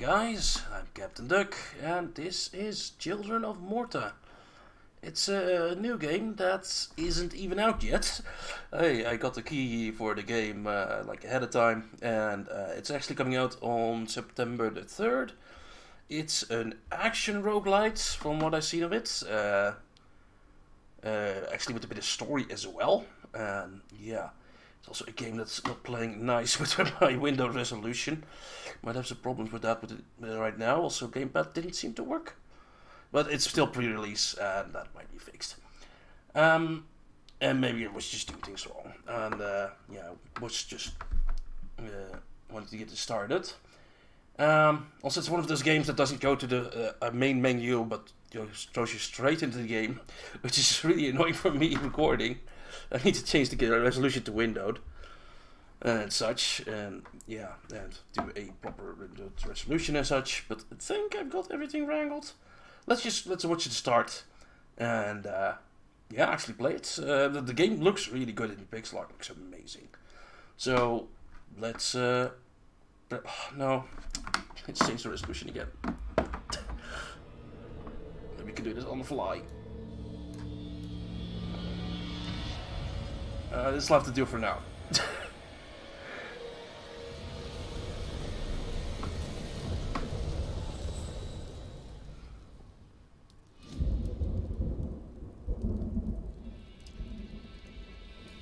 guys, I'm Captain Duck, and this is Children of Morta. It's a new game that isn't even out yet. Hey, I got the key for the game uh, like ahead of time, and uh, it's actually coming out on September the 3rd. It's an action roguelite, from what I've seen of it. Uh, uh, actually, with a bit of story as well. And yeah, it's also a game that's not playing nice with my window resolution. Might have some problems with that with it, uh, right now. Also, gamepad didn't seem to work. But it's still pre-release, and that might be fixed. Um, and maybe it was just doing things wrong. And uh, yeah, was just uh, wanted to get it started. Um, also, it's one of those games that doesn't go to the uh, main menu, but you throws you straight into the game, which is really annoying for me recording. I need to change the resolution to windowed and such, and yeah, and do a proper resolution and such. But I think I've got everything wrangled. Let's just let's watch it start, and uh, yeah, actually play it. Uh, the, the, game looks really good in the pixel art; looks amazing. So let's uh, no, let's change the resolution again. We can do this on the fly. Uh, this will have to do for now.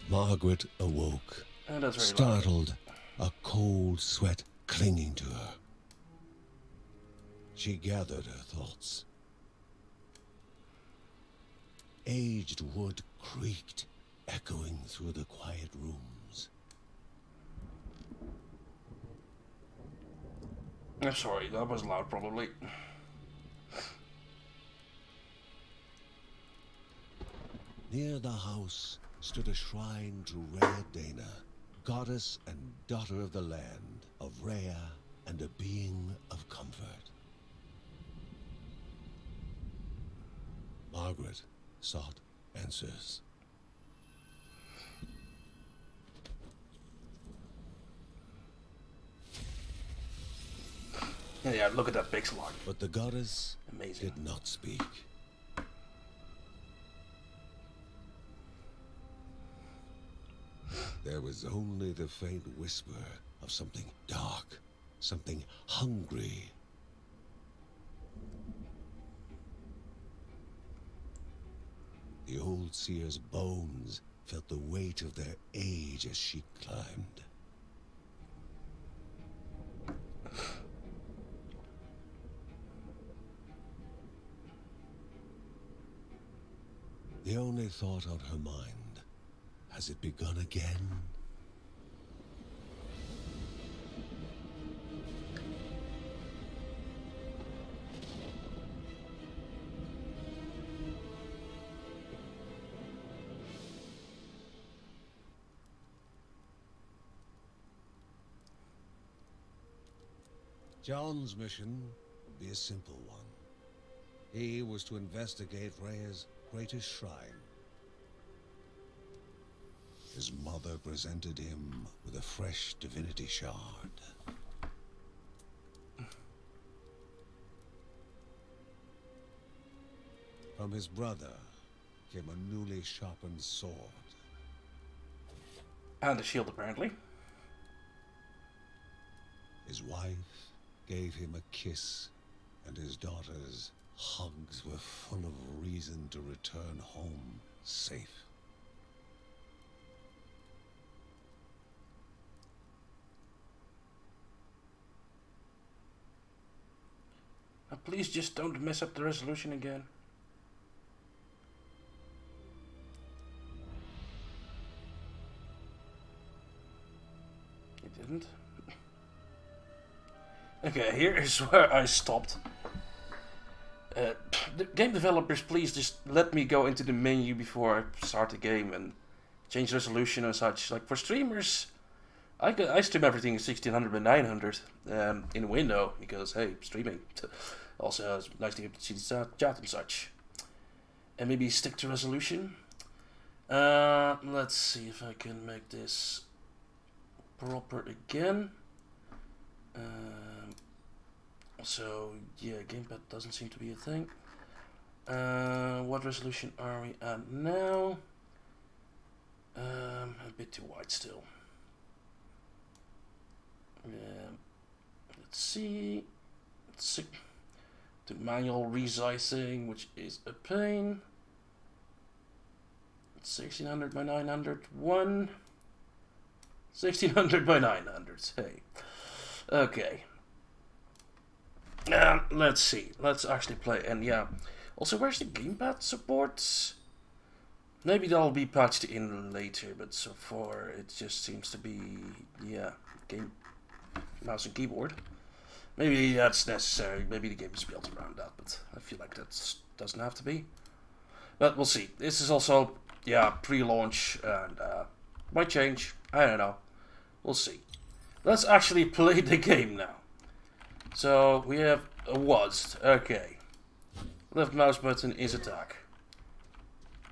Margaret awoke, Oh, startled, a cold sweat clinging to her. She gathered her thoughts. Aged wood creaked, echoing through the quiet rooms. I'm sorry, that was loud probably. Near the house stood a shrine to Rhea Dana, goddess and daughter of the land, of Rhea and a being of comfort. Margaret sought answers. Yeah, yeah, look at that pixel art. But the goddess Amazing. did not speak. There was only the faint whisper of something dark, something hungry. The old seer's bones felt the weight of their age as she climbed. The only thought on her mind has it begun again? John's mission would be a simple one. He was to investigate Rhea's greatest shrine. His mother presented him with a fresh divinity shard. From his brother came a newly sharpened sword. And a shield, apparently. His wife gave him a kiss, and his daughter's hugs were full of reason to return home safe. Please just don't mess up the resolution again. It didn't. okay, here is where I stopped. Uh, the game developers, please just let me go into the menu before I start the game and change resolution and such. Like for streamers, I, I stream everything in 1600 by 900 um, in window because hey, streaming. also, it's nice to get to see the chat and such. And maybe stick to resolution. Uh, let's see if I can make this proper again. Um, So, yeah, gamepad doesn't seem to be a thing. Uh, what resolution are we at now? Um, a bit too wide still. Um, let's see. Let's see. The manual resizing, which is a pain. 1600 by 900. 1. 1600 by 900. Hey. Okay. Uh, let's see. Let's actually play. And yeah. Also, where's the gamepad support? Maybe that'll be patched in later, but so far it just seems to be, yeah, game mouse and keyboard. Maybe that's necessary. Maybe the game is built around that, but I feel like that doesn't have to be. But we'll see. This is also, yeah, pre-launch and uh, might change. I don't know. We'll see. Let's actually play the game now. So we have a WASD. Okay. Left mouse button is attack.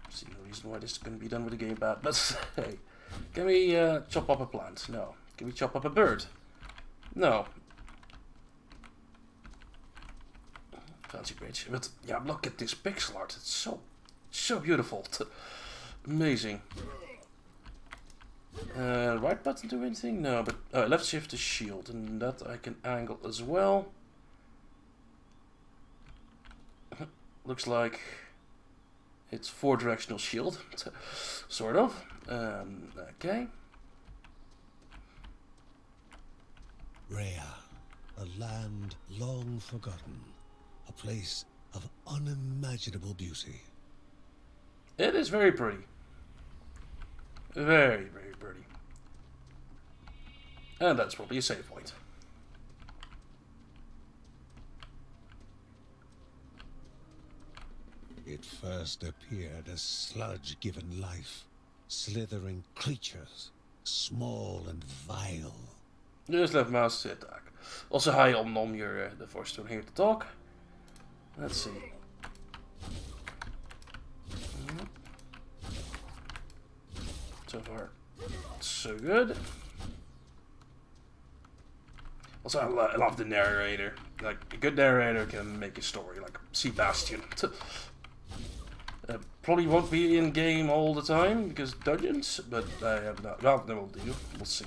See no reason why this to be done with the gamepad, but hey. Can we uh, chop up a plant? No. Can we chop up a bird? No. Fancy bridge. But yeah, look at this pixel art. It's so, so beautiful. Amazing. Uh, right button do anything? No, but uh, left shift is shield, and that I can angle as well. looks like it's four directional shield, sort of. Um, okay. Rhea, a land long forgotten, place of unimaginable beauty. It is very pretty. Very, very pretty. And that's probably a save point. It first appeared as sludge given life, slithering creatures, small and vile. Just left mouse to attack. Also, hi Nom, you're uh, the first one here to talk. Let's see. So far, so good. Also, I, lo I love the narrator. Like, a good narrator can make a story, like Sebastian. Uh, probably won't be in game all the time because dungeons, but I have not. Well, that will do. We'll see.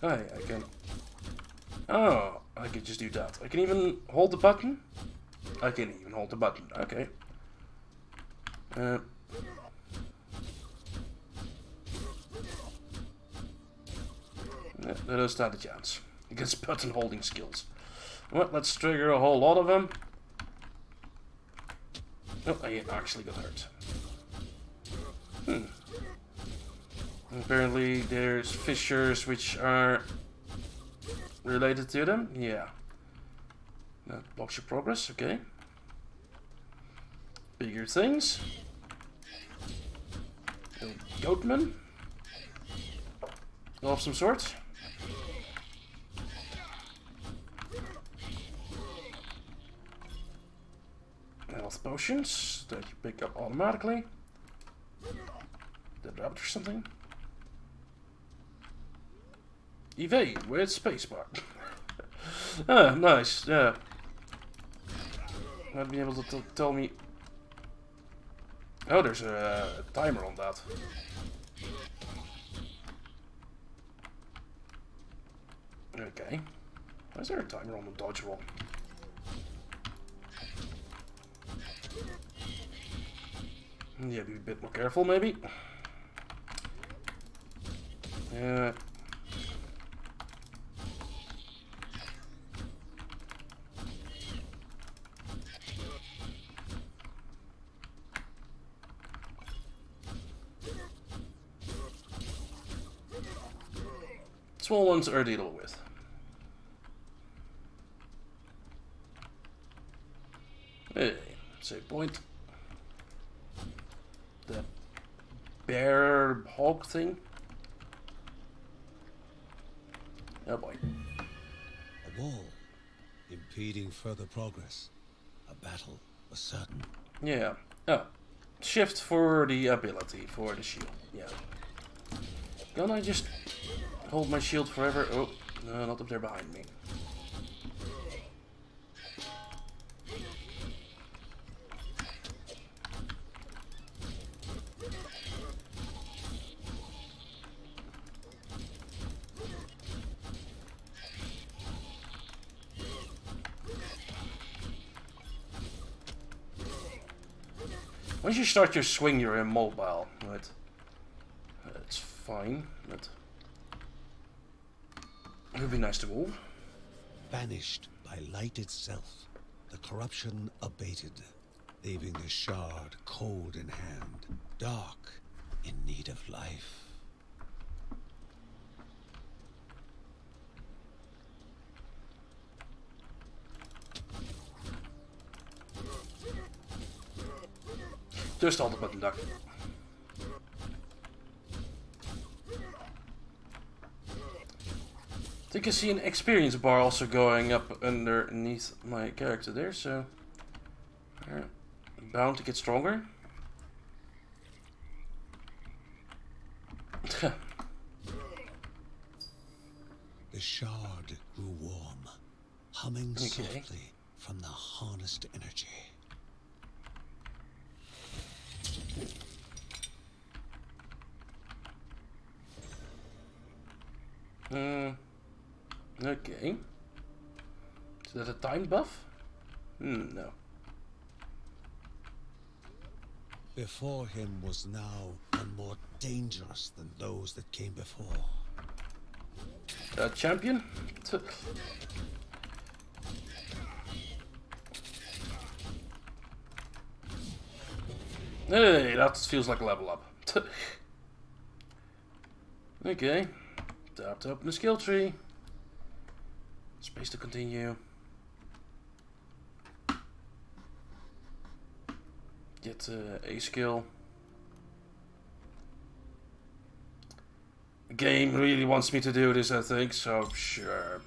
Hi, I can. Oh, I can just do that. I can even hold the button. I can even hold the button. Okay. Uh. That does stand a chance. Against button holding skills. Well, let's trigger a whole lot of them. Oh, I actually got hurt. Hmm. Apparently there's fissures which are related to them. Yeah. That blocks your progress, okay. Bigger things. A goatman. Of some sort. health potions that you pick up automatically. Did or something? Evade where's spacebar. ah, nice, yeah. Might be able to tell me... Oh, there's a timer on that. Okay. Why is there a timer on the dodge roll? Yeah, be a bit more careful, maybe. Yeah. Small ones are dealable with. Hey, save point. The bear hog thing. Oh boy. A wall, impeding further progress. A battle was certain. Yeah. Oh. Shift for the ability, for the shield. Yeah. Can I just hold my shield forever? Oh, No, not up there behind me. Once you start your swing, you're immobile, right? That's fine, but it would be nice to move. Banished by light itself, the corruption abated, leaving the shard cold in hand, dark, in need of life. Just hold the button, duck. I think I see an experience bar also going up underneath my character there, so... Alright. Bound to get stronger. The shard grew warm, humming Okay. softly from the harnessed energy. Hmm. Okay. Is that a time buff? Hmm, no. Before him was now one more dangerous than those that came before. Uh, champion? Hey, that feels like a level up. okay. Tap to open the skill tree. Space to continue. Get uh, a skill. Game really wants me to do this, I think, so sure.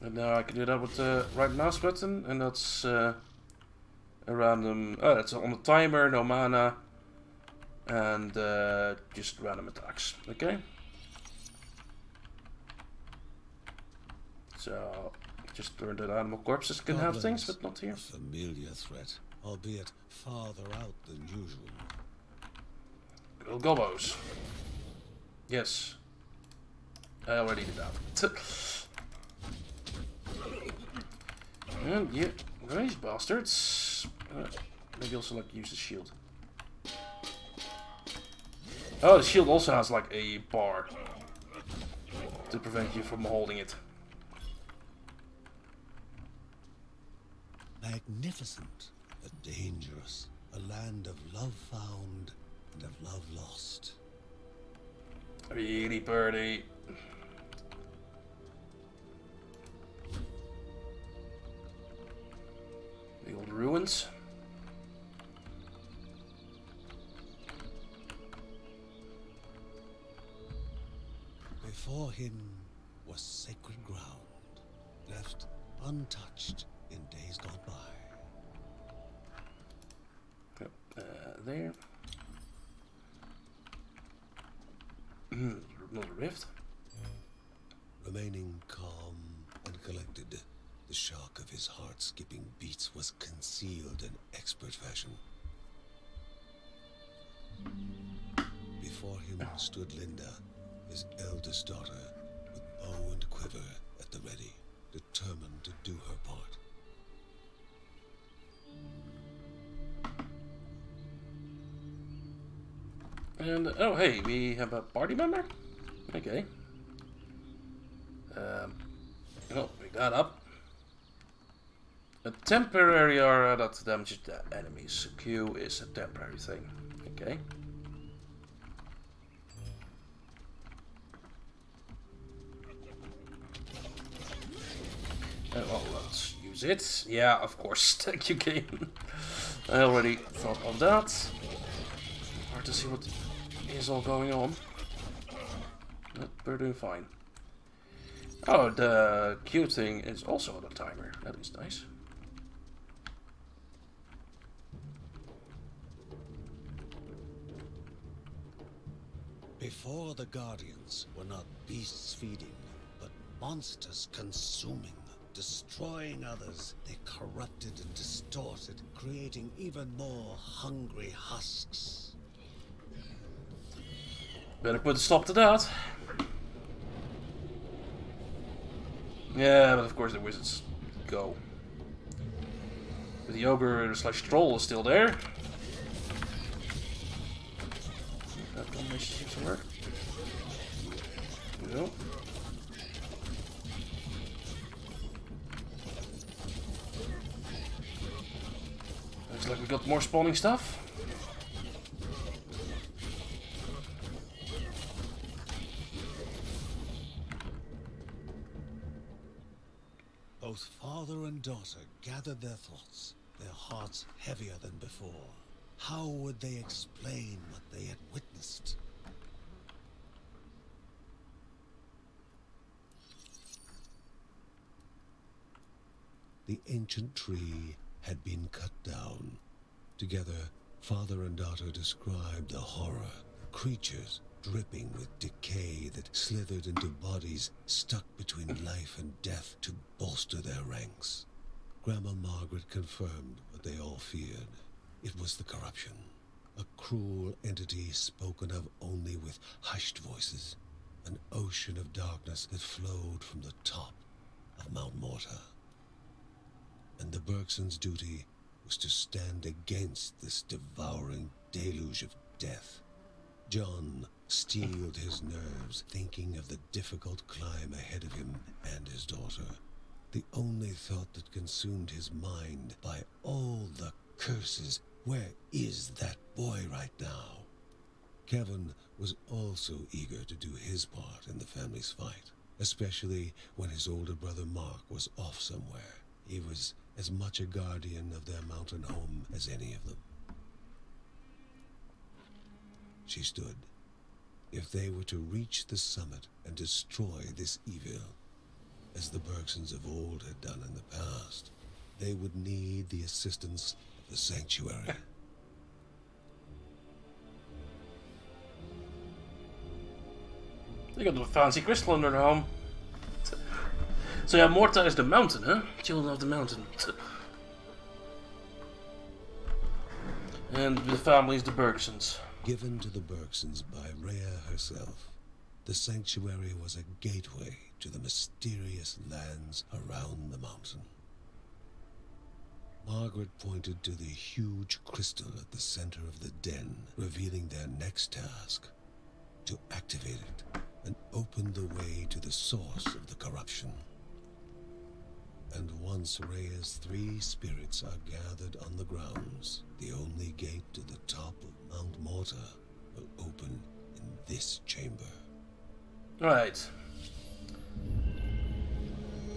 And now I can do that with the right mouse button, and that's uh, a random. Oh, that's on the timer, no mana, and uh, just random attacks. Okay. So, just learned that animal corpses can have things, but not here. A familiar threat, albeit farther out than usual. Little gobos. Yes. I already did that. and yeah, these bastards. Uh, maybe also like use the shield. Oh, the shield also has like a bar to prevent you from holding it. Magnificent, but dangerous. A land of love found and of love lost. Really pretty. The old ruins. Before him was sacred ground, left untouched in days gone by. Yep, uh, there. Hmm, Another rift. Remaining calm and collected, the shock of his heart skipping beats was concealed in expert fashion. Before him stood Linda, his eldest daughter, with bow and quiver at the ready, determined to do her part. And oh, hey, we have a party member. Okay. Um, oh, pick that up. A temporary aura that damages the enemies. Q is a temporary thing. Okay. Uh, well, let's use it. Yeah, of course. Thank you, game. I already thought of that. Hard to see what is all going on. But we're doing fine. Oh, the Q thing is also on a timer. That is nice. Before the Guardians were not beasts feeding, but monsters consuming, destroying others. They corrupted and distorted, creating even more hungry husks. Better put a stop to that. Yeah, but of course the wizards go. But the ogre slash troll is still there. That combination seems to work. No. Looks like we got more spawning stuff. Both father and daughter gathered their thoughts, their hearts heavier than before. How would they explain what they had witnessed? The ancient tree had been cut down. Together, father and daughter described the horror. Creatures dripping with decay that slithered into bodies stuck between life and death to bolster their ranks. Grandma Margaret confirmed what they all feared. It was the corruption. A cruel entity spoken of only with hushed voices. An ocean of darkness that flowed from the top of Mount Morta. And the Bergsons' duty was to stand against this devouring deluge of death. John steeled his nerves, thinking of the difficult climb ahead of him and his daughter. The only thought that consumed his mind by all the curses. Where is that boy right now? Kevin was also eager to do his part in the family's fight, especially when his older brother Mark was off somewhere. He was as much a guardian of their mountain home as any of them. She stood. If they were to reach the summit and destroy this evil, as the Bergsons of old had done in the past, they would need the assistance of the sanctuary. They got a fancy crystal under their home. So yeah, Morta is the mountain, huh? Children of the mountain. And the family is the Bergsons. Given to the Bergsons by Rhea herself, the sanctuary was a gateway to the mysterious lands around the mountain. Margaret pointed to the huge crystal at the center of the den, revealing their next task to activate it and open the way to the source of the corruption. And once Rhea's three spirits are gathered on the grounds, the only gate to the top of Mount Morta will open in this chamber. Right.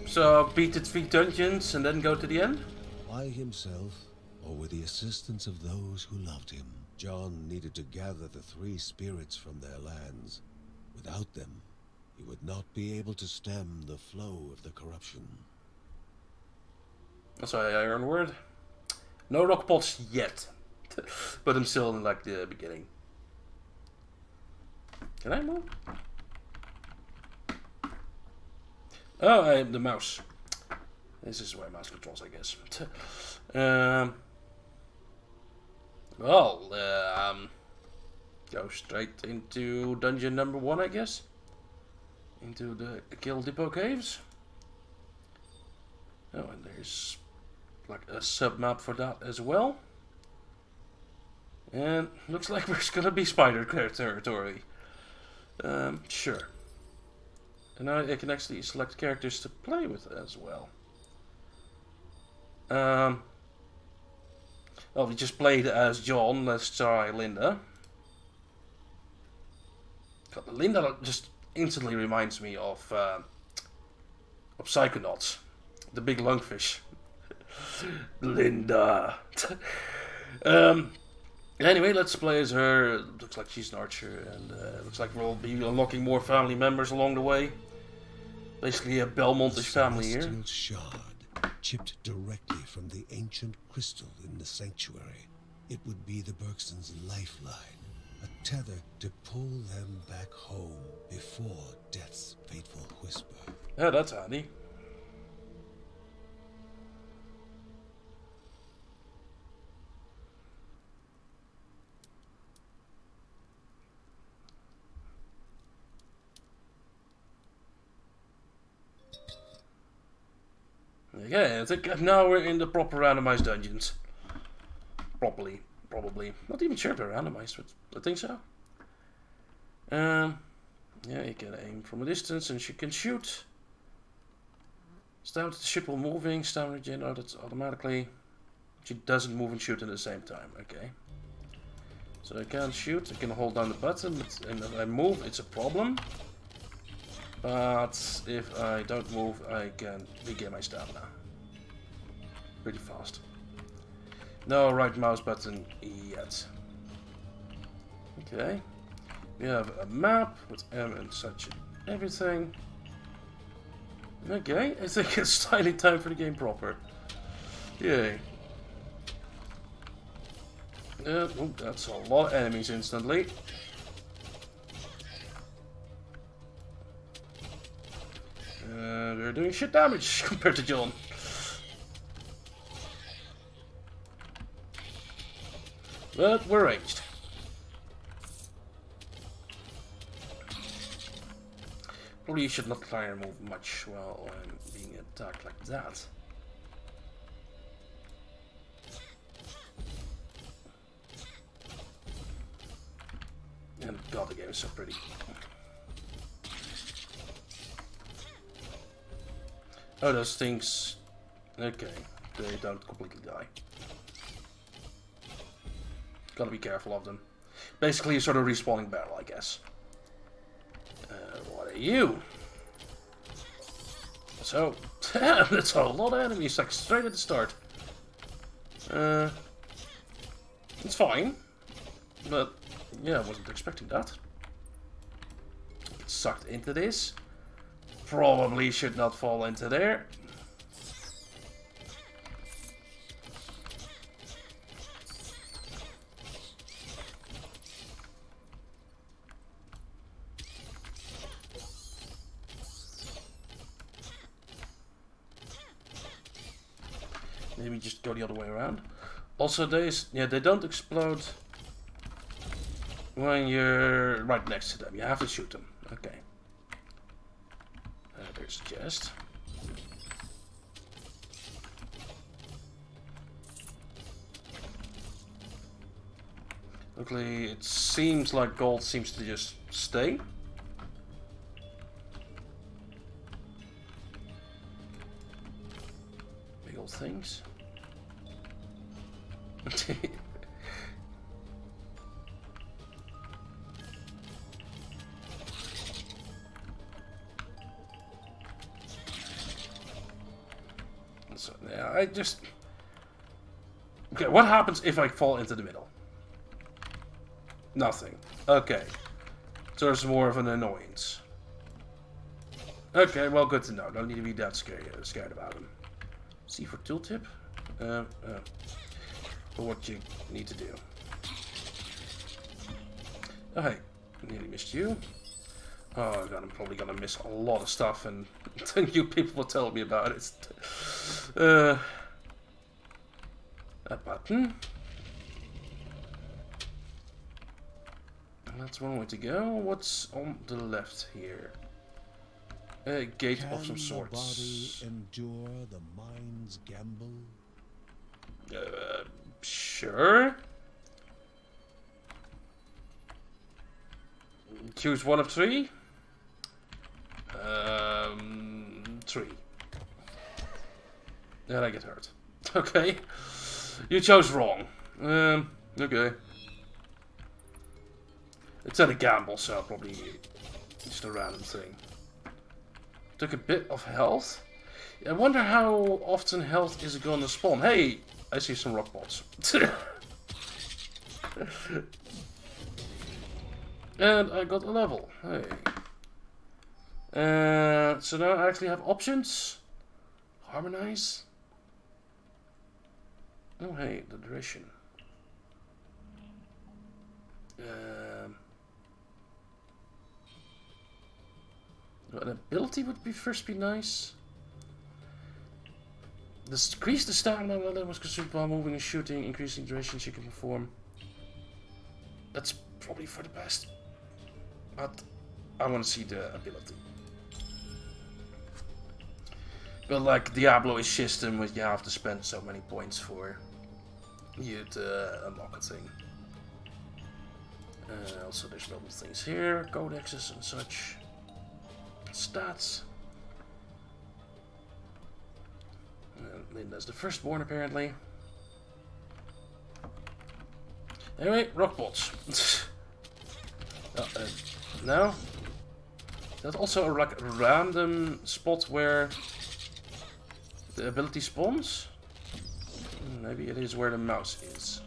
So beat the three dungeons and then go to the end? By himself, or with the assistance of those who loved him, John needed to gather the three spirits from their lands. Without them, he would not be able to stem the flow of the corruption. That's why I earn word. No rock pots yet. but I'm still in like the beginning. Can I move? Oh, I am the mouse. This is why mouse controls, I guess. um, well, um, go straight into dungeon number one, I guess. Into the Kill Depot Caves. Oh, and there's like a sub map for that as well. And looks like there's gonna be spider territory. Um, sure. And now I can actually select characters to play with as well. Um, well, we just played as John. Let's try Linda. God, Linda just instantly reminds me of uh, of Psychonauts, the big lungfish. Linda. um. Anyway, let's play as her. Looks like she's an archer, and uh, looks like we'll be unlocking more family members along the way. Basically, a Belmontish family here. Shard, chipped directly from the ancient crystal in the sanctuary. It would be the Bergsons' lifeline, a tether to pull them back home before death's fateful whisper. Yeah, that's handy. Okay, I think now we're in the proper randomized dungeons. Properly, probably. Not even sure if they're randomized, but I think so. Um, yeah, you can aim from a distance and you can shoot. Stamina the ship while moving, stamina regenerated automatically. She doesn't move and shoot at the same time, okay. So I can't shoot, I can hold down the button, but and if I move, it's a problem. But if I don't move, I can regain my stamina. Pretty fast. No right mouse button yet. Okay. We have a map with M and such and everything. Okay, I think it's finally time for the game proper. Yay. Uh, oh, that's a lot of enemies instantly. Uh, they're doing shit damage compared to John. But we're ranged. Probably should not try and move much while I'm being attacked like that. And god, the game is so pretty. Oh, those things... Okay, they don't completely die. Gotta be careful of them. Basically, a sort of respawning battle, I guess. Uh, what are you? So, damn, that's a lot of enemies, like straight at the start. Uh, it's fine. But, yeah, I wasn't expecting that. Get sucked into this. Probably should not fall into there. Maybe just go the other way around. Also, these, yeah, they don't explode when you're right next to them. You have to shoot them. Okay. Uh, chest. Luckily, it seems like gold seems to just stay. Big old things. I just... Okay, what happens if I fall into the middle? Nothing. Okay. So there's more of an annoyance. Okay, well, good to know. Don't need to be that scared, scared about him. C for tooltip? Uh, uh, what you need to do. Oh, hey. Nearly missed you. Oh god, I'm probably gonna miss a lot of stuff and you people will tell me about it. Uh, a button. That's one way to go. What's on the left here? A gate Can of some the body endure the mind's gamble? Uh, sure. Choose one of three. Um, three. Then I get hurt. Okay. You chose wrong. Um, okay. It's at a gamble, so probably just a random thing. Took a bit of health. I wonder how often health is gonna spawn. Hey, I see some rock pots. and I got a level. Hey. Uh, so now I actually have options. Harmonize. Oh, hey, the duration. Um, an ability would be first be nice. Decrease the stamina that was consumed while moving and shooting, increasing duration she can perform. That's probably for the best. But I want to see the ability. But like Diablo is system where you have to spend so many points for you to uh, unlock a thing. Uh, also there's little things here, codexes and such. Stats. And Linda's the firstborn apparently. Anyway, rock bots. oh, uh, no? That's also like a random spot where the ability spawns? Maybe it is where the mouse is.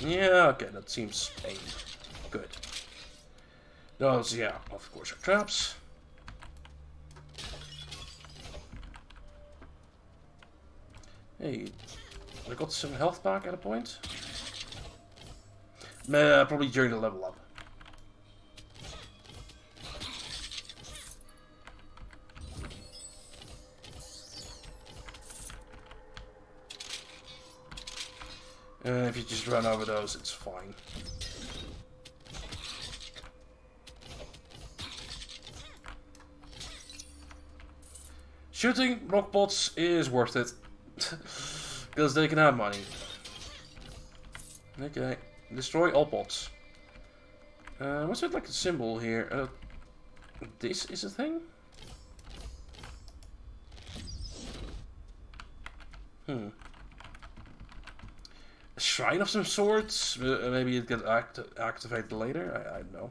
Yeah, okay, that seems aimed. Good. Those, yeah, of course, are traps. Hey, I got some health back at a point. Uh, probably during the level up. And uh, if you just run over those, it's fine. Shooting rock bots is worth it. Because they can have money. Okay. Destroy all bots. Uh, what's it like a symbol here? Uh, this is a thing? Hmm shrine of some sorts. Maybe it gets act activated later. I, I don't know.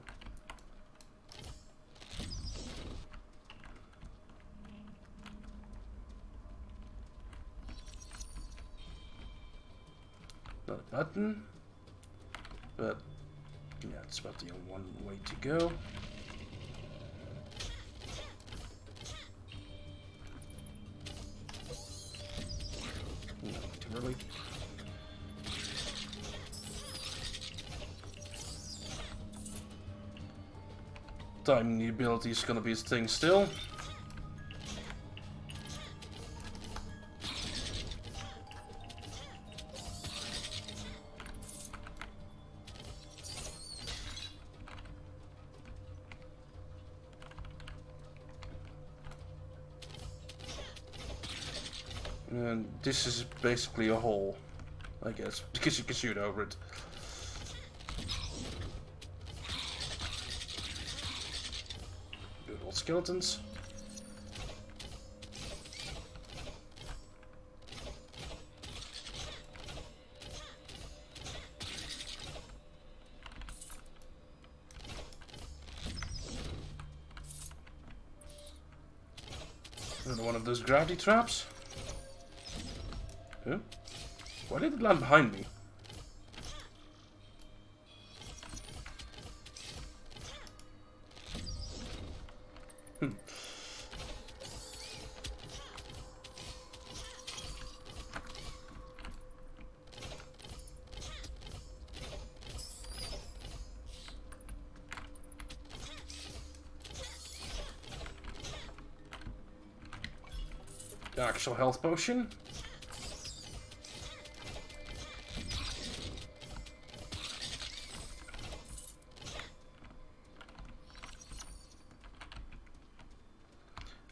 Not a button, but yeah, it's about the one way to go. Too early. Timing the ability is gonna be a thing still. And this is basically a hole, I guess, because you can shoot over it. Skeletons. Another one of those gravity traps. Huh? Why did it land behind me? Actual health potion.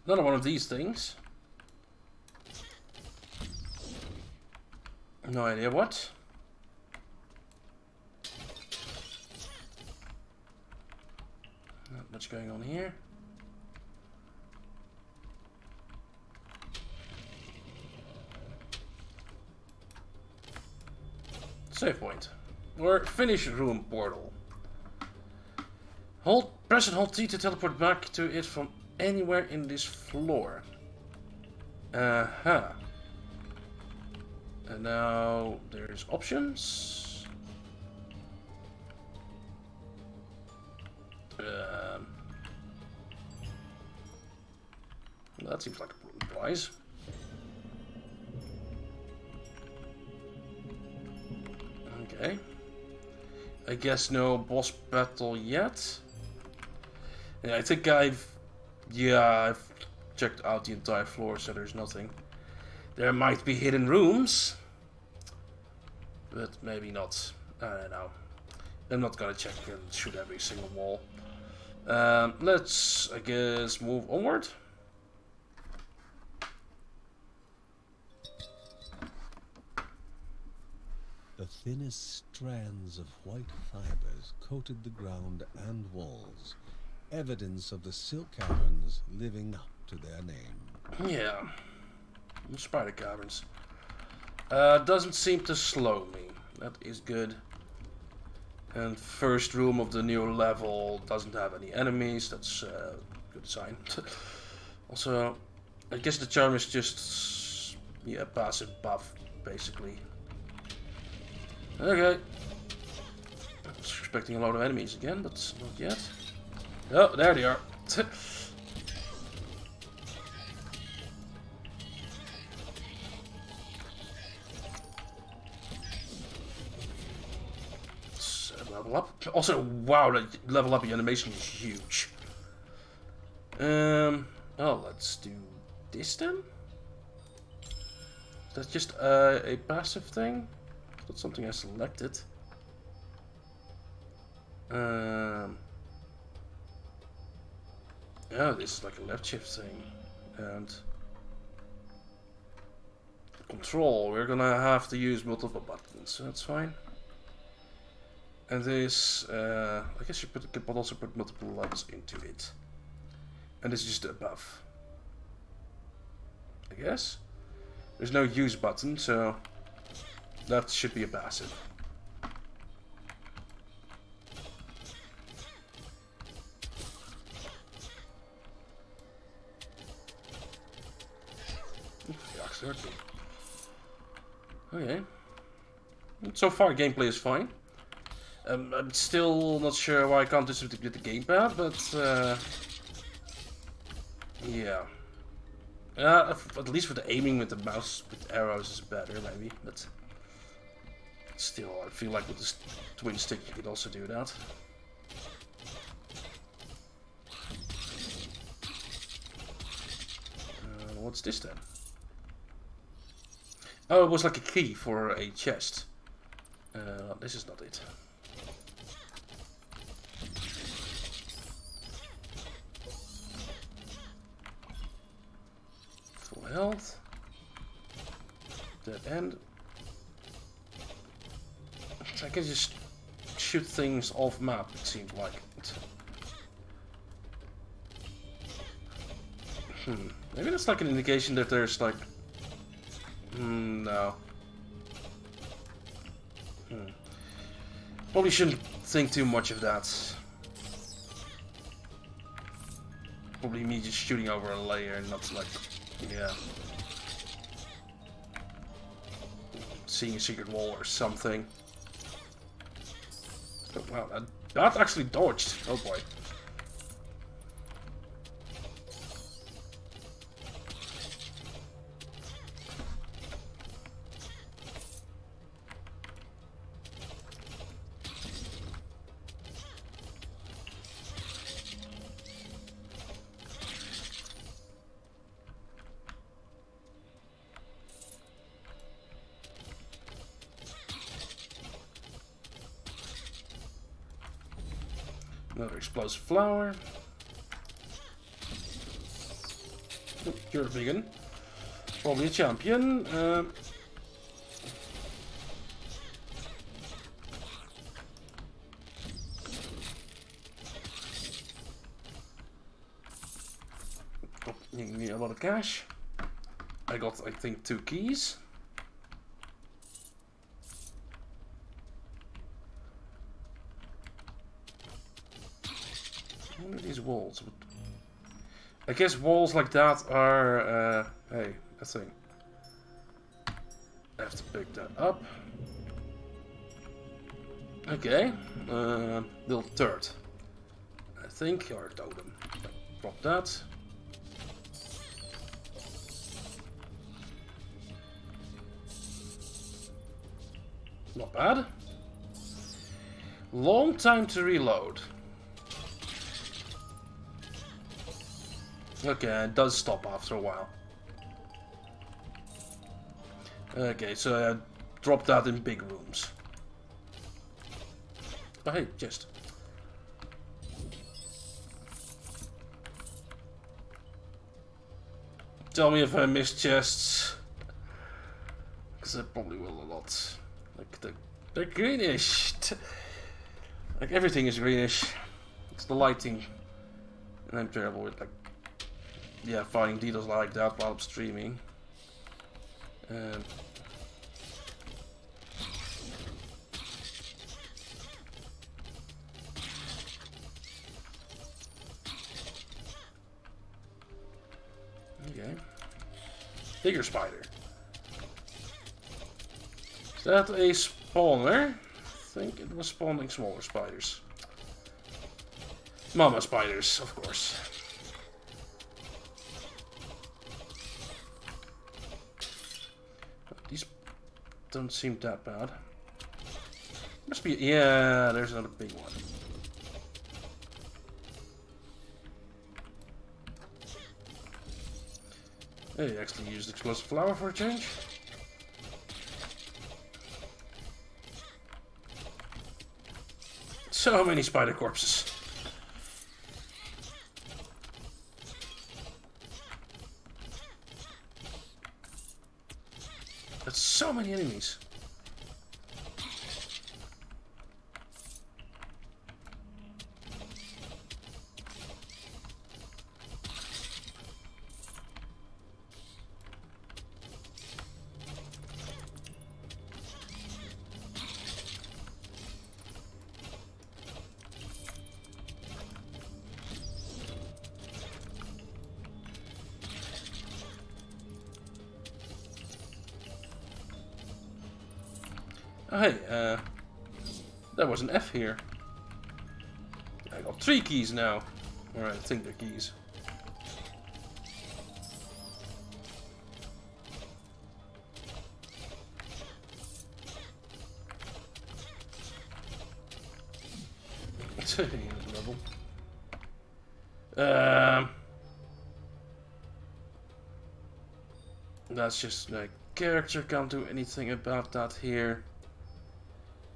Another one of these things. No idea what. Not much going on here. Save point. Or finish room portal. Hold, press and hold T to teleport back to it from anywhere in this floor. Uh-huh. And now there's options. Um, that seems like a prize. I guess no boss battle yet. Yeah, I think I've... Yeah, I've checked out the entire floor, so there's nothing. There might be hidden rooms. But maybe not. I don't know. I'm not gonna check and shoot every single wall. Um, let's, I guess, move onward. The thinnest strands of white fibers coated the ground and walls, evidence of the silk caverns living up to their name. Yeah. Spider caverns. Uh, doesn't seem to slow me. That is good. And first room of the new level doesn't have any enemies. That's a good sign. also, I guess the charm is just yeah passive buff, basically. Okay. I was expecting a lot of enemies again, but not yet. Oh, there they are. level up. Also, wow, the level up animation is huge. Um, oh, let's do this then. That's just uh, a passive thing. That's something I selected. Um, oh, this is like a left shift thing. And control, we're gonna have to use multiple buttons, so that's fine. And this, uh, I guess you put, could also put multiple levels into it. And this is just above. I guess. There's no use button, so that should be a passive. Okay. So far, gameplay is fine. Um, I'm still not sure why I can't do something with the gamepad, but uh, yeah. Uh, at least with the aiming with the mouse with arrows is better, maybe. But still, I feel like with the twin stick you could also do that. Uh, what's this then? Oh, it was like a key for a chest. Uh, this is not it. health. Dead end. I can just shoot things off map, it seems like. Hmm. Maybe that's like an indication that there's like... Hmm, no. Hmm. Probably shouldn't think too much of that. Probably me just shooting over a layer and not like yeah. Seeing a secret wall or something. Wow, that, that actually dodged. Oh boy. Another flower. Oh, you're a vegan. Probably a champion. Uh, oh, you need a lot of cash. I got, I think, two keys. Walls? I guess walls like that are, uh, hey, a thing. I have to pick that up. Okay, uh, little turret. I think, or totem. Drop that. Not bad. Long time to reload. Okay, it does stop after a while. Okay, so I dropped that in big rooms. Oh hey, just. Tell me if I missed chests. Because I probably will a lot. Like, the, they're greenish. like, everything is greenish. It's the lighting. And I'm terrible with, like, yeah, finding details like that while I'm streaming. Um, okay. Bigger spider. Is that a spawner? I think it was spawning smaller spiders. Mama spiders, of course. These don't seem that bad. Must be, yeah, there's another big one. Hey, actually used explosive flower for a change. So many spider corpses. Many enemies. Was an F here. I got three keys now. Alright, I think they're keys. level. Um, that's just like character. Can't do anything about that here.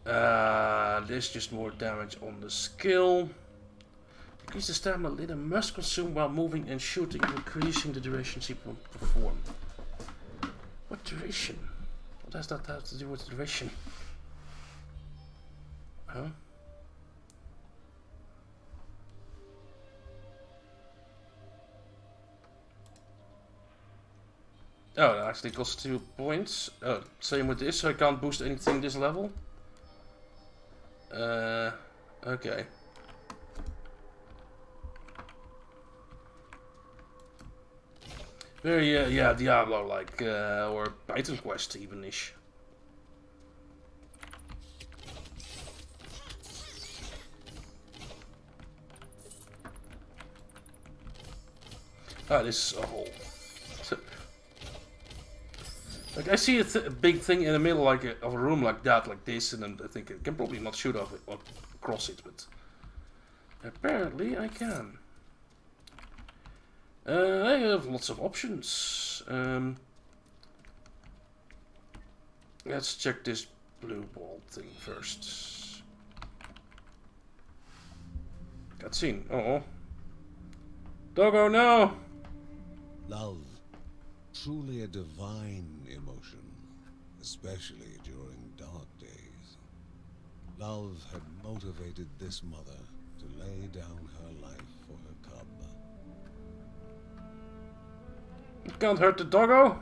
Uh, this just more damage on the skill. Increase the stamina Linda must consume while moving and shooting, increasing the duration she will perform. What duration? What does that have to do with duration? Huh? Oh, that actually costs two points. Oh, same with this, so I can't boost anything this level. Uh, okay. Very, uh, yeah, Diablo-like, uh, or Titan Quest even-ish. Ah, this is a hole. Like I see a, th big thing in the middle, like a, of a room like that, like this, and then I think I can probably not shoot off it or across it, but apparently I can. Uh, I have lots of options. Um, let's check this blue ball thing first. Cutscene. Uh oh. Doggo, no! Love. Truly a divine emotion, especially during dark days. Love had motivated this mother to lay down her life for her cub. It can't hurt the doggo.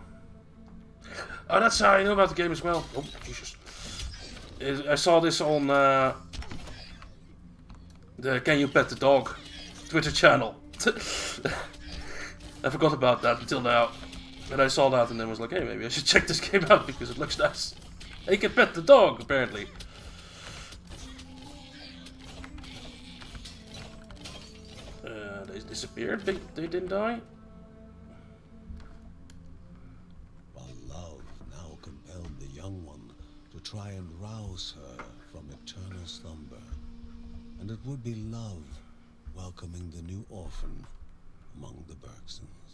Oh, that's how I know about the game as well. Oh, Jesus. I saw this on uh, the Can You Pet the Dog Twitter channel. I forgot about that until now. And I saw that and then was like, hey, maybe I should check this game out because it looks nice. You can pet the dog, apparently. Uh, they disappeared? They, they didn't die? Love now compelled the young one to try and rouse her from eternal slumber. and it would be love welcoming the new orphan among the Bergsons.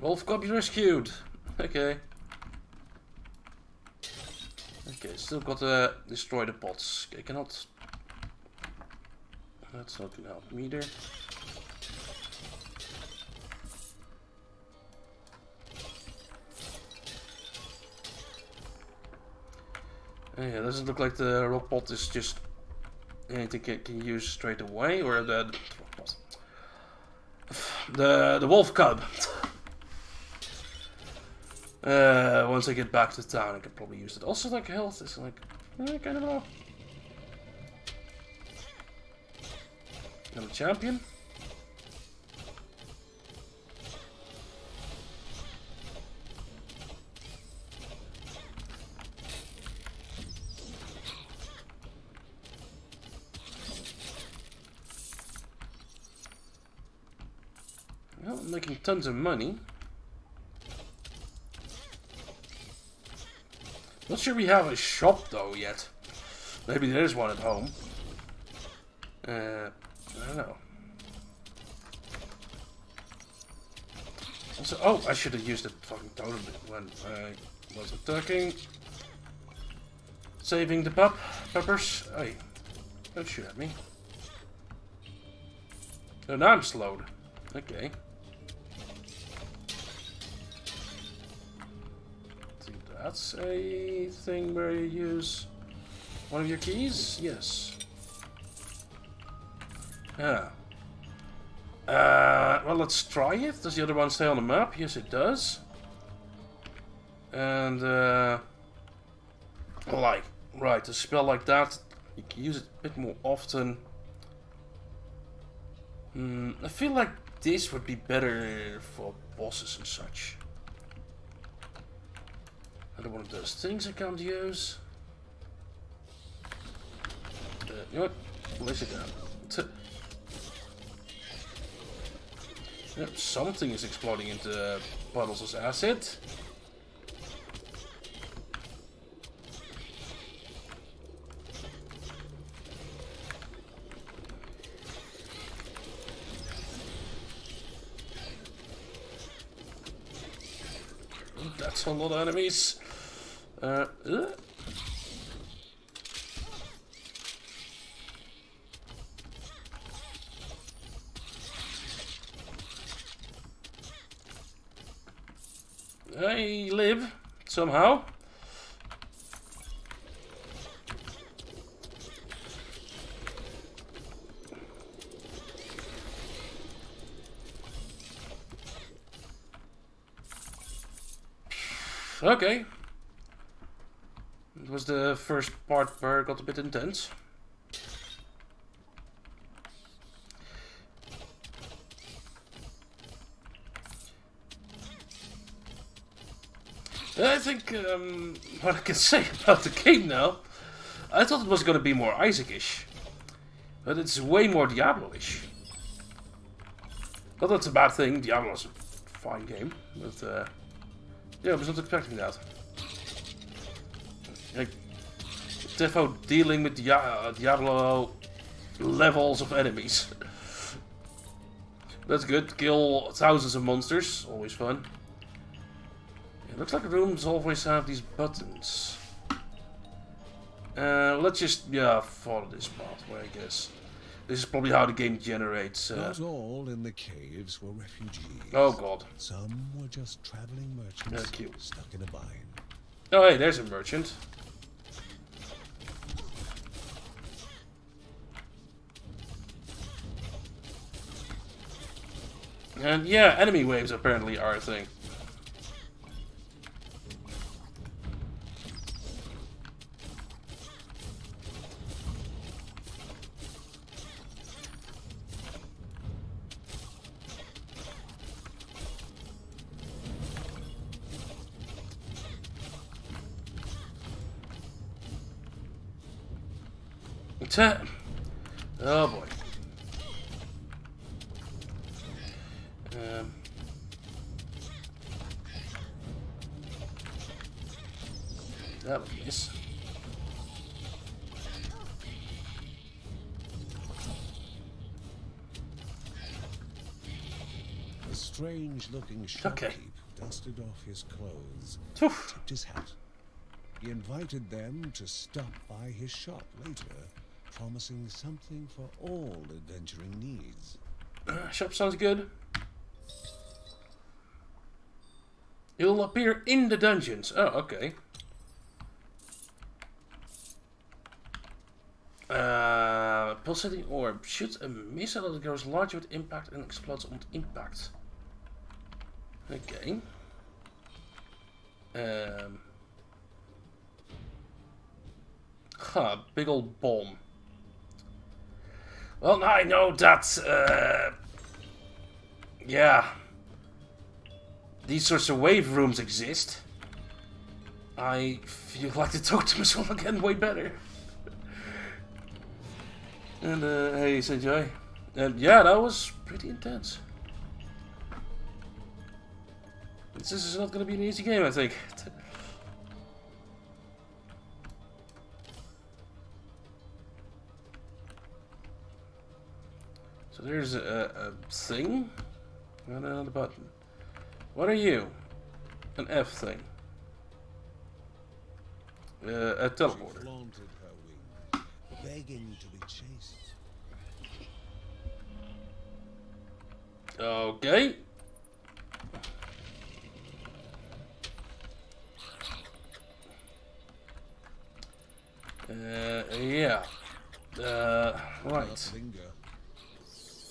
Wolf cub rescued. Okay. Okay, still got to destroy the pots. I cannot... That's not gonna help me either. Yeah, doesn't look like the rock pot is just anything can, can use straight away, or the the the wolf cub. uh, once I get back to town, I can probably use it. Also, like health is like eh, kind of low. I'm a champion. Well, I'm making tons of money. Not sure we have a shop though yet. Maybe there's one at home. Uh, I don't know. Also, oh, I should have used the fucking totem when I was attacking. Saving the pup, peppers. Hey, don't shoot at me. Oh, now I'm slowed. Okay. That's a thing where you use one of your keys? Yes. Yeah. Uh, well, let's try it. Does the other one stay on the map? Yes, it does. And, uh, like, right, a spell like that, you can use it a bit more often. Hmm, I feel like this would be better for bosses and such. One of those things I can't use. Uh, you know what? Place it down. Yep, something is exploding into puddles of acid. That's a lot of enemies. Uh, uh. I live somehow. Okay. It was the first part where it got a bit intense. I think um, what I can say about the game now, I thought it was going to be more Isaac-ish, but it's way more Diablo-ish. Not that's a bad thing, Diablo is a fine game, but uh, yeah, I was not expecting that. Defo dealing with Dia uh, Diablo levels of enemies. That's good. Kill thousands of monsters. Always fun. It looks like rooms always have these buttons. Uh, let's just, yeah, follow this pathway, I guess. This is probably how the game generates. Uh... Not all in the caves were refugees. Oh god. Some were just traveling merchants Yeah, stuck in a bind. Oh hey, there's a merchant. And yeah, enemy waves apparently are a thing. Oh boy. Strange-looking Okay. shopkeep dusted off his clothes, Oof. tipped his hat. He invited them to stop by his shop later, promising something for all adventuring needs. Uh, shop sounds good. You'll appear in the dungeons. Oh, okay. Uh, pulsating orb. Shoots a missile that grows larger with impact and explodes on impact. Okay. Um. Huh, big old bomb. Well, now I know that, uh, yeah, these sorts of wave rooms exist. I feel like the totems will again way better. and, uh, hey, Sanjay. And yeah, that was pretty intense. This is not gonna be an easy game, I think. So there's a, a thing and another button. What are you? An F thing. Uh, a teleporter. wings, begging to be chased. Okay. Uh, yeah. Uh, right.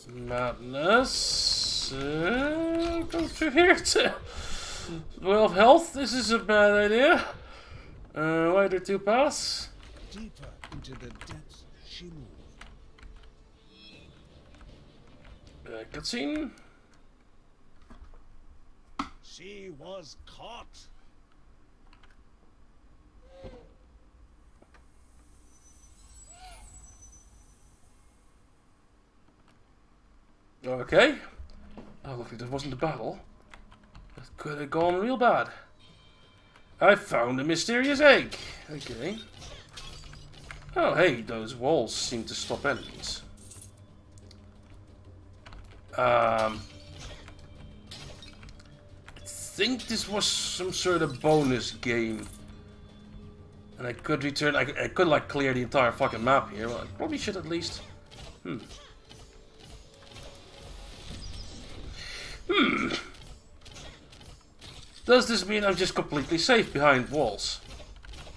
Not. Madness. Uh, go through here to 12 health. This is a bad idea. Uh, why are there two paths? Deeper into the depths she moved. Uh, cutscene. She was caught. Okay. Oh, luckily that wasn't a battle. That could have gone real bad. I found a mysterious egg. Okay. Oh, hey, those walls seem to stop enemies. Um, I think this was some sort of bonus game. And I could return, I, I could like clear the entire fucking map here. Well, I probably should at least. Hmm. Does this mean I'm just completely safe behind walls?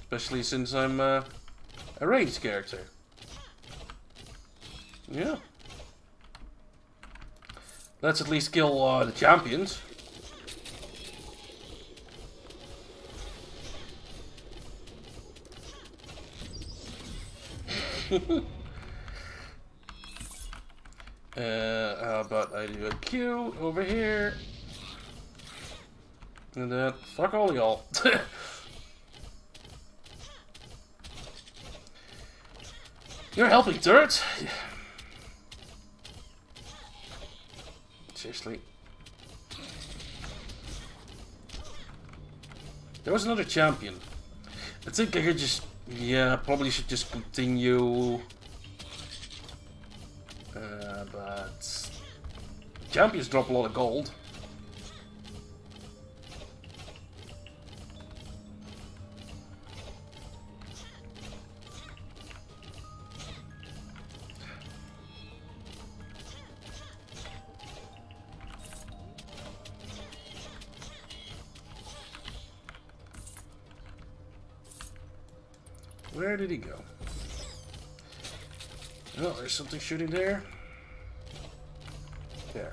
Especially since I'm uh, a ranged character. Yeah. Let's at least kill uh, the champions. Uh, how about I do a Q over here? And then, fuck all y'all. You're helping, turret! Seriously. There was another champion. I think I could just... Yeah, probably should just continue... Uh, but... Champions drop a lot of gold. Where did he go? Oh, there's something shooting there. There.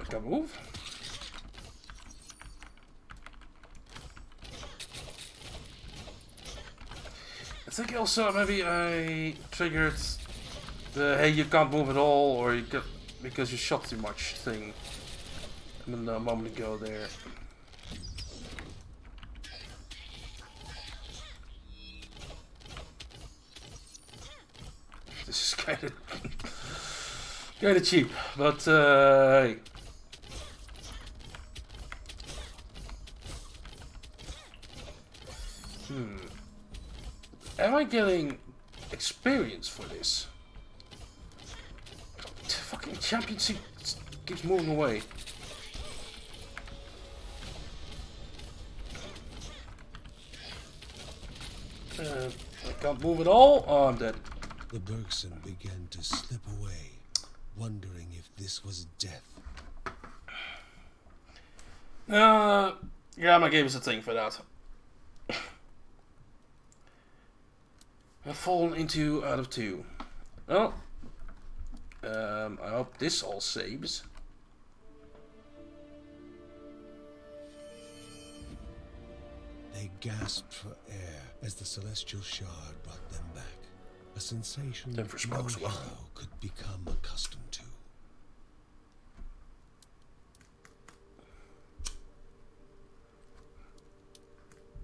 I can move. I think also maybe I triggered the hey you can't move at all or you got because you shot too much thing a moment ago there. Of kind of cheap, but uh. Hmm. Am I getting experience for this. Fucking championship keeps moving away. Uh, I can't move at all. Oh, I'm dead. The Bergson began to slip away, wondering if this was death. Uh, yeah, my game is a thing for that. I've fallen into out of two. Well, um, I hope this all saves. They gasped for air as the celestial shard brought them back. A sensation Time for no well. could become accustomed to.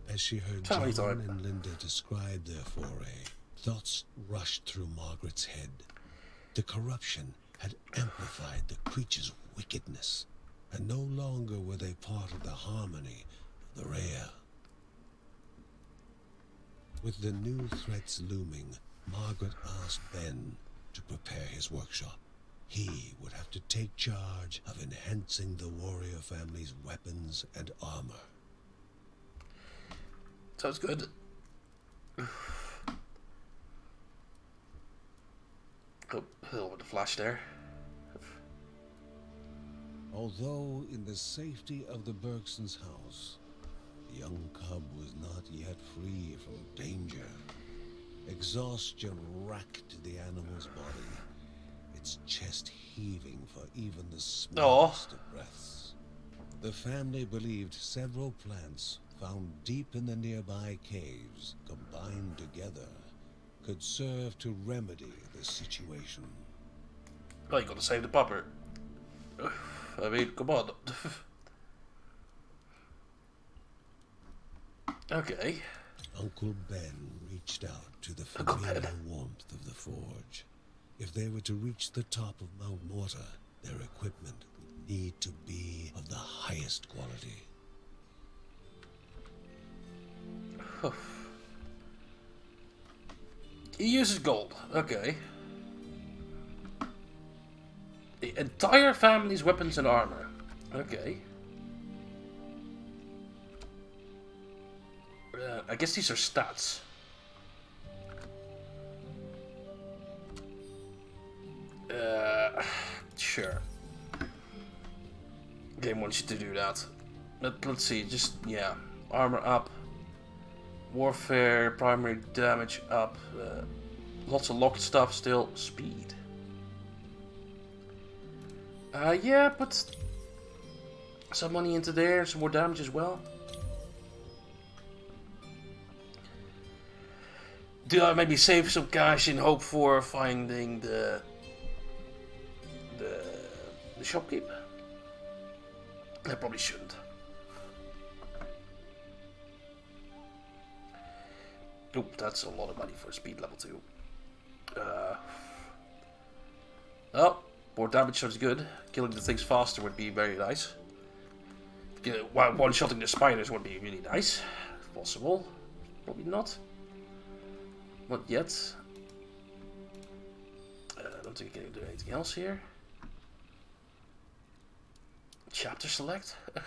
As she heard Family John and Linda describe their foray, thoughts rushed through Margaret's head. The corruption had amplified the creature's wickedness, and no longer were they part of the harmony of the Rea. With the new threats looming, Margaret asked Ben to prepare his workshop. He would have to take charge of enhancing the warrior family's weapons and armor. Sounds good. Oh, hell with the flash there. Although in the safety of the Bergsons' house, the young cub was not yet free from danger. Exhaustion racked the animal's body, its chest heaving for even the smallest of breaths. The family believed several plants found deep in the nearby caves, combined together, could serve to remedy the situation. Oh, you gotta save the pupper. I mean, come on. okay. Uncle Ben reached out to the familiar warmth of the forge. If they were to reach the top of Mount Morta, their equipment would need to be of the highest quality. He uses gold. Okay. The entire family's weapons and armor. Okay. Uh, I guess these are stats. Uh, sure. Game wants you to do that. But let's see, just, yeah. Armor up. Warfare, primary damage up. Uh, lots of locked stuff still. Speed. Uh, yeah, put some money into there, some more damage as well. Do I maybe save some cash in hope for finding the the the shopkeep? I probably shouldn't. Oop, that's a lot of money for speed level 2. Uh, oh, more damage sounds good. Killing the things faster would be very nice. One-shotting the spiders would be really nice. If possible. Probably not. Not yet. Uh, I don't think I can do anything else here. Chapter select?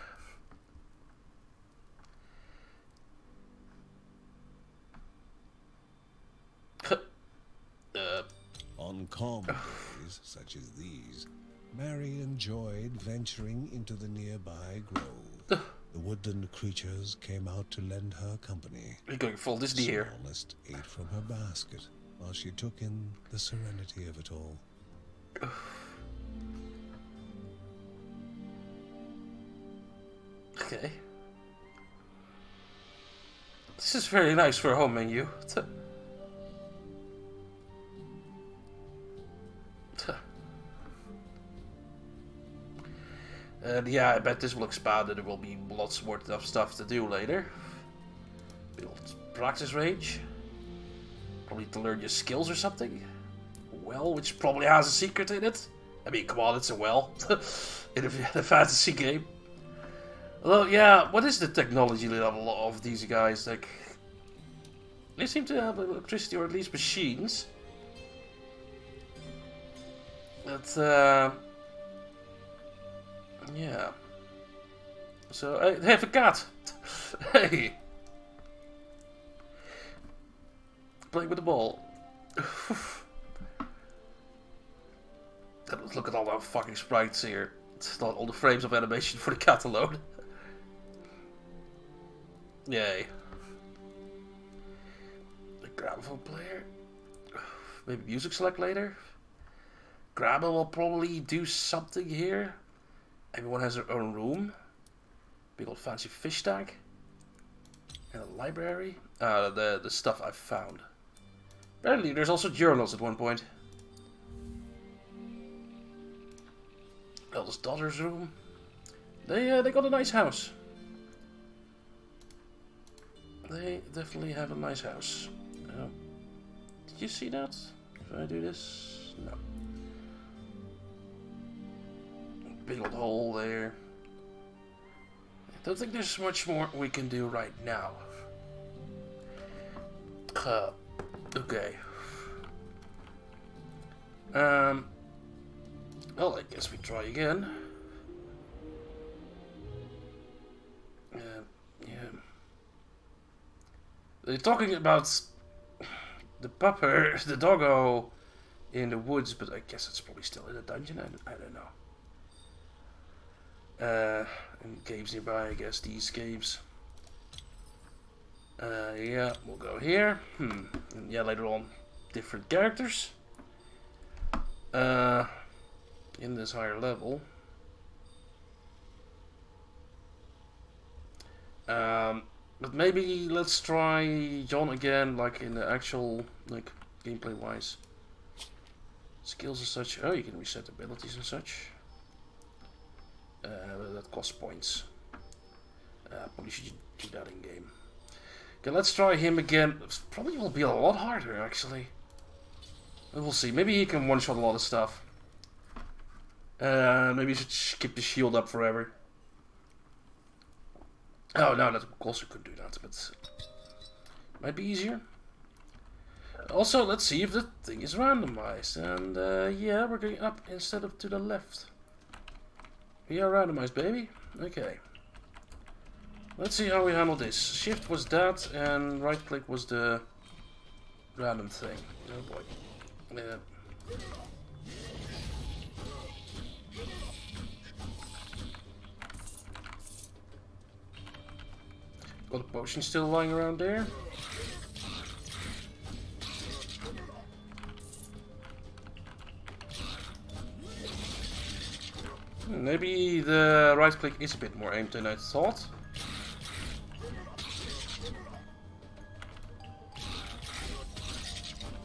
uh, On calm days such as these, Mary enjoyed venturing into the nearby grove. The woodland creatures came out to lend her company. we're going full Disney here. Smallest ate from her basket while she took in the serenity of it all. Okay. This is very nice for a home menu. And yeah, I bet this will expand and there will be lots more stuff to do later. Build practice range. Probably to learn your skills or something. Well, which probably has a secret in it. I mean, come on, it's a well. in a, fantasy game. Well, yeah, what is the technology level of these guys? Like, They seem to have electricity or at least machines. But, uh, yeah. So, I have a cat. hey. Playing with the ball. Look at all the fucking sprites here. It's not all the frames of animation for the cat alone. Yay. The gramophone player. Maybe music select later. Grandma will probably do something here. Everyone has their own room. Big old fancy fish tank. And a library. Uh, the, the stuff I've found. Apparently there's also journals at one point. Eldest daughter's room. They, uh, they got a nice house. They definitely have a nice house. Did you see that? If I do this? No. Big old hole there. I don't think there's much more we can do right now. Uh, okay. Um. Well, I guess we try again. Uh, yeah. They're talking about the pupper, the doggo in the woods, but I guess it's probably still in a dungeon. I, I don't know. Uh, and caves nearby, I guess, these caves. Uh, yeah, we'll go here. Hmm. And yeah, later on, different characters. Uh, in this higher level. Um, but maybe let's try John again, like in the actual, like, gameplay-wise. Skills and such. Oh, you can reset abilities and such. Uh, that costs points. Uh, probably should do that in game. Okay, let's try him again. Probably will be a lot harder, actually. We'll see. Maybe he can one-shot a lot of stuff. Uh, maybe you should keep the shield up forever. Oh, no, that also could do that, but... Might be easier. Also, let's see if the thing is randomized. And, uh, yeah, we're going up instead of to the left. We are randomized, baby. Okay. Let's see how we handle this. Shift was that, and right click was the random thing. Oh boy. Yeah. Got a potion still lying around there. Maybe the right click is a bit more aimed than I thought.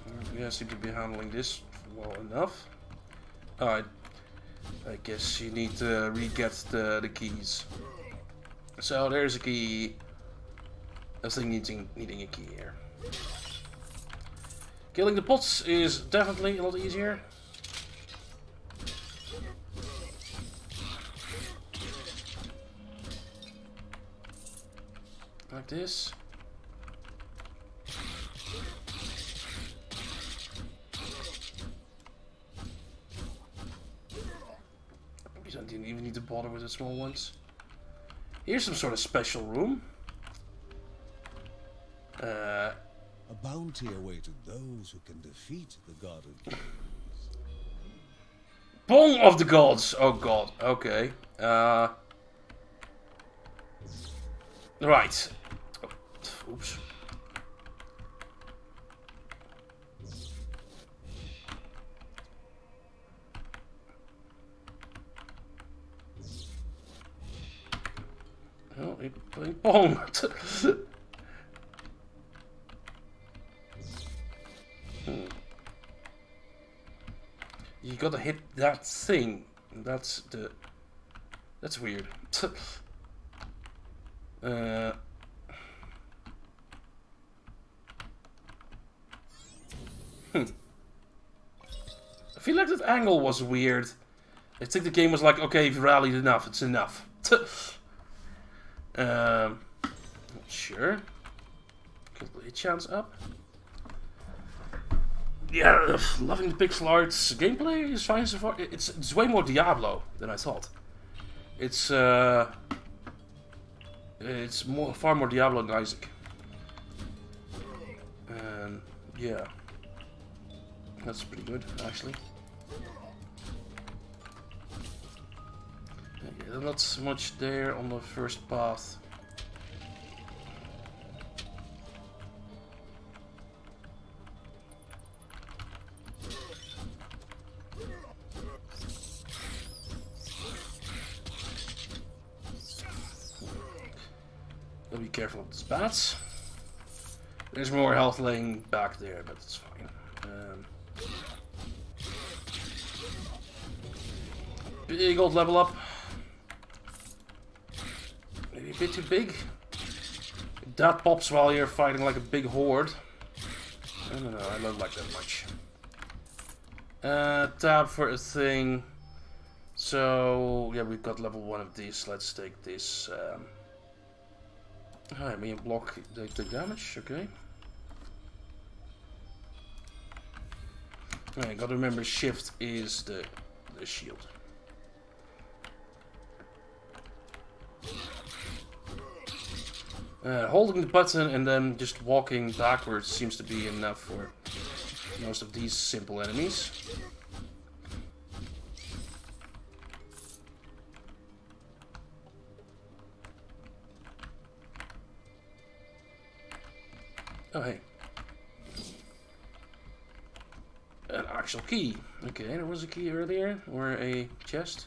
Mm, yeah, I seem to be handling this well enough. Alright. I guess you need to re-get the, the keys. So there's a key. I think needing, needing a key here. Killing the pots is definitely a lot easier. Like this. Probably don't even need to bother with the small ones. Here's some sort of special room. Uh, A bounty awaited those who can defeat the god of. Pong of the Gods! Oh god, okay. Uh, right. Oops. Oh, playing Pong! Hmm. You gotta hit that thing. That's the. That's weird. uh. Hmm. I feel like that angle was weird. I think the game was like, okay, you've rallied enough, it's enough. um, not sure. Get the hit chance up. Yeah, loving the pixel arts. Gameplay is fine so far. It's it's way more Diablo than I thought. It's uh, it's more far more Diablo than Isaac. And yeah, that's pretty good actually. Okay, not so much there on the first path. Gotta be careful of the bats. There's more health laying back there, but it's fine. Um, big old level up. Maybe a bit too big. That pops while you're fighting like a big horde. I don't know, I don't like that much. Uh, tab for a thing. So, yeah, we've got level 1 of these. Let's take this. Um, Alright, me and block the, the damage, okay. Alright, gotta remember shift is the, the shield. Uh, holding the button and then just walking backwards seems to be enough for most of these simple enemies. Oh, hey. An actual key. Okay, there was a key earlier, or a chest.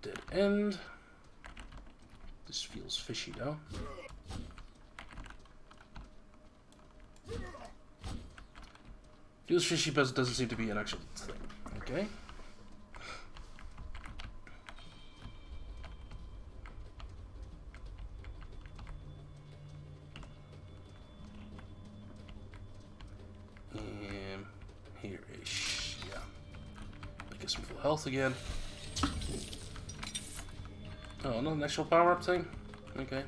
Dead end. This feels fishy, though. Feels fishy, but doesn't seem to be an actual thing. Okay. And here is, yeah. I get some full health again. Oh, another actual power-up thing? Okay.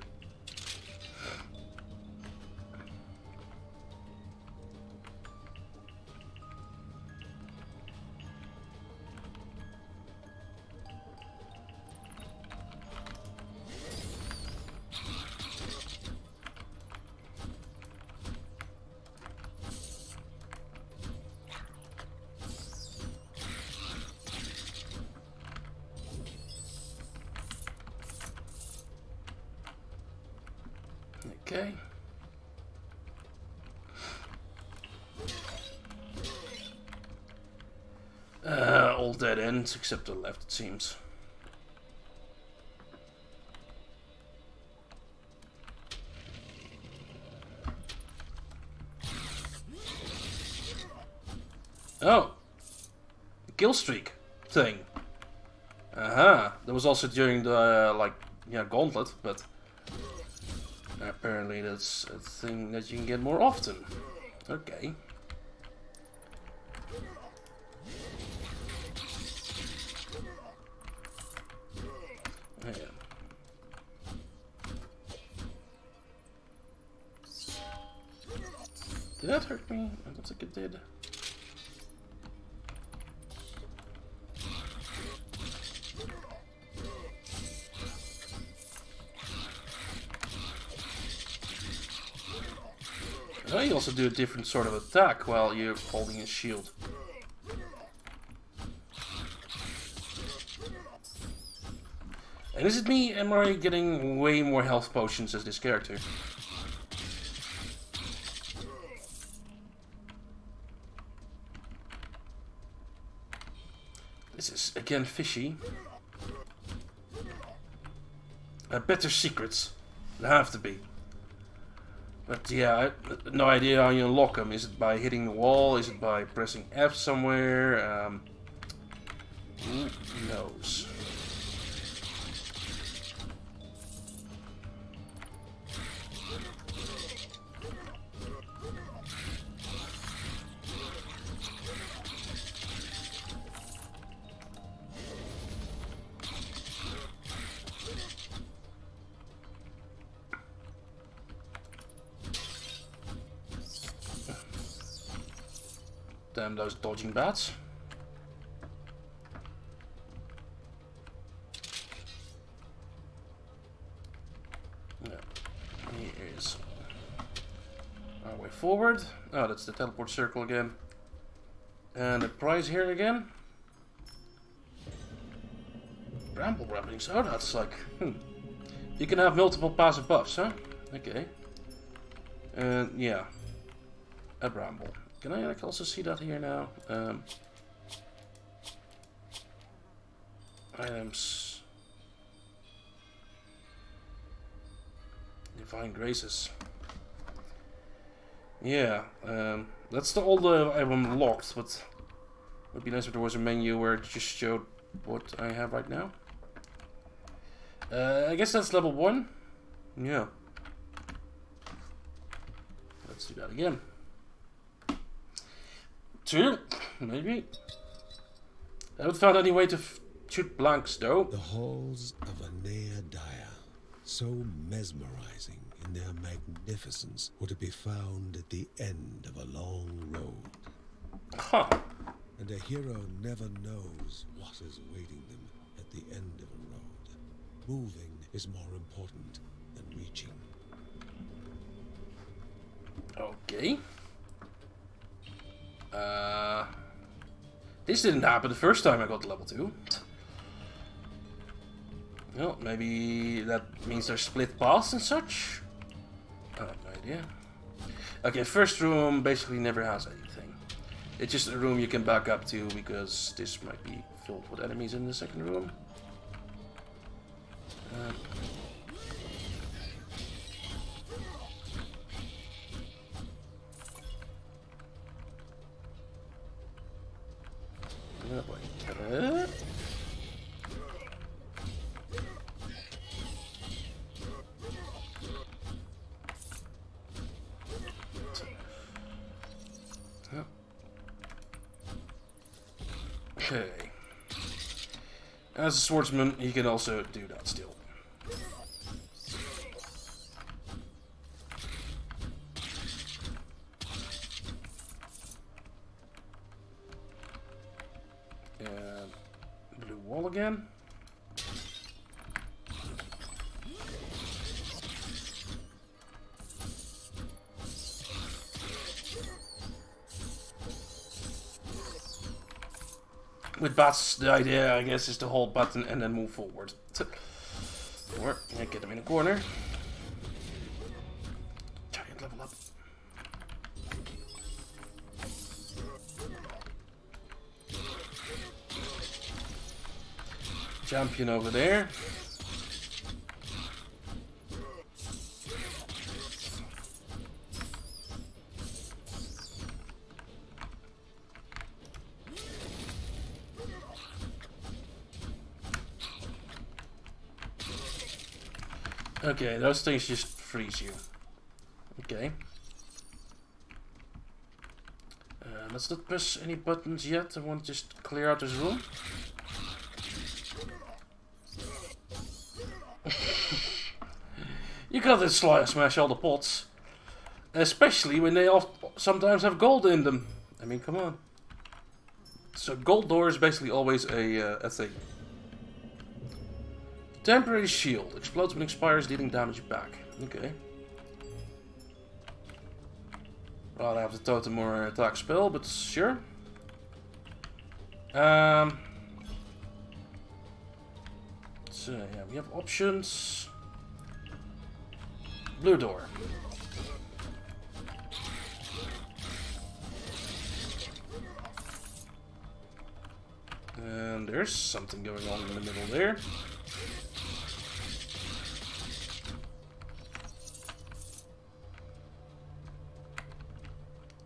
Ends except the left, it seems. Oh, kill streak thing. Uh huh. That was also during the uh, like yeah gauntlet, but Apparently that's a thing that you can get more often. Okay. I it did. Now you also do a different sort of attack while you're holding a shield. And is it me, am I getting way more health potions as this character? This is, again, fishy. Uh, better secrets. There have to be. But yeah, no idea how you unlock them. Is it by hitting the wall? Is it by pressing F somewhere? Um, dodging bats. Yeah, here is our way forward. Oh, that's the teleport circle again. And the prize here again. Bramble wrappings. Oh, that's like... Hmm. You can have multiple passive buffs, huh? Okay. And yeah. A bramble. Can I like, also see that here now? Um, items. Divine Graces. Yeah, um, that's the old uh, item locked, but would be nice if there was a menu where it just showed what I have right now. Uh, I guess that's level 1. Yeah. Let's do that again. Two, maybe. I haven't found any way to shoot blanks, though. The halls of Anea Dire, so mesmerizing in their magnificence, were to be found at the end of a long road. Huh. And a hero never knows what is awaiting them at the end of a road. Moving is more important than reaching. Okay. Uh, this didn't happen the first time I got to level 2. Well, maybe that means there's split paths and such? I have no idea. Okay, first room basically never has anything. It's just a room you can back up to because this might be filled with enemies in the second room. Uh, Oh boy. Okay. As a swordsman, he can also do that still. Again. With bats, the idea, I guess, is to hold button and then move forward. Or, yeah, get them in a corner. Champion over there. Okay, those things just freeze you. Okay. Uh, let's not press any buttons yet. I want to just clear out this room. You gotta sli smash all the pots. Especially when they sometimes have gold in them. I mean, come on. So gold door is basically always a, uh, a thing. Temporary shield. Explodes when expires, dealing damage back. Okay. Well, I have the totem or attack spell, but sure. Um. So, yeah, we have options. Blue door. And there's something going on in the middle there.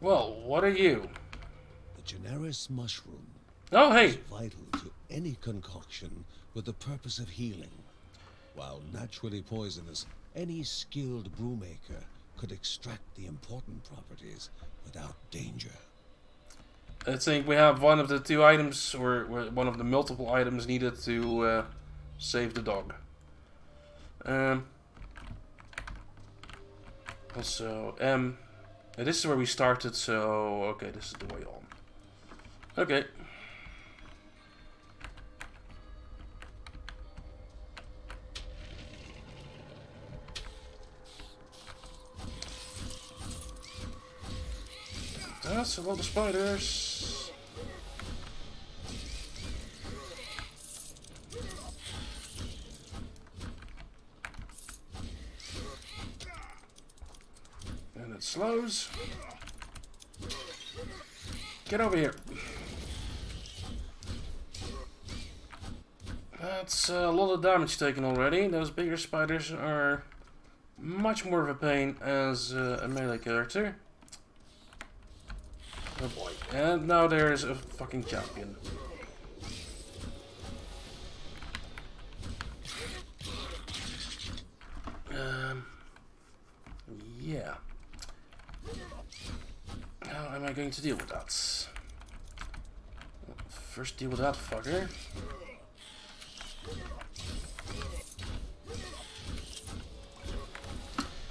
Well, what are you? The generis mushroom Oh, hey. vital to any concoction with the purpose of healing. While naturally poisonous, any skilled brewmaker could extract the important properties without danger. I think we have one of the two items, or one of the multiple items needed to uh, save the dog. Um. Also, um, this is where we started, so okay, this is the way on. Okay. That's a lot of spiders. And it slows. Get over here. That's a lot of damage taken already. Those bigger spiders are much more of a pain as uh, a melee character. Oh boy. And now there's a fucking champion. Um, yeah. How am I going to deal with that? First deal with that fucker.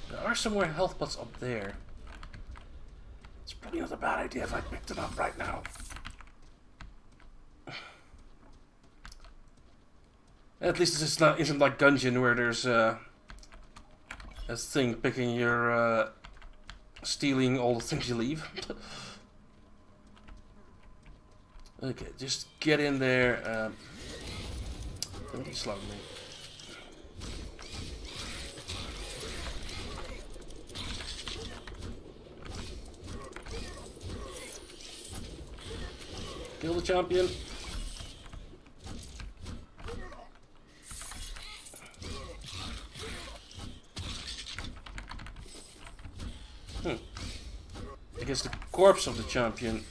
There are some more health pots up there. Probably not a bad idea if I picked it up right now. At least this not, isn't like Gungeon where there's uh, a thing picking your, uh, stealing all the things you leave. okay, just get in there. Um, don't slug me. Kill the champion. Hmm. I guess the corpse of the champion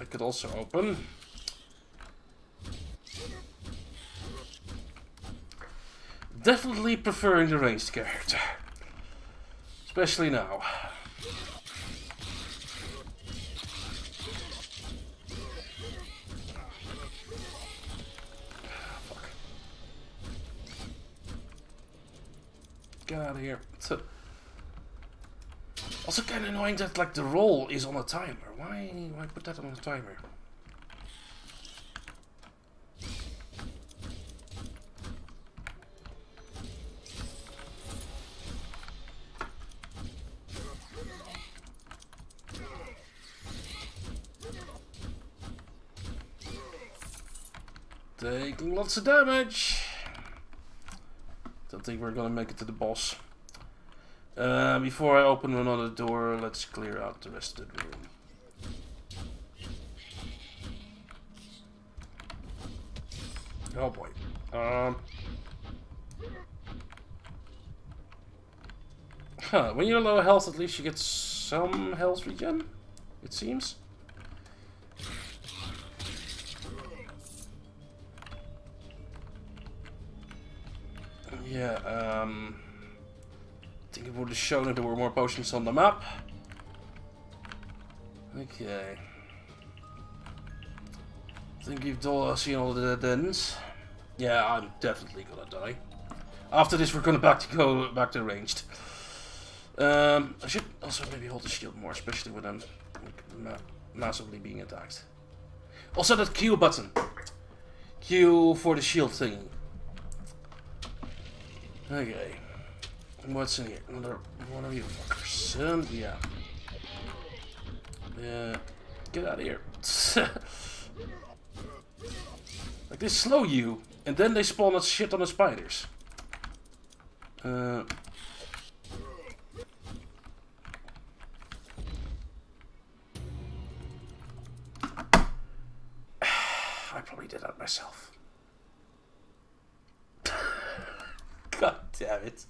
I could also open. Definitely preferring the ranged character. Especially now. Get out of here. So, also kind of annoying that like the roll is on a timer. Why, why put that on a timer? Taking lots of damage. Think we're gonna make it to the boss. Uh, before I open another door, let's clear out the rest of the room. Oh boy. Um. Huh, when you're low health, at least you get some health regen, it seems. Yeah, um... I think it would have shown that there were more potions on the map. Okay. I think you've all seen all the dead ends. Yeah, I'm definitely gonna die. After this, we're gonna back to go back to ranged. Um, I should also maybe hold the shield more, especially when I'm ma massively being attacked. Also, that Q button. Q for the shield thingy. Okay. What's in here? Another one of you fuckers. Yeah. Yeah. Get out of here. like, they slow you, and then they spawn that shit on the spiders. Uh... I probably did that myself. God damn it.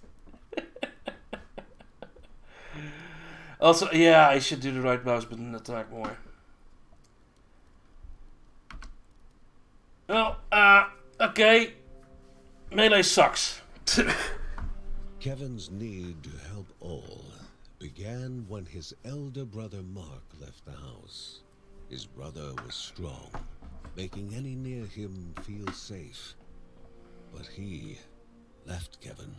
also, yeah, I should do the right mouse button attack more. Well, uh, okay. Melee sucks. Kevin's need to help all began when his elder brother Mark left the house. His brother was strong, making any near him feel safe. But he left Kevin.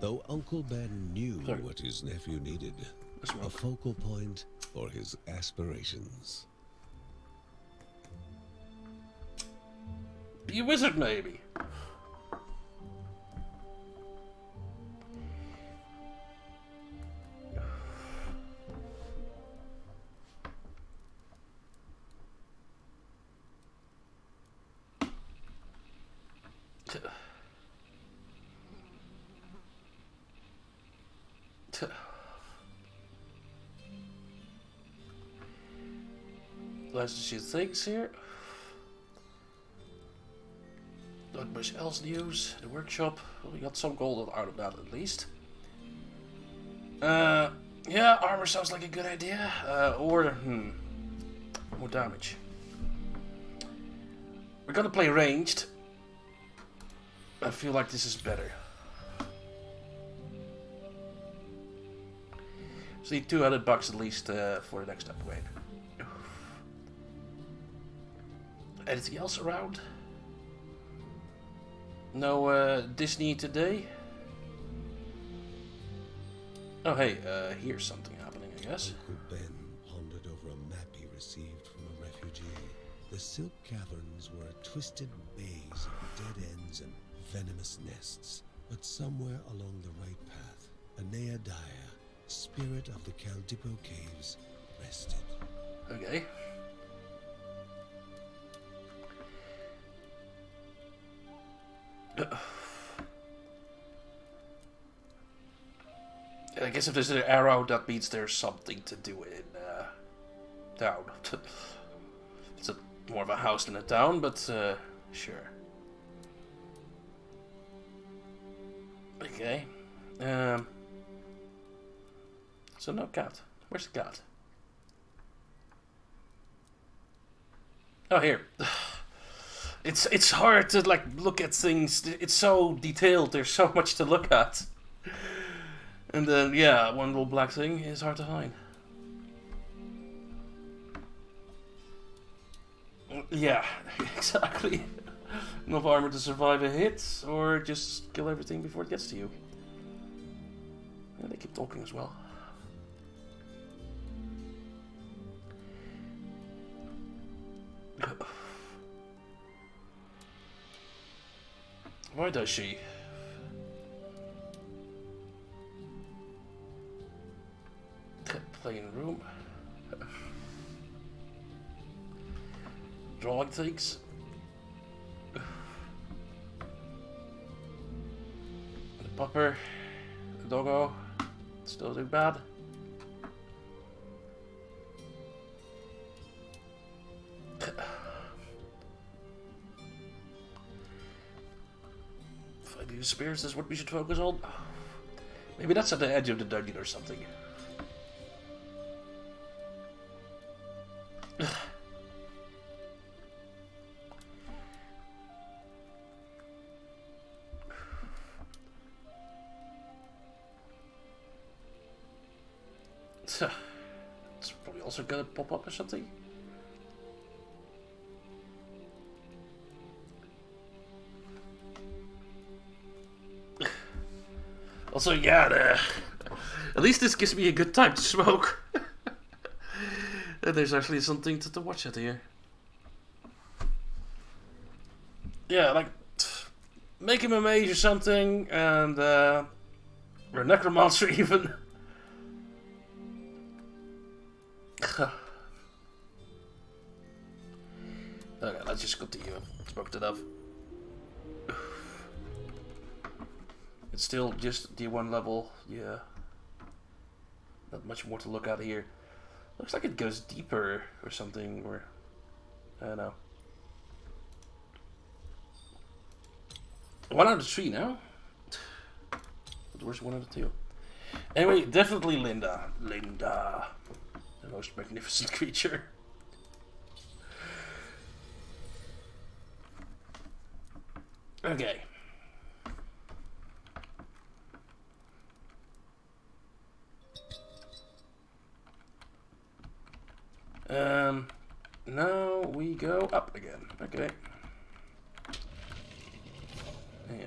Though Uncle Ben knew Sorry. what his nephew needed, a focal point for his aspirations. Be a wizard, maybe. Than she thinks here. Not much else news. The workshop. Well, we got some gold out of that at least. Uh, yeah, armor sounds like a good idea. Uh, or, hmm, more damage. We're gonna play ranged. I feel like this is better. So need 200 bucks at least uh, for the next upgrade. Anything else around? No uh, Disney today? Oh hey, uh, here's something happening, I guess. Uncle Ben pondered over a map he received from a refugee. The Silk Caverns were a twisted maze of dead ends and venomous nests. But somewhere along the right path, Anea Daya, spirit of the Caldipo Caves, rested. Okay. I guess if there's an arrow, that means there's something to do in uh, town. it's a, more of a house than a town, but uh, sure. Okay. Um. So no cat. Where's the cat? Oh, here. It's it's hard to like look at things. It's so detailed. There's so much to look at. And then yeah, one little black thing is hard to find. Yeah, exactly. Enough armor to survive a hit, or just kill everything before it gets to you. Yeah, they keep talking as well. Why does she? Playing room. Drawing things. The pupper. The doggo. Still doing bad. Spears is what we should focus on. Maybe that's at the edge of the dungeon or something. it's probably also gonna pop up or something. Also, yeah, the, at least this gives me a good time to smoke. there's actually something to, to watch out here. Yeah, like, make him a mage or something, and, uh, or a necromancer even. okay, let's just continue. Smoked it up. It's still just D1 level, yeah. Not much more to look at here. Looks like it goes deeper or something, or... I don't know. One out of three now? But where's one out of two? Anyway, definitely Linda. Linda. The most magnificent creature. Okay. Um, now we go up again. Okay. Yeah.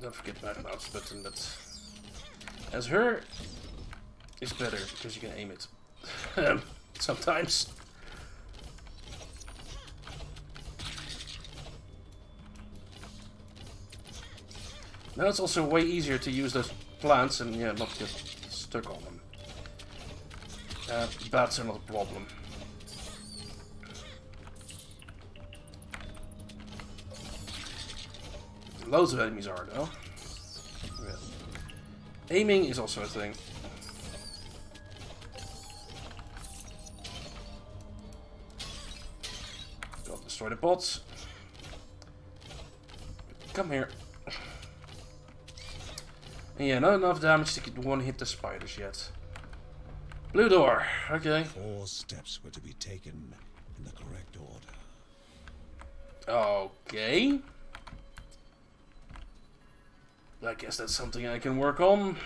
Don't forget my mouse button, but as her is better because you can aim it. um, sometimes. Now it's also way easier to use those plants and yeah, not get stuck on them. Uh, bats are not a problem. Loads of enemies are though. Yeah. Aiming is also a thing. Go destroy the bots. Come here. Yeah, not enough damage to one hit the spiders yet. Blue door, okay. Four steps were to be taken in the correct order. Okay. I guess that's something I can work on.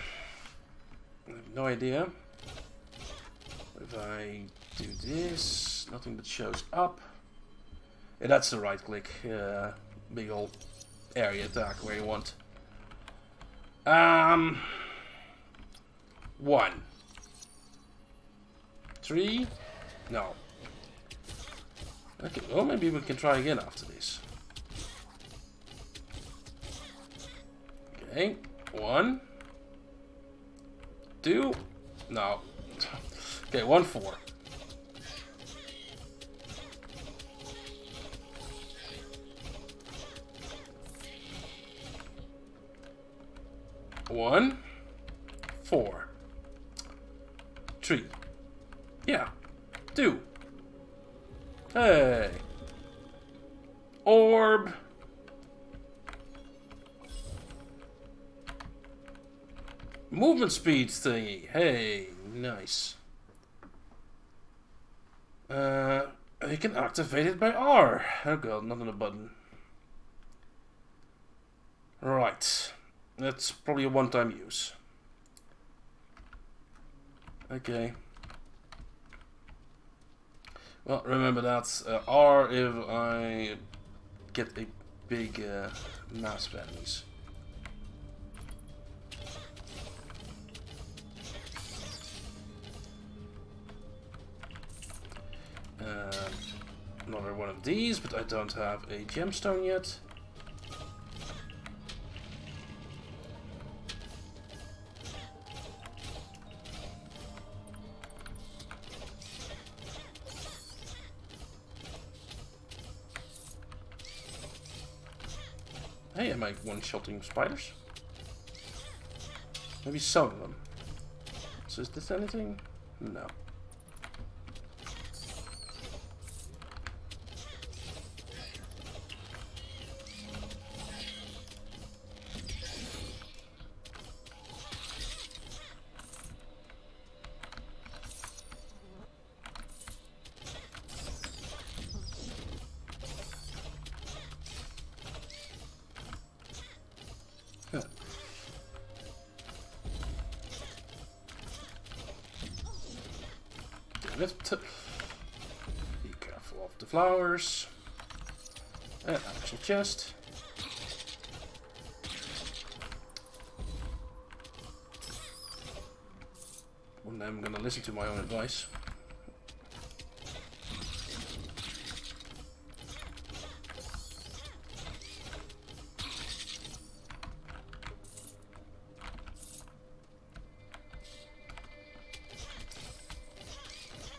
I have no idea. If I do this, nothing but shows up. Yeah, that's the right click. Uh, big old area attack where you want. Um, one. Three? No. Okay, well maybe we can try again after this. Okay, one. Two. No. okay, one, four. One, four, three. Yeah, two. Hey. Orb. Movement speed thingy. Hey, nice. Uh, you can activate it by R. Oh god, not on a button. Right. That's probably a one-time use. Okay. Well, remember that uh, R if I get a big uh, mass of Uh, another one of these, but I don't have a gemstone yet. Hey, am I one-shotting spiders? Maybe some of them. So is this anything? No. One day I'm gonna listen to my own advice.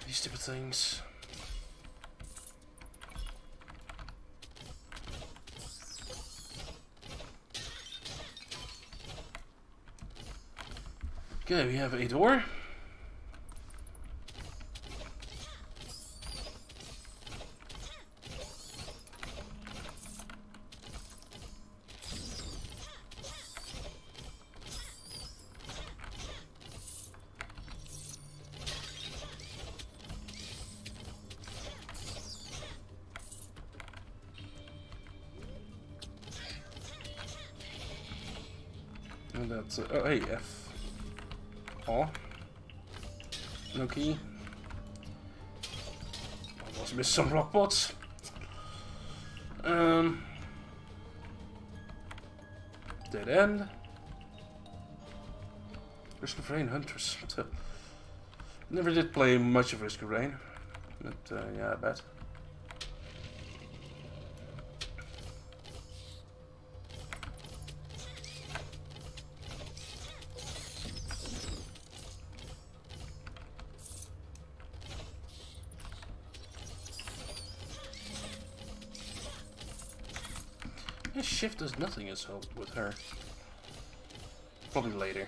These stupid things. Okay, we have a door. And that's uh, oh hey F. Oh. No key. Almost missed some rock pots. Um. Dead end. Risk of Rain Hunters. Never did play much of Risk of Rain. But, uh, yeah, I bet. Does nothing as help with her. Probably later.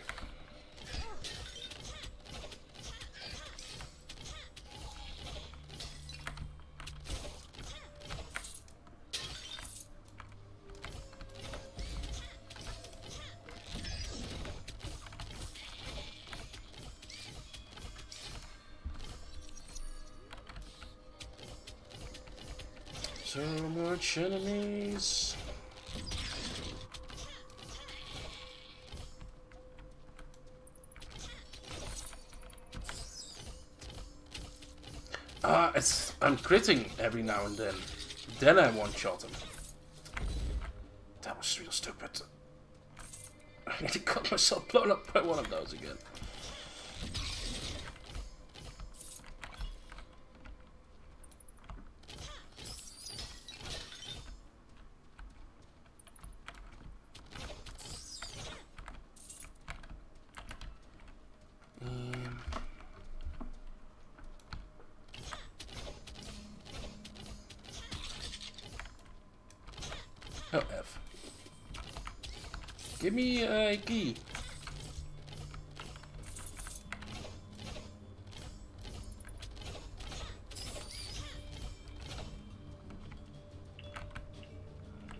So much enemies. Critting every now and then. Then I one shot him. That was real stupid. I nearly got myself blown up by one of those again. Um, Oh, F. Give me a key.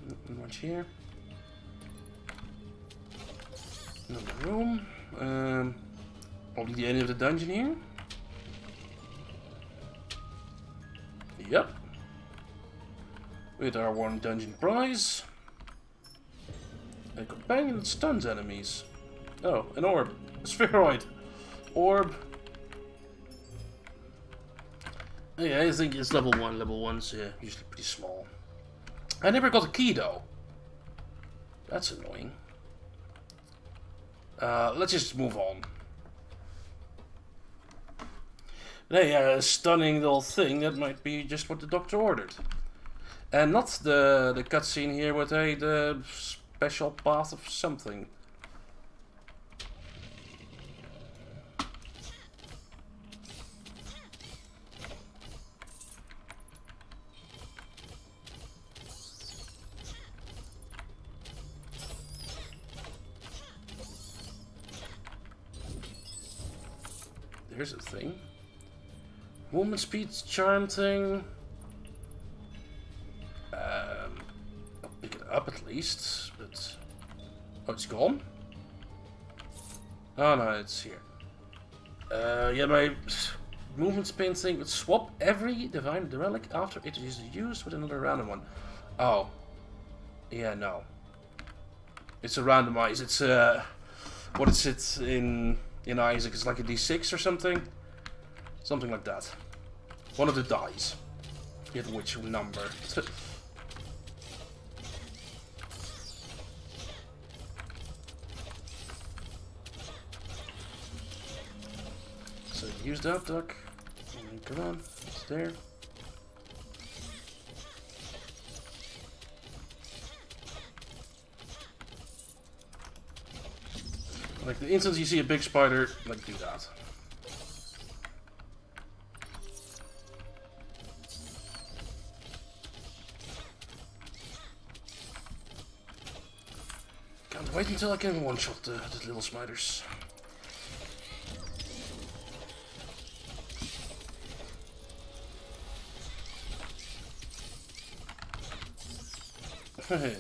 Nothing much here. Another room. Um, probably the end of the dungeon here. Yep. With our one dungeon prize. A companion that stuns enemies. Oh, an orb. A spheroid. Orb. Oh, yeah, I think it's level 1. Level 1's yeah, usually pretty small. I never got a key though. That's annoying. Uh, let's just move on. Hey, a stunning little thing. That might be just what the doctor ordered. And not the the cutscene here with a the special path of something. There's a thing. Woman speeds charm thing. Um, I'll pick it up at least, gone? Oh no, it's here. Uh, yeah, my movement spin thing would swap every divine relic after it is used with another random one. Oh. Yeah, no. It's a randomize. It's a... what is it in in Isaac? It's like a D6 or something? Something like that. One of the dice. Forget which number. so use up, duck. Come on, it's there. Like the instant you see a big spider, like do that. Can't wait until I can one-shot the, the little spiders. Hey.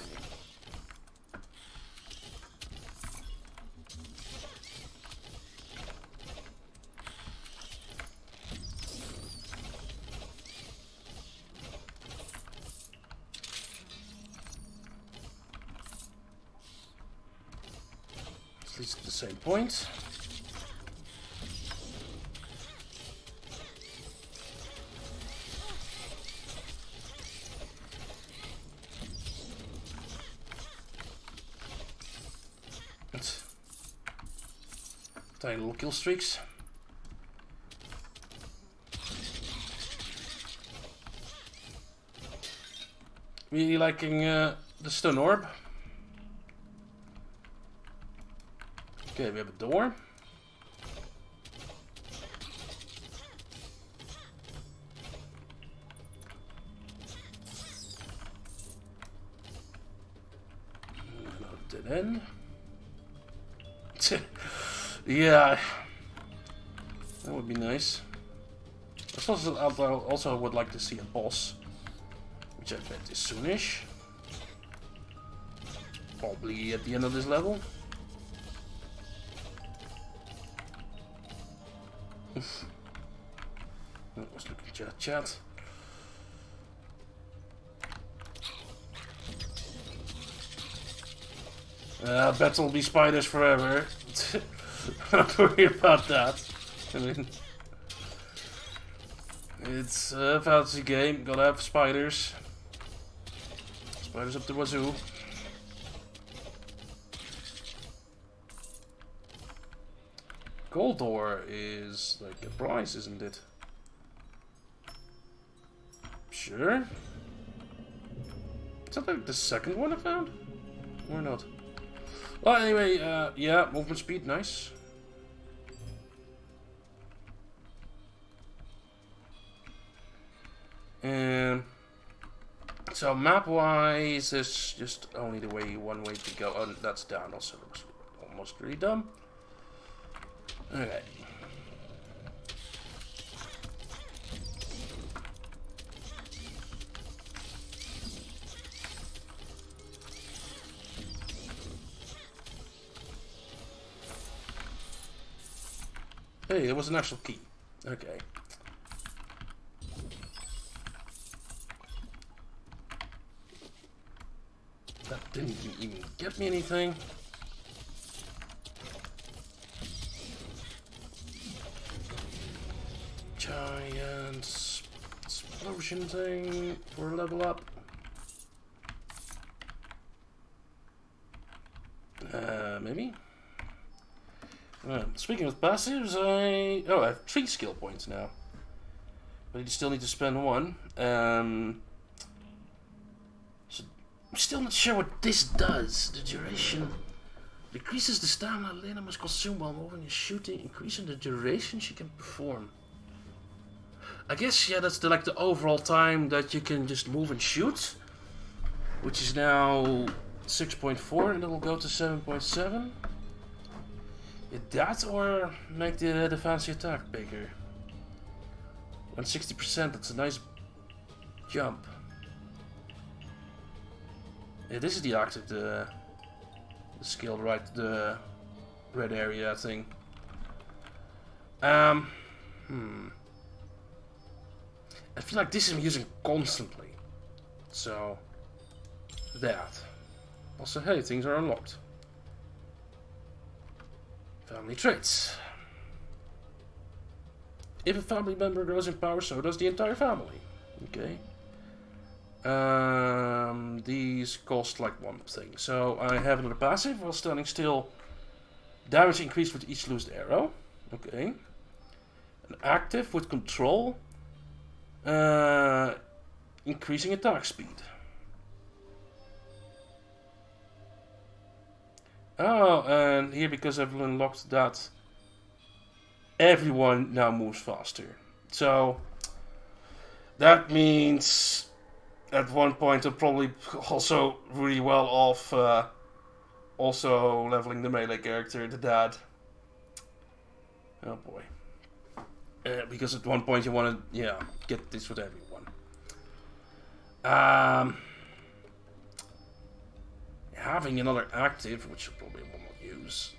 This leads to the same point. kill streaks. Really liking uh, the stun orb. Okay, we have a door. Yeah, that would be nice. I also, also would like to see a boss, which I bet is soonish. Probably at the end of this level. Let's look at chat. chat. Uh, will be spiders forever. Not worry about that. I mean, it's a fantasy game. Gotta have spiders. Spiders up the wazoo. Gold door is like a prize, isn't it? Sure. Is that like the second one I found? Or not? Well, anyway, uh, yeah, movement speed, nice. So map-wise, it's just only the way one way to go. Oh, that's down. Also looks almost really dumb. Okay. Hey, there was an actual key. Okay. That didn't even get me anything. Giant explosion thing for level up. Uh, maybe? Uh, speaking of passives, I... Oh, I have three skill points now. But you still need to spend one. Um, I'm still not sure what this does. The duration... Decreases the stamina Linda must consume while moving and shooting, increasing the duration she can perform. I guess, yeah, that's the, like the overall time that you can just move and shoot. Which is now 6.4 and it'll go to 7.7. That or make the, the fancy attack bigger. 160%, that's a nice jump. Yeah, this is the active, the, the skill, right? The red area thing. Um, hmm. I feel like this I'm using constantly. So, that. Also, hey, things are unlocked. Family traits. If a family member grows in power, so does the entire family. Okay. Um, these cost like one thing. So I have another passive while standing still. Damage increased with each loosed arrow. Okay. An active with control. Uh, increasing attack speed. Oh, and here because I've unlocked that, everyone now moves faster. So that means at one point I'm probably also really well off uh, also leveling the melee character, the dad. Oh boy. Uh, because at one point you want to, yeah, get this with everyone. Um, having another active, which I probably will not use.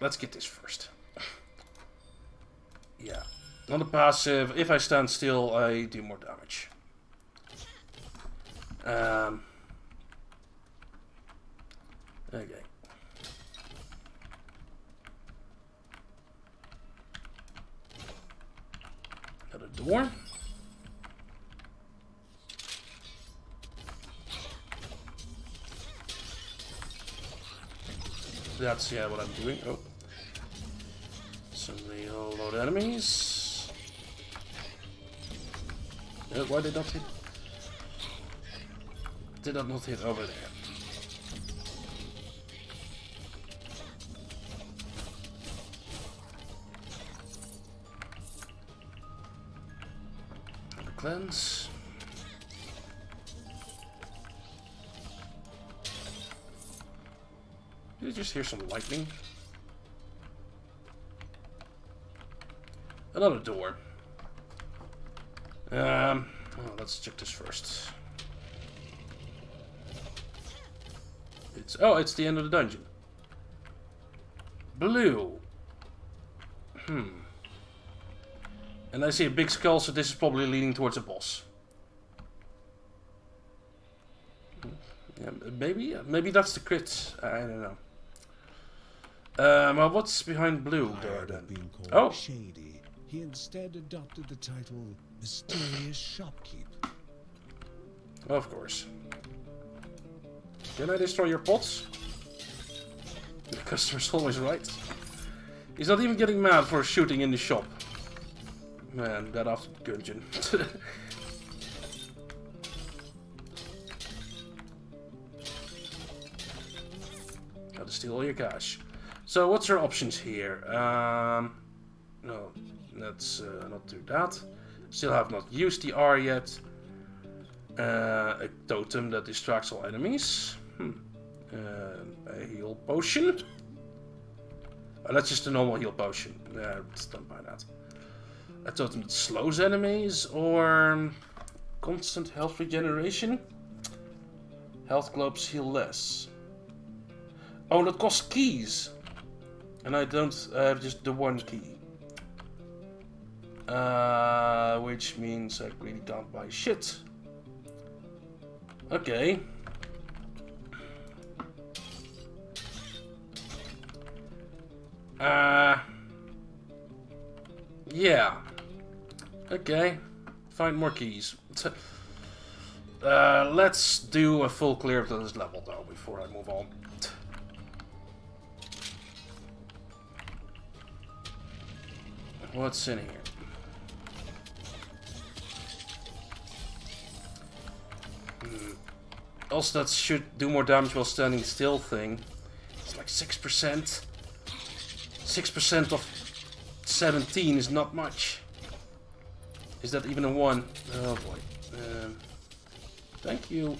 Let's get this first. yeah. On the passive, if I stand still, I do more damage. Um, okay. Another door. that's yeah what I'm doing. Oh. Some real load enemies. Uh, why did not hit? Did I not hit over there? cleanse. Did you just hear some lightning? Another door. Um, let's check this first. It's oh, it's the end of the dungeon. Blue. Hmm. And I see a big skull, so this is probably leading towards a boss. Yeah, maybe, maybe that's the crit. I don't know. Um, well, what's behind blue there then? Being called Oh. Shady, he instead adopted the title Mysterious Shopkeep. Of course. Can I destroy your pots? The customer's always right. He's not even getting mad for shooting in the shop. Man, that after Gungeon. Gotta steal all your cash. So what's our options here? Um, no, let's uh, not do that. Still have not used the R yet. Uh, a totem that distracts all enemies. Hmm. Uh, a heal potion. Oh, that's just a normal heal potion. Yeah, it's done by that. A totem that slows enemies or um, constant health regeneration. Health globes heal less. Oh, that costs keys. And I don't have just the one key. Uh, which means I really can't buy shit. Okay. Uh. Yeah. Okay. Find more keys. Uh, let's do a full clear of this level though before I move on. What's in here? Hmm. Also, that should do more damage while standing still thing. It's like 6%. 6% of 17 is not much. Is that even a 1? Oh boy. Um, thank you.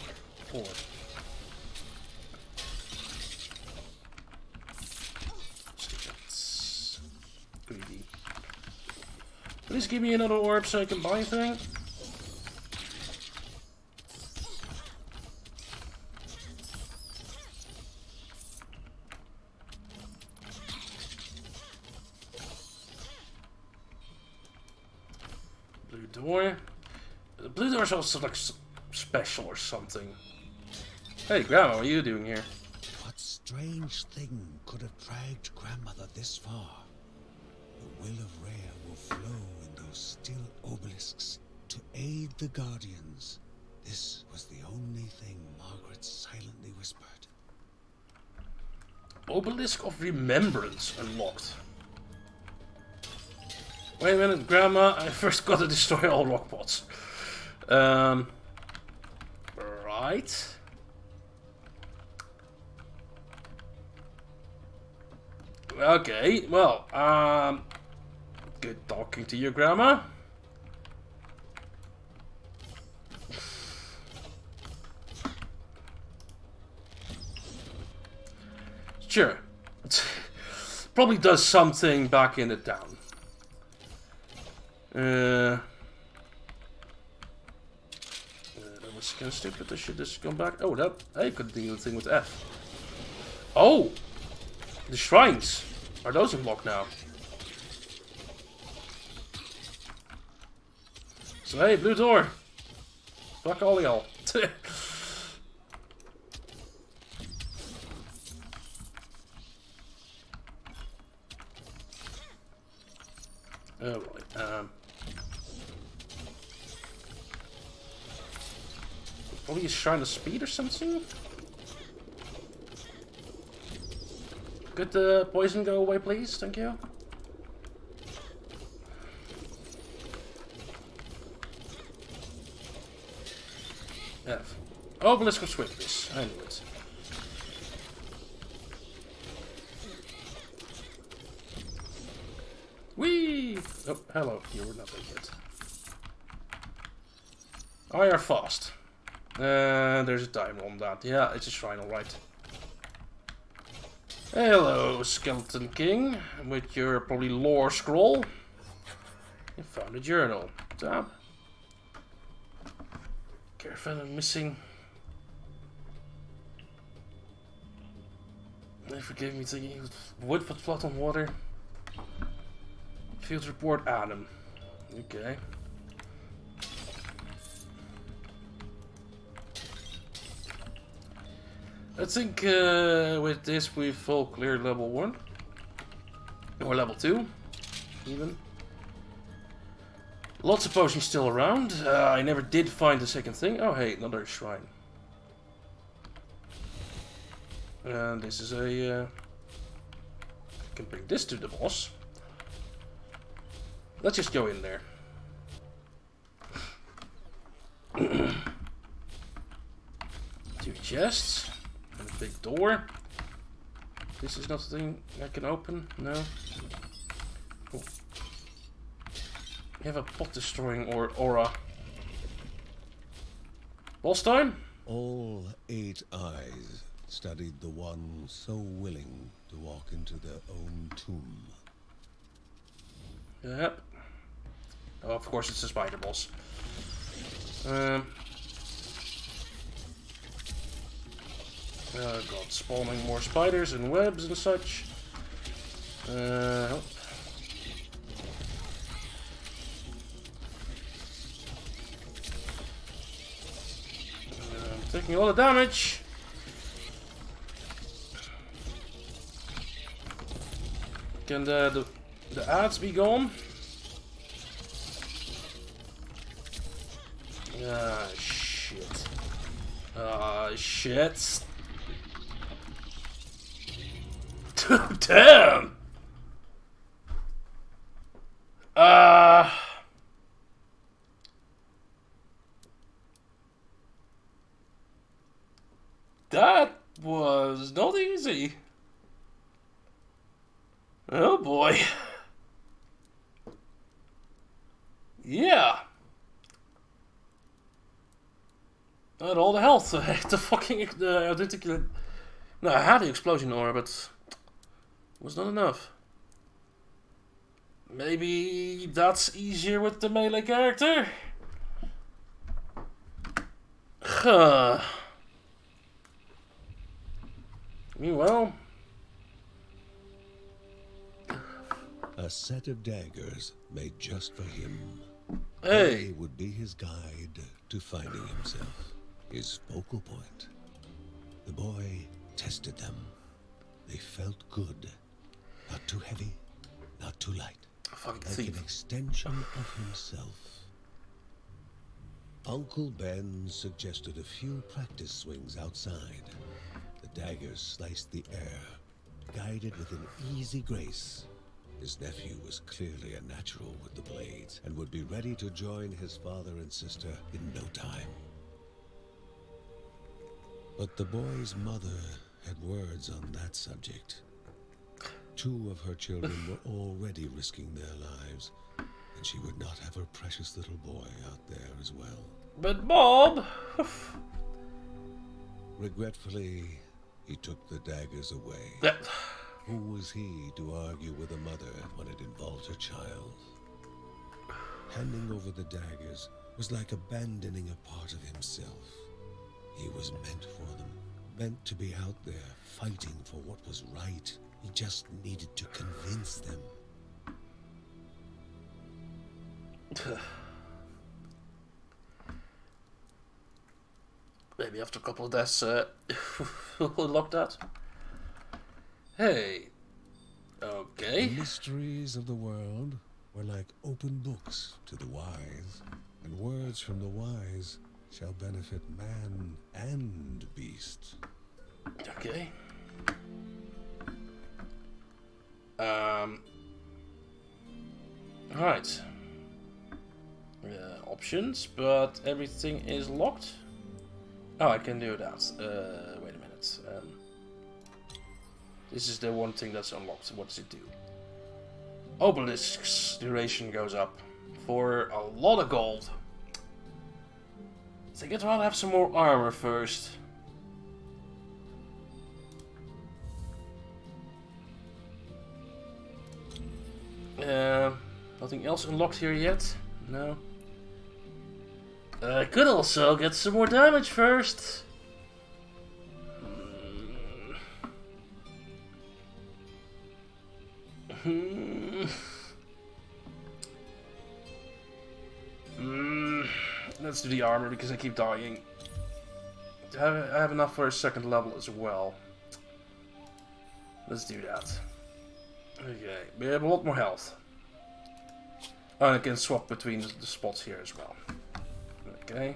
Please give me another orb so I can buy a thing. Door. The blue door is also like special or something. Hey, Grandma, what are you doing here? What strange thing could have dragged grandmother this far? The will of Rea will flow in those still obelisks to aid the Guardians. This was the only thing Margaret silently whispered. Obelisk of Remembrance unlocked. Wait a minute, Grandma. I first gotta destroy all rock pots. Um. Right. Okay, well, um. Good talking to you, Grandma. Sure. Probably does something back in the town. Uh, uh, that was kind of stupid. I should just come back. Oh, that I could do the thing with F. Oh, the shrines are those unlocked now? So hey, blue door. Fuck all y'all. Oh boy. Um, probably a shrine of speed or something. Could the poison go away, please? Thank you. F. Obelisk of Swiftness. I knew it. Whee! Oh, hello. You were not there yet. Oh, you're fast. Uh, there's a timer on that. Yeah, it's a shrine, alright. Hello, Skeleton King, with your probably lore scroll. You found a journal. Tab. Caravan missing. They forgive me thinking wood but flat on water. Field report Adam. Okay. I think uh, with this we've all cleared level 1. Or level 2, even. Lots of potions still around. Uh, I never did find the second thing. Oh hey, another shrine. And this is a... Uh, I can bring this to the boss. Let's just go in there. Two chests. Big door. This is not the thing I can open. No. You have a pot destroying or aura. Boss time? All eight eyes studied the one so willing to walk into their own tomb. Yep. Oh, of course it's a spider boss. Um. Oh god, spawning more spiders and webs and such. Uh, help. Uh, taking a lot of damage. Can the, the, the ads be gone? Ah, shit. Ah, shit. Damn! Uh... That was not easy. Oh boy. Yeah. I had all the health. the fucking. Uh. Uh, no, I had the explosion aura, but was not enough. Maybe that's easier with the melee character? Huh. Meanwhile. A set of daggers made just for him. Hey. They would be his guide to finding himself, his focal point. The boy tested them. They felt good. Not too heavy, not too light. Fucking like thief. an extension of himself. Uncle Ben suggested a few practice swings outside. The daggers sliced the air, guided with an easy grace. His nephew was clearly a natural with the blades and would be ready to join his father and sister in no time. But the boy's mother had words on that subject. Two of her children were already risking their lives, and she would not have her precious little boy out there as well. But Bob. Regretfully, he took the daggers away. Who was he to argue with a mother when it involved her child? Handing over the daggers was like abandoning a part of himself. He was meant for them, meant to be out there fighting for what was right. He just needed to convince them. Maybe after a couple of deaths, uh, we'll unlock that. Hey. Okay. The mysteries of the world were like open books to the wise, and words from the wise shall benefit man and beast. Okay. Um. Alright. Uh, options, but everything is locked. Oh, I can do that. Uh, wait a minute. Um, this is the one thing that's unlocked. What does it do? Obelisk's duration goes up for a lot of gold. I think I'd rather have some more armor first. Uh, nothing else unlocked here yet? No. I could also get some more damage first. Hmm. Let's do the armor because I keep dying. I have enough for a second level as well. Let's do that. Okay, we have a lot more health. And I can swap between the spots here as well. Okay.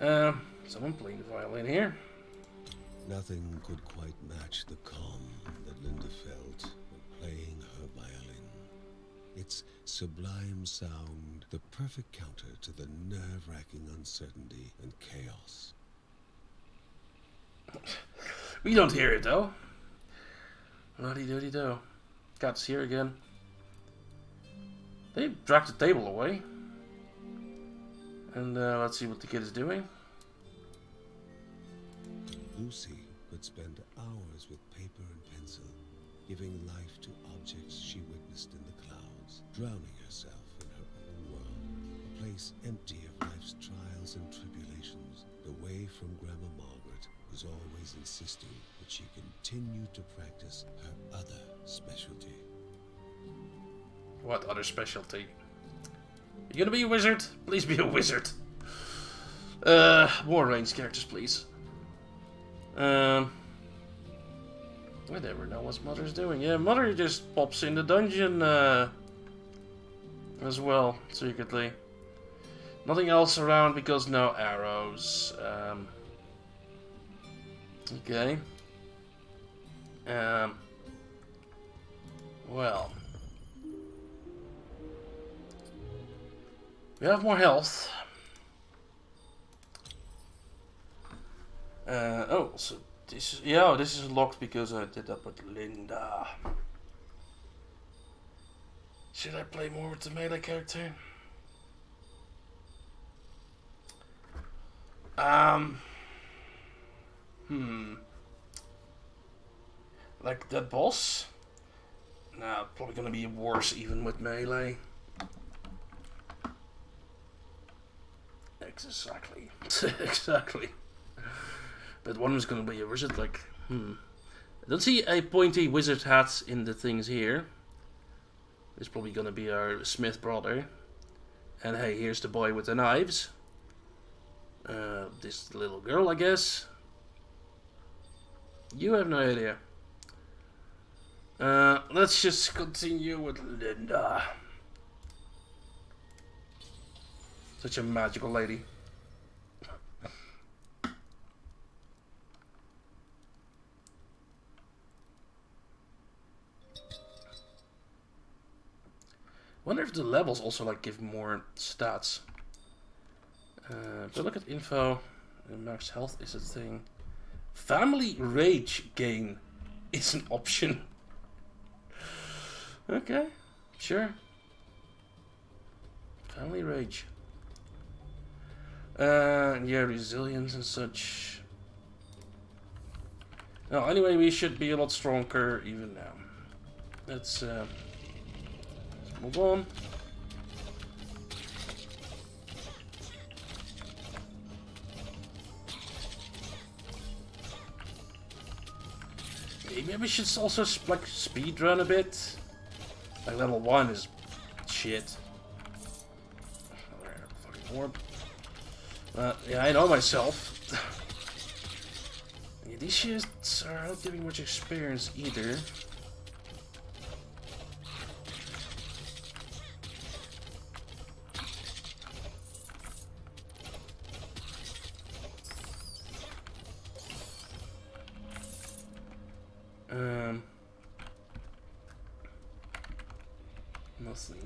Um, someone playing the violin here. Nothing could quite match the calm that Linda felt when playing her violin. Its sublime sound, the perfect counter to the nerve-wracking uncertainty and chaos. We don't hear it though. Bloody doody do. Cat's here again. They dragged the table away. And uh, let's see what the kid is doing. Lucy could spend hours with paper and pencil, giving life to objects she witnessed in the clouds, drowning herself in her own world, a place empty of life's trials and tribulations. Away from Grandma Margaret was always insisting that she continue to practice her other specialty. What other specialty? You gonna be a wizard? Please be a wizard. Uh, more ranged characters, please. Um, I never know what Mother's doing. Yeah, Mother just pops in the dungeon uh, as well, secretly. Nothing else around because no arrows. Um, okay. Um, well. We have more health. Uh, oh, so this is, yeah, this is locked because I did that with Linda. Should I play more with the melee character? Um, hmm. Like that boss? Nah, probably gonna be worse even with melee. Exactly. exactly. But one is gonna be a wizard, like, hmm. I don't see a pointy wizard hat in the things here. It's probably gonna be our Smith brother. And hey, here's the boy with the knives. Uh, this little girl, I guess. You have no idea. Uh, let's just continue with Linda. Such a magical lady. wonder if the levels also like give more stats. Uh, look at info, max health is a thing. Family rage gain is an option. Okay, sure. Family rage. Uh, yeah, resilience and such. Now, anyway, we should be a lot stronger even now. Let's, uh, let's move on. Maybe we should also like speed run a bit. Like level one is shit. Fucking. Uh, yeah, I know myself. yeah, these shits are not giving much experience either. Um,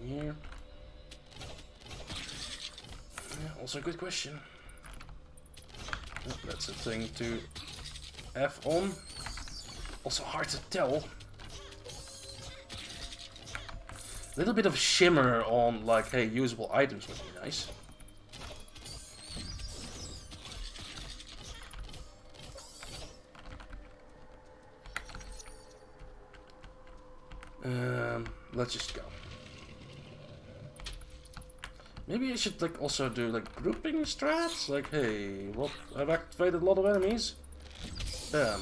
here. Yeah, also a good question. That's a thing to F on. Also hard to tell. A little bit of shimmer on, like, hey, usable items would be nice. Um, let's just go. Maybe I should like also do like grouping strats. Like, hey, well, I've activated a lot of enemies. Bam.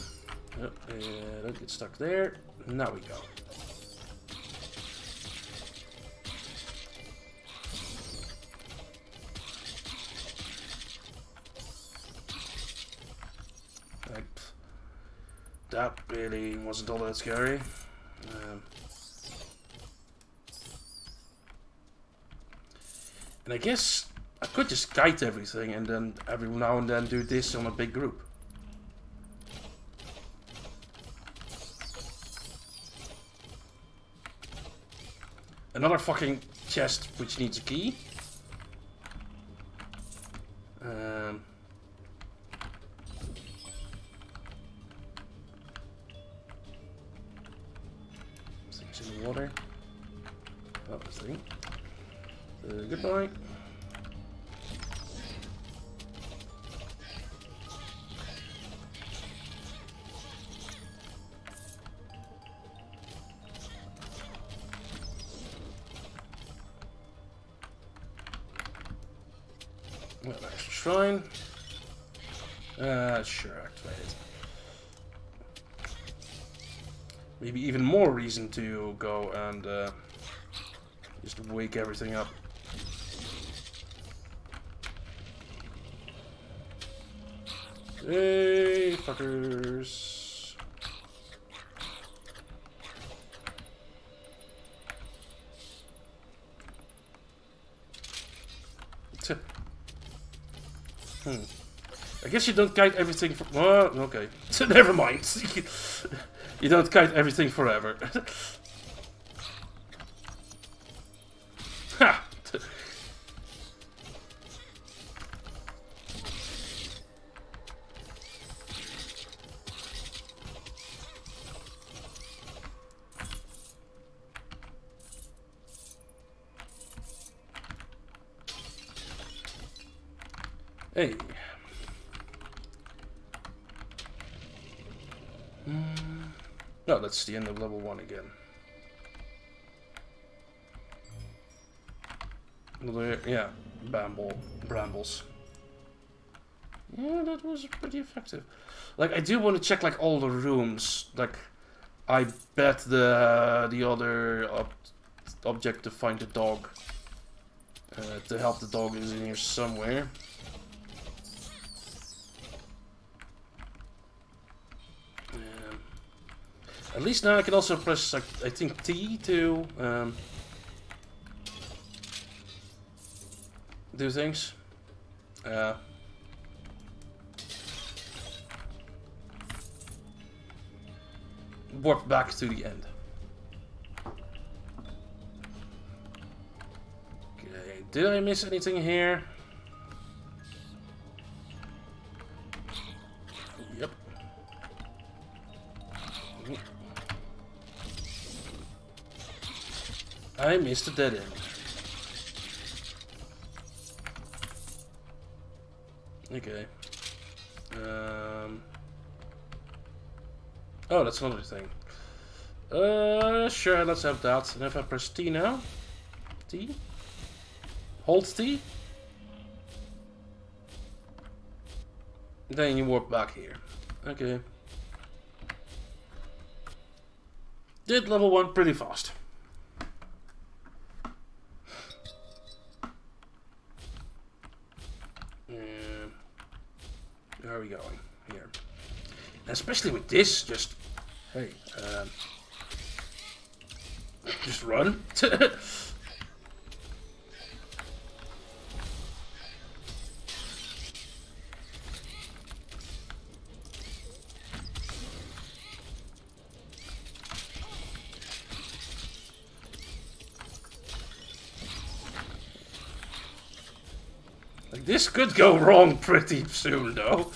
Yep, uh, don't get stuck there. Now we go. That really wasn't all that scary. Um, and I guess I could just kite everything and then every now and then do this on a big group. Another fucking chest which needs a key. To go and uh, just wake everything up. Hey, fuckers. Hmm. I guess you don't kite everything for. Oh, okay. So never mind. you don't kite everything forever. That's the end of level one again. Yeah, bramble, brambles. Yeah, that was pretty effective. Like, I do want to check like all the rooms. Like, I bet the the other ob object to find the dog, uh, to help the dog is in here somewhere. Um, at least now I can also press, like, I think, T to um, do things. Uh, warp back to the end. Okay, did I miss anything here? Missed a dead end. Okay. Um. Oh, that's another thing. Uh, sure, let's have that. And if I press T now? T? Hold T? Then you warp back here. Okay. Did level 1 pretty fast. Um, where are we going? Here. Especially with this, just hey, um, just run. Like, this could go wrong pretty soon, though.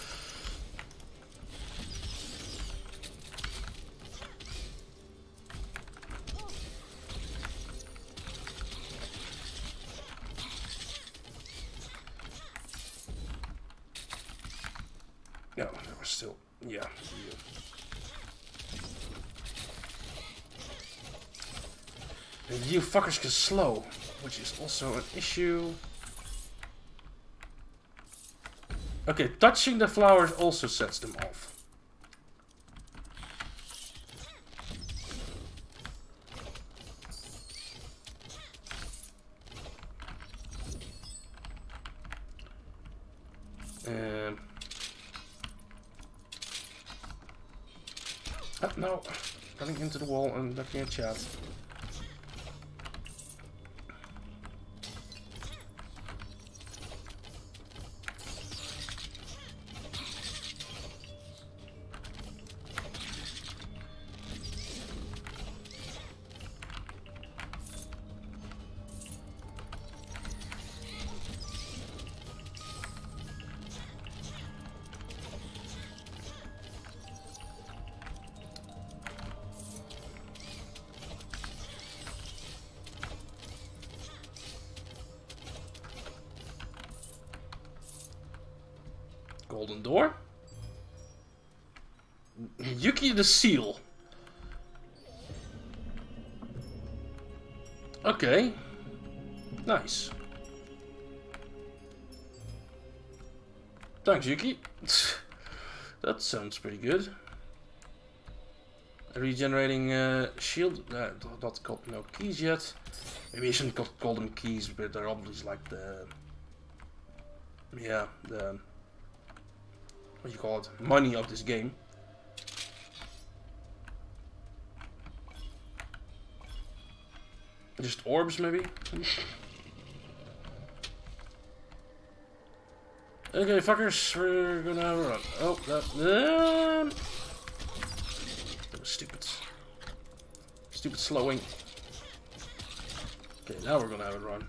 Fuckers get slow, which is also an issue. Okay, touching the flowers also sets them off. Um, oh, no, running into the wall and looking at chat. The seal. Okay. Nice. Thanks, Yuki. that sounds pretty good. Regenerating uh, shield. Uh, not got no keys yet. Maybe I shouldn't got golden keys, but they're obviously like the. Yeah, the what you call it, money of this game. Just orbs, maybe? okay, fuckers, we're gonna run. Oh, that, that was stupid. Stupid slowing. Okay, now we're gonna have a run.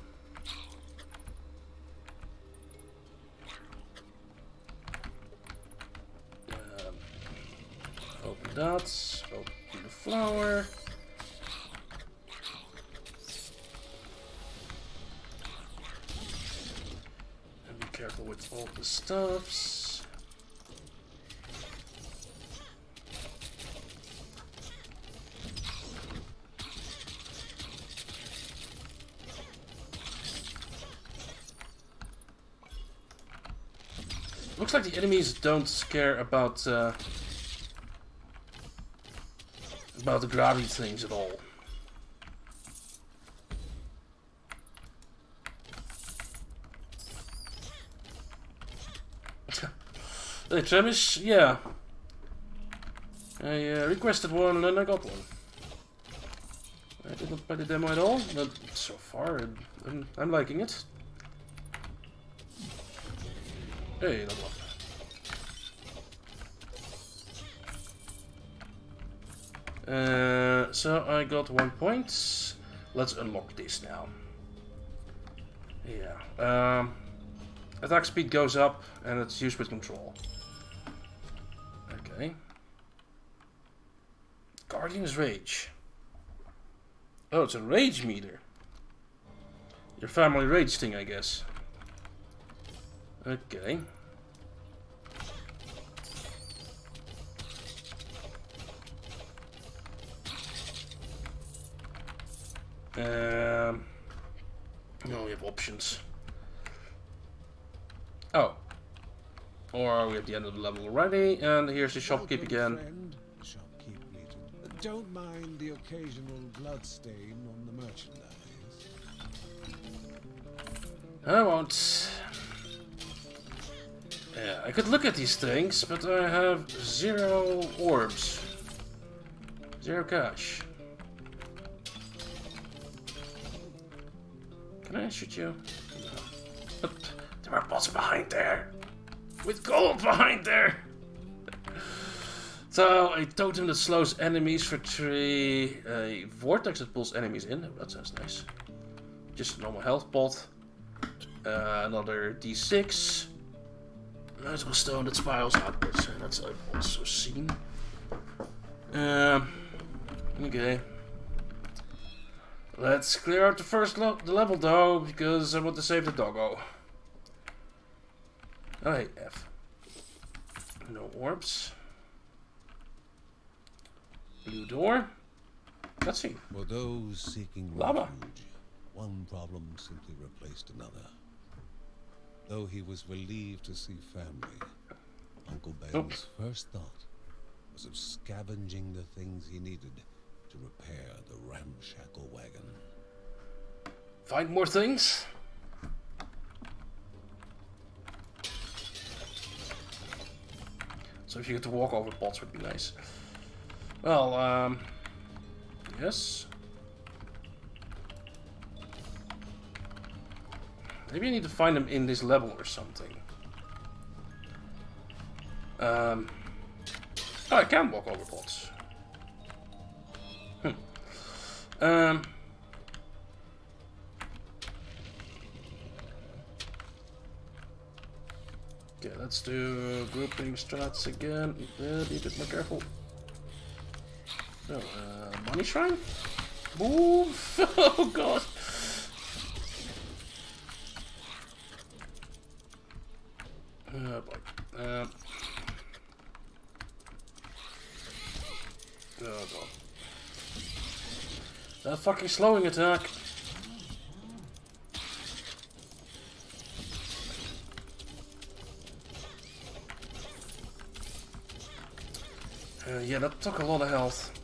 Stuffs. Looks like the enemies don't care about uh, about the gravity things at all. Hey, Travis, yeah. I uh, requested one and then I got one. I did not play the demo at all, but so far I'm, I'm liking it. Hey, level up. Uh, so I got one point. Let's unlock this now. Yeah. Um, attack speed goes up and it's used with control. Guardian's Rage. Oh, it's a rage meter. Your family rage thing, I guess. Okay. Um, no, we have options. Oh. Or are we at the end of the level already? And here's the shopkeep again. Friend. Don't mind the occasional blood stain on the merchandise. I won't. Yeah, I could look at these things, but I have zero orbs. Zero cash. Can I shoot you? No. But there are bots behind there. With gold behind there. So, a totem that slows enemies for three. A vortex that pulls enemies in. that sounds nice. Just a normal health pot. Uh, another d6. Magical stone that spirals outwards. And that's I've also seen. Um, okay. Let's clear out the first the level though, because I want to save the doggo. Oh, hey, F. No orbs. Blue door. Cutscene. For those seeking Lava. refuge, one problem simply replaced another. Though he was relieved to see family, Uncle Ben's first thought was of scavenging the things he needed to repair the ramshackle wagon. Find more things. So if you get to walk over pots would be nice. Well, um... Yes. Maybe I need to find them in this level or something. Um... Oh, I can walk over pots. Hmm. Um... Okay, let's do grouping strats again. Be a bit more careful. No, uh, money shrine? Move! oh god! Oh boy. Um, oh god. That fucking slowing attack! Uh, yeah, that took a lot of health.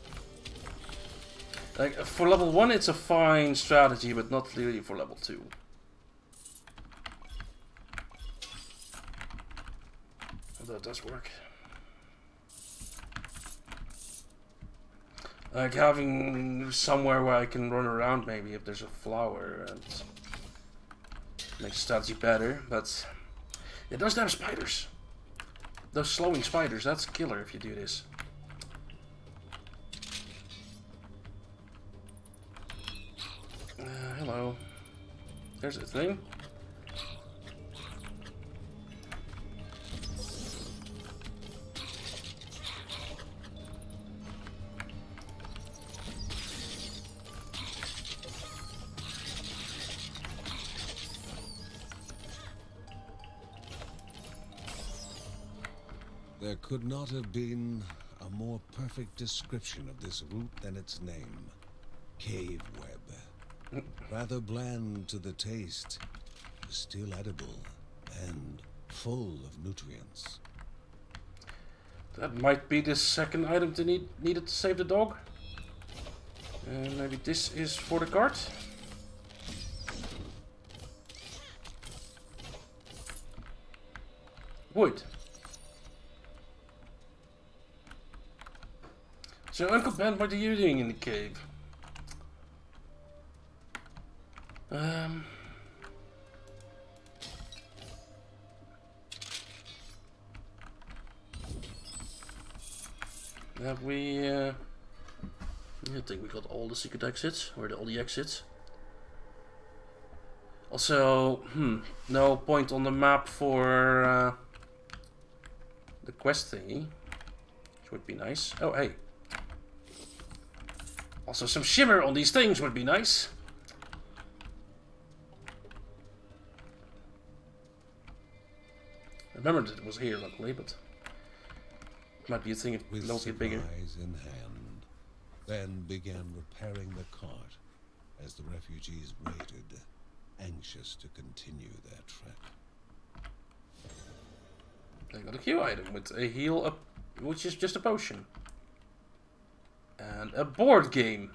Like, for level 1 it's a fine strategy, but not really for level 2. Although it does work. Like having somewhere where I can run around maybe if there's a flower and makes strategy better, but it does have spiders. Those slowing spiders, that's killer if you do this. Uh, hello. There's a thing. There could not have been a more perfect description of this route than its name. Cave web. Rather bland to the taste, still edible and full of nutrients. That might be the second item to need needed to save the dog. And maybe this is for the cart. Wood. So Uncle Ben, what are you doing in the cave? Um. Have we, uh... I think we got all the secret exits, or the, all the exits. Also, hmm, no point on the map for uh, the quest thingy, which would be nice. Oh, hey. Also, some shimmer on these things would be nice. Remembered it was here, luckily, but might be a thing if don't get bigger. in hand, then began repairing the cart as the refugees waited, anxious to continue their trek. I got a Q item with a heal up, which is just a potion. And a board game.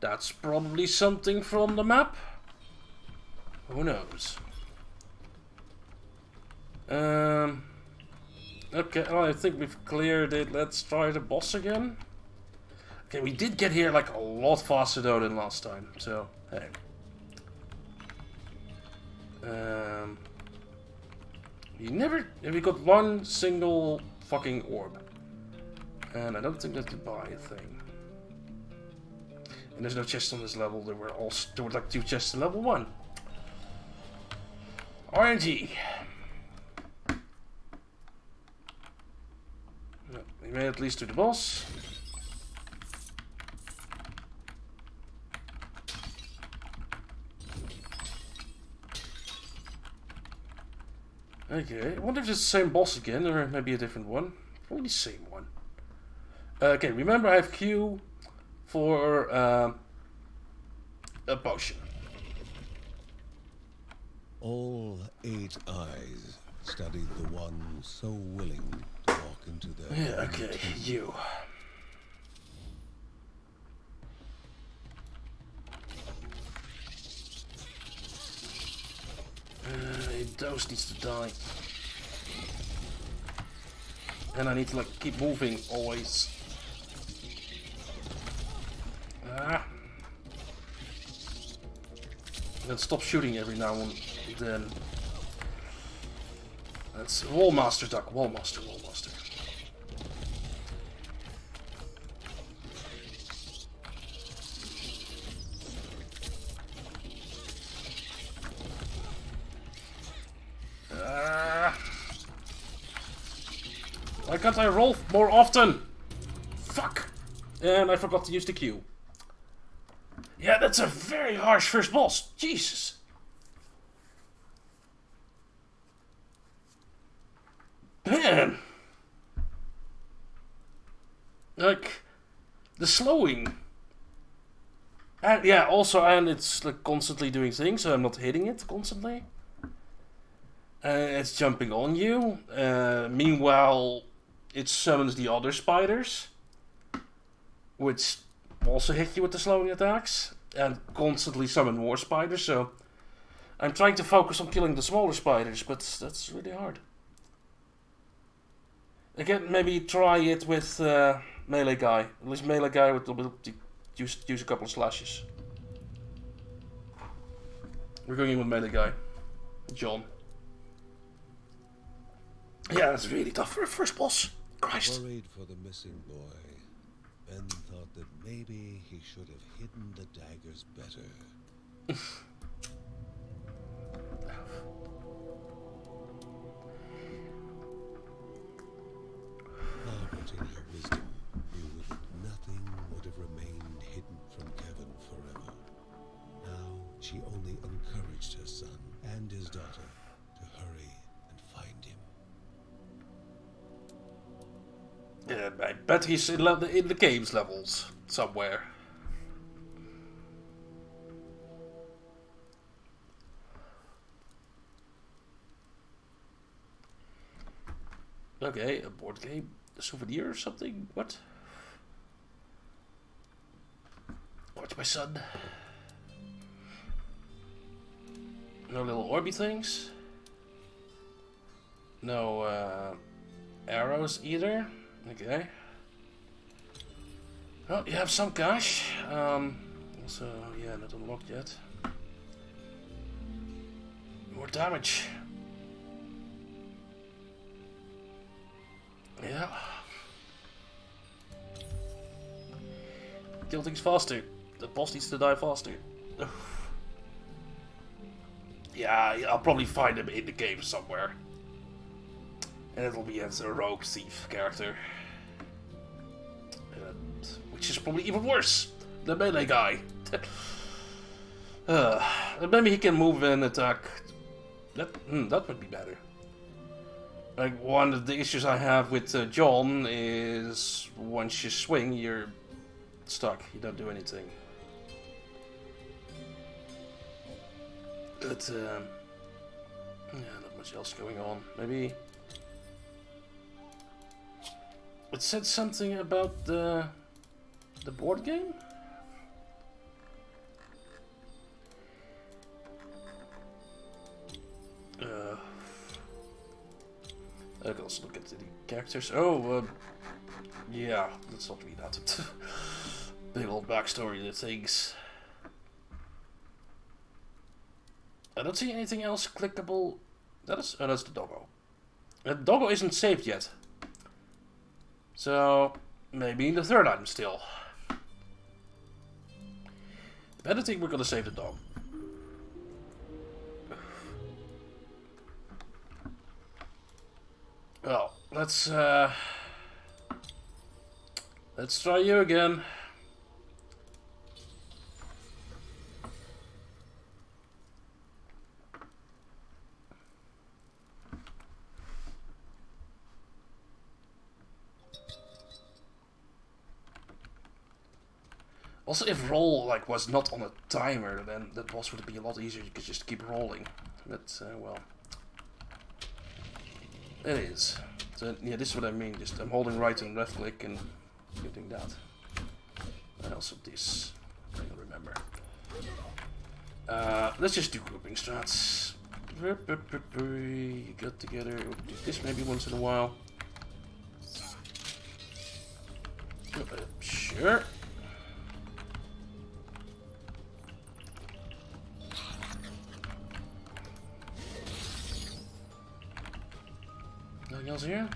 That's probably something from the map. Who knows? Um. Okay, well, I think we've cleared it. Let's try the boss again. Okay, we did get here like a lot faster though than last time. So, hey. Um. We never... We got one single fucking orb. And I don't think that's to buy thing. And there's no chest on this level. There were all... There were like two chests in level one. RNG. No, we made at least to the boss. Okay, I wonder if it's the same boss again, or maybe a different one. Probably the same one. Uh, okay, remember I have Q for uh, a potion. All eight eyes studied the one so willing to walk into their Yeah, okay, you. Uh, Dose needs to die. And I need to like keep moving always. Ah. And stop shooting every now and then. That's Wallmaster Duck, Wallmaster, Wallmaster. Ah. Why can't I roll more often? Fuck! And I forgot to use the Q. Yeah, that's a very harsh first boss. Jesus. Man. Like, the slowing. And yeah, also, and it's like constantly doing things, so I'm not hitting it constantly. Uh, it's jumping on you. Uh, meanwhile, it summons the other spiders, which also hit you with the slowing attacks, and constantly summon more spiders. So I'm trying to focus on killing the smaller spiders, but that's really hard. Again, maybe try it with uh, melee guy. At least melee guy will use use a couple of slashes. We're going in with melee guy, John. Yeah, that's really tough for a first boss. Christ. Worried for the missing boy, Ben thought that maybe he should have hidden the daggers better. In her I bet he's in, in the games levels somewhere. Okay, a board game, a souvenir or something. What? Watch my son. No little orby things. No uh, arrows either. Okay. Well, you have some cash. Um, also, yeah, not unlocked yet. More damage. Yeah. Kill things faster. The boss needs to die faster. yeah, I'll probably find him in the game somewhere. And it'll be as a rogue thief character. And, which is probably even worse. The melee guy. uh, maybe he can move and attack. That, hmm, that would be better. Like, one of the issues I have with uh, John is once you swing, you're stuck. You don't do anything. But, um, yeah, not much else going on. Maybe... It said something about the the board game. Uh, I can also look at the characters. Oh, um, yeah, let's not read that. Big old backstory to things. I don't see anything else clickable. That is, oh, that's the doggo. The doggo isn't saved yet. So, maybe in the third item still. Better think we're gonna save the dog. Well, let's, uh... Let's try you again. Also, if roll like was not on a timer, then the boss would be a lot easier. You could just keep rolling. But uh, well, it is. So yeah, this is what I mean. Just I'm holding right and left click and getting that. And also this. I don't remember. Uh, let's just do grouping strats. You get together. We'll do this maybe once in a while. Uh, sure. Anything else here?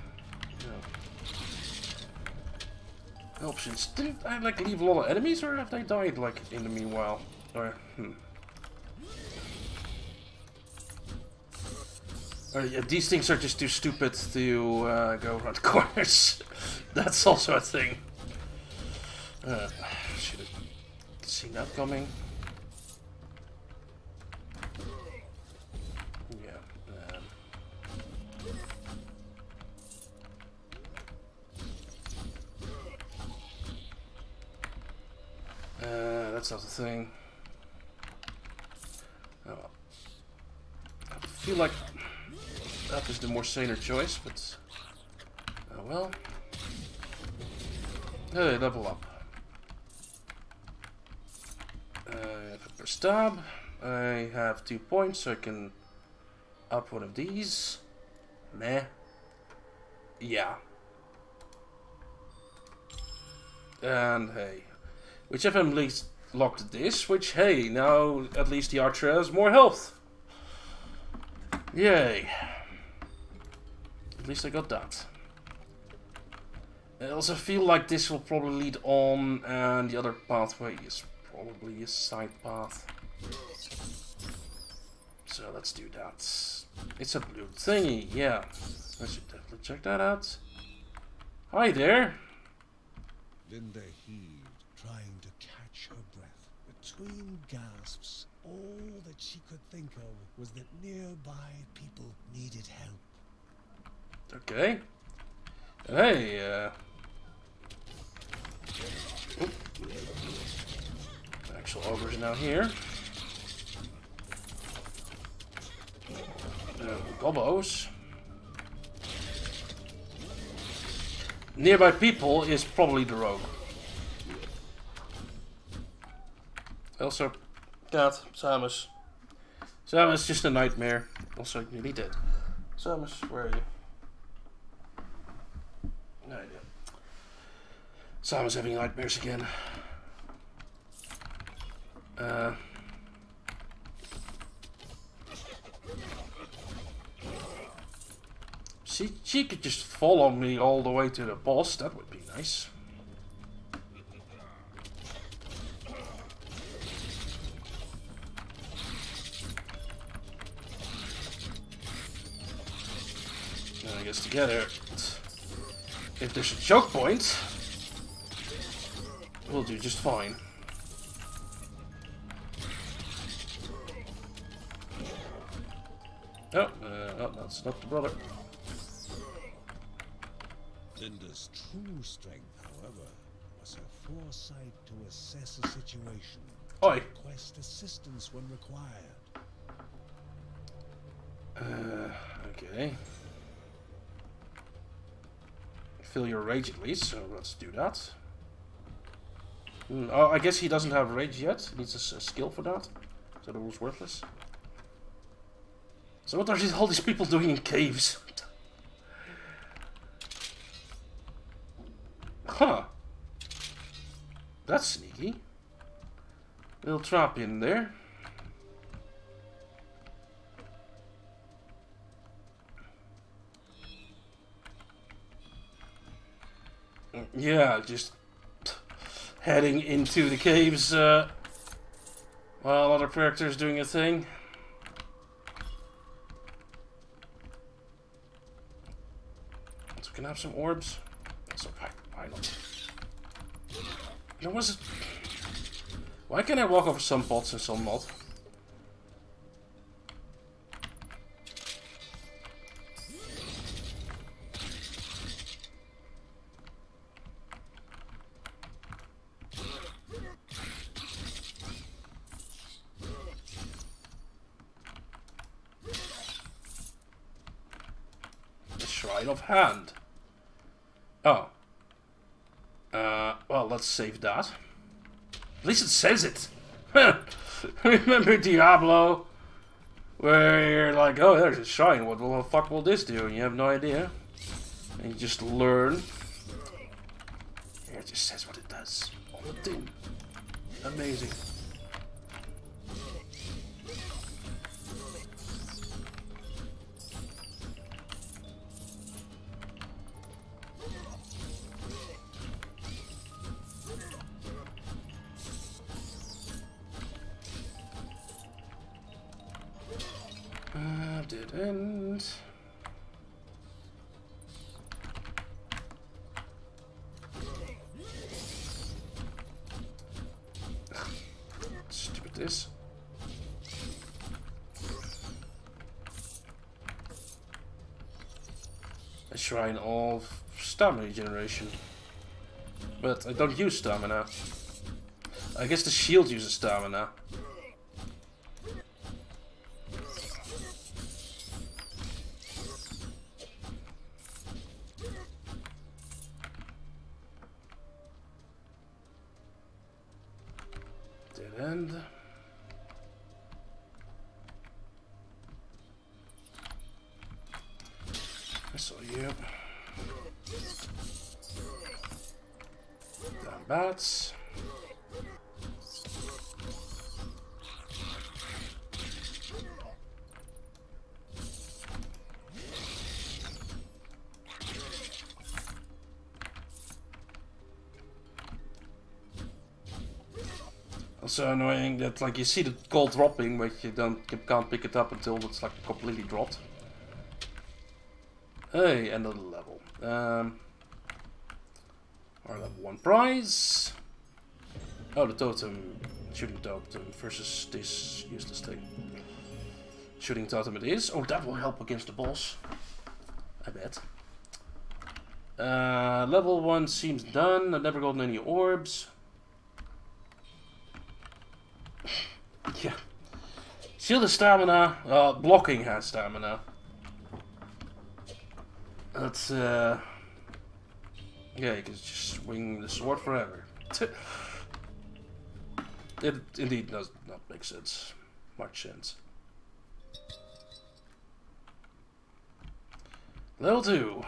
No. Options. Did I like leave a lot of enemies or have they died like in the meanwhile? Or hmm. Uh, yeah, these things are just too stupid to uh, go around corners. That's also a thing. Uh, should have seen that coming. That's not the thing. Oh. I feel like that is the more saner choice, but oh well. Hey, level up. Uh, pepper stab. I have two points, so I can up one of these. Meh. Yeah. And hey, which if I'm least locked this, which hey, now at least the archer has more health. Yay. At least I got that. I also feel like this will probably lead on and the other pathway is probably a side path. So let's do that. It's a blue thingy, yeah. I should definitely check that out. Hi there. Linda heaved, trying to catch her breath. Between gasps, all that she could think of was that nearby people needed help. Okay. Hey, uh... Oop. Actual ogre's now here. Uh, gobos. Nearby people is probably the rogue. Also, Cat, Samus. Samus just a nightmare. Also nearly dead. Samus, where are you? No idea. Samus having nightmares again. Uh, she, she could just follow me all the way to the boss. That would be nice. Guess together, if there's a choke point, we'll do just fine. Oh, uh, oh, that's not the brother. Linda's true strength, however, was her foresight to assess a situation, Oi. request assistance when required. Uh, okay. Fill your rage at least, so let's do that. Hmm, oh, I guess he doesn't have rage yet. He needs a skill for that. So the worthless. So what are these, all these people doing in caves? Huh. That's sneaky. Little trap in there. Yeah, just heading into the caves uh, while other characters doing a thing. So can I have some orbs? So why, why not? There was. Why can I walk over some pots and some not? Save that. At least it says it. Remember Diablo? Where you're like, oh, there's a shrine. What the fuck will this do? And you have no idea. And you just learn. Here it just says what it does. On the tin. Amazing. Stamina generation. But I don't use stamina. I guess the shield uses stamina. So annoying that like you see the gold dropping, but you don't you can't pick it up until it's like completely dropped. Hey, another level. Um, our level one prize. Oh, the totem, shooting totem versus this useless thing. Shooting totem it is. Oh, that will help against the boss. I bet. Uh, level 1 seems done. I've never gotten any orbs. Yeah. Shield stamina. Uh, blocking has stamina. That's, uh... Yeah, you can just swing the sword forever. it indeed does not make sense. Much sense. Level 2.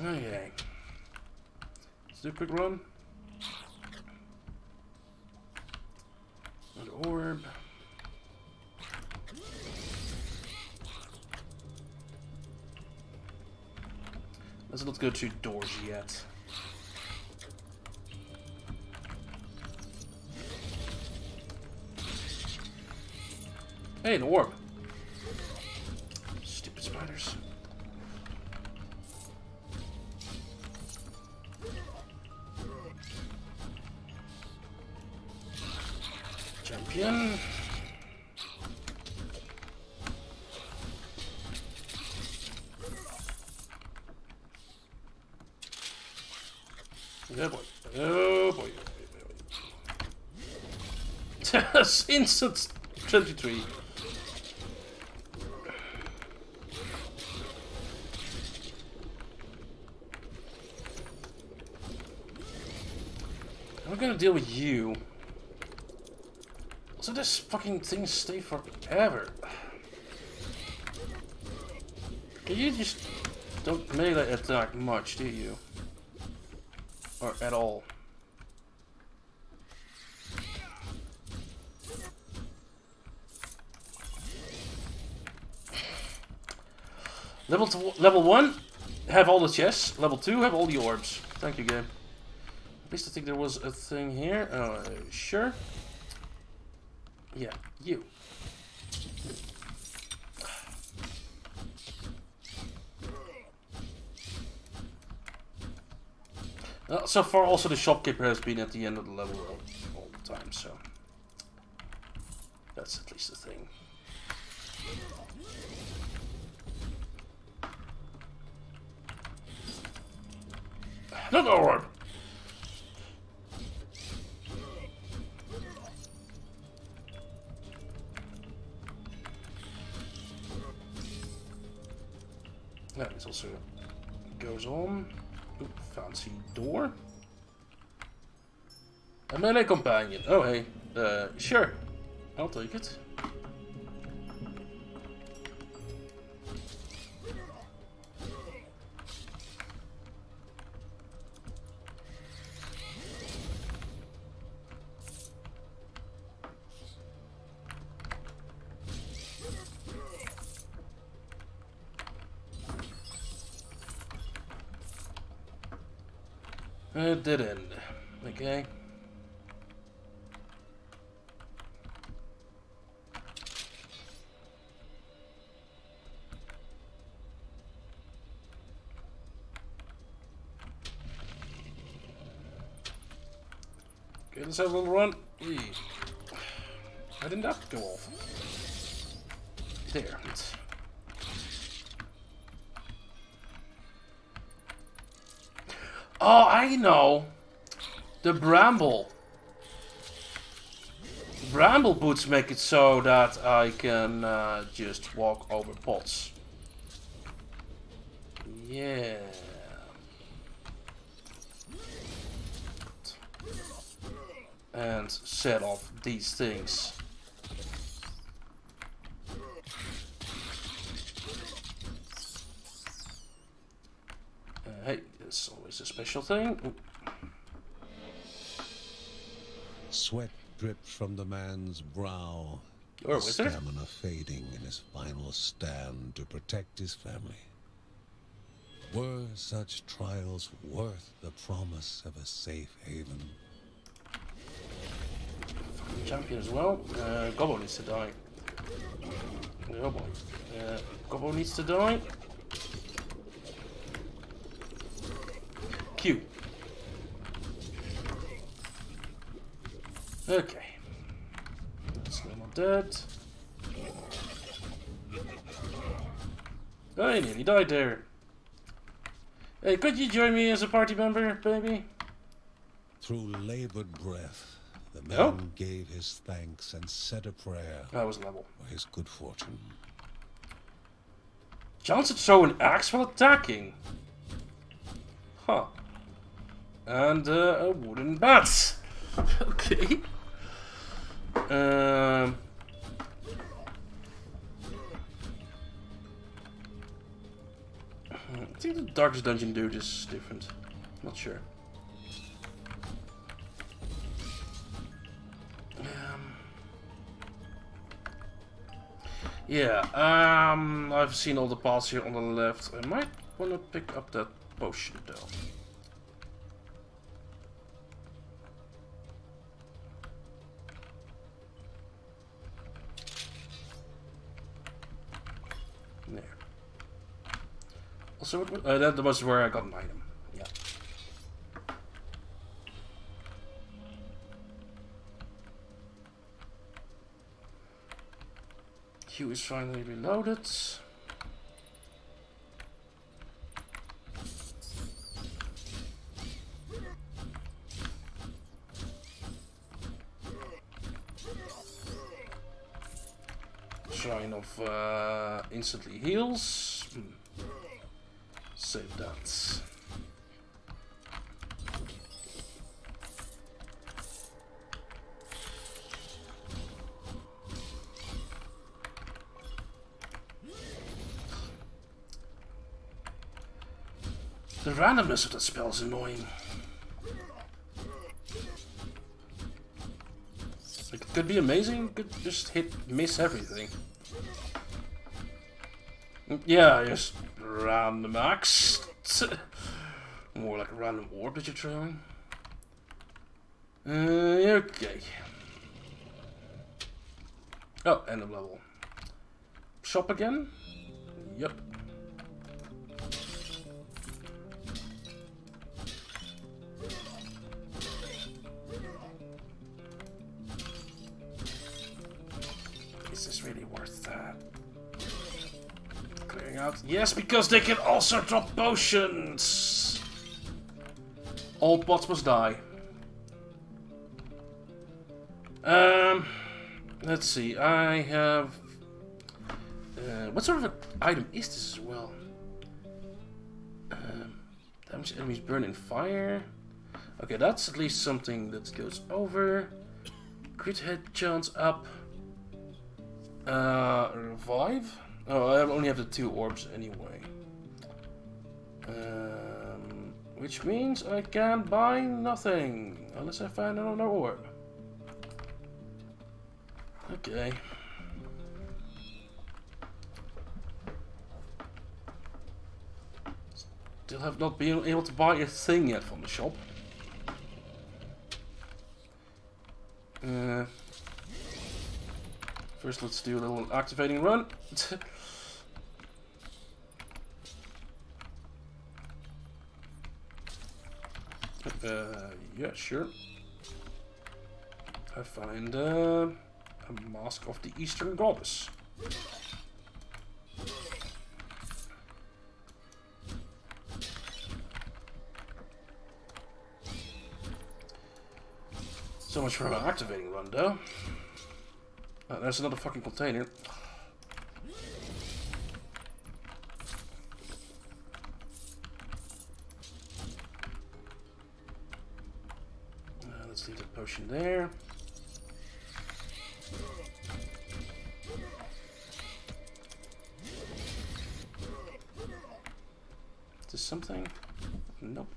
Okay. Let's do run. An orb. Let's not go to doors yet. Hey, an orb. Stupid spiders. Champion. Oh. Oh boy. Instant 23. I'm gonna deal with you. This fucking thing stay forever. You just don't melee attack much, do you? Or at all. Level level one, have all the chests. Level two, have all the orbs. Thank you, game. At least I think there was a thing here. Uh, sure. Yeah, you. Uh, so far, also the shopkeeper has been at the end of the level all the time, so that's at least the thing. Another orb! Door. A melee companion. Oh, hey. Uh, sure. I'll take it. Did end. Okay. Okay, let's have a little run. Eee. Didn't that go off? There. It's Oh, I know. The bramble. Bramble boots make it so that I can uh, just walk over pots. Yeah. And set off these things. Uh, hey, it's always a special thing. Sweat dripped from the man's brow. Or wizard? Stamina fading in his final stand to protect his family. Were such trials worth the promise of a safe haven? Champion as well. Uh, Gobbo needs to die. Oh boy. Uh, Gobbo needs to die. Q. Okay. Still not dead. Oh, he nearly died there. Hey, could you join me as a party member, baby? Through labored breath, the man Oh. gave his thanks and said a prayer That was level. for his good fortune. Chance to throw an axe while attacking. Huh. And uh, a wooden bat. okay. Um. I think the Darkest Dungeon dude is different. Not sure. Um, yeah, um, I've seen all the paths here on the left. I might want to pick up that potion though. What- uh, that was where I got an item. Yeah. Q is finally reloaded. Shrine of uh, instantly heals. Save that. The randomness of that spell is annoying. Like, it could be amazing, could just hit, miss everything. Mm, Yeah, just random axe. More like a random orb that you're throwing. Uh, okay. Oh, end of level. Shop again? Yep. Yes, because they can also drop potions. All bots must die. Um, let's see. I have. Uh, what sort of an item is this as well? Um, damage enemies burn in fire. Okay, that's at least something that goes over. Crit hit chance up. Uh, revive? Oh, I only have the two orbs anyway. Um, which means I can buy nothing unless I find another orb. Okay. Still have not been able to buy a thing yet from the shop. Uh, first, let's do a little activating run. uh, yeah, sure. I find uh, a mask of the Eastern Goddess. So much for activating run, though. There's another fucking container. Uh, let's leave the potion there. Is this something? Nope.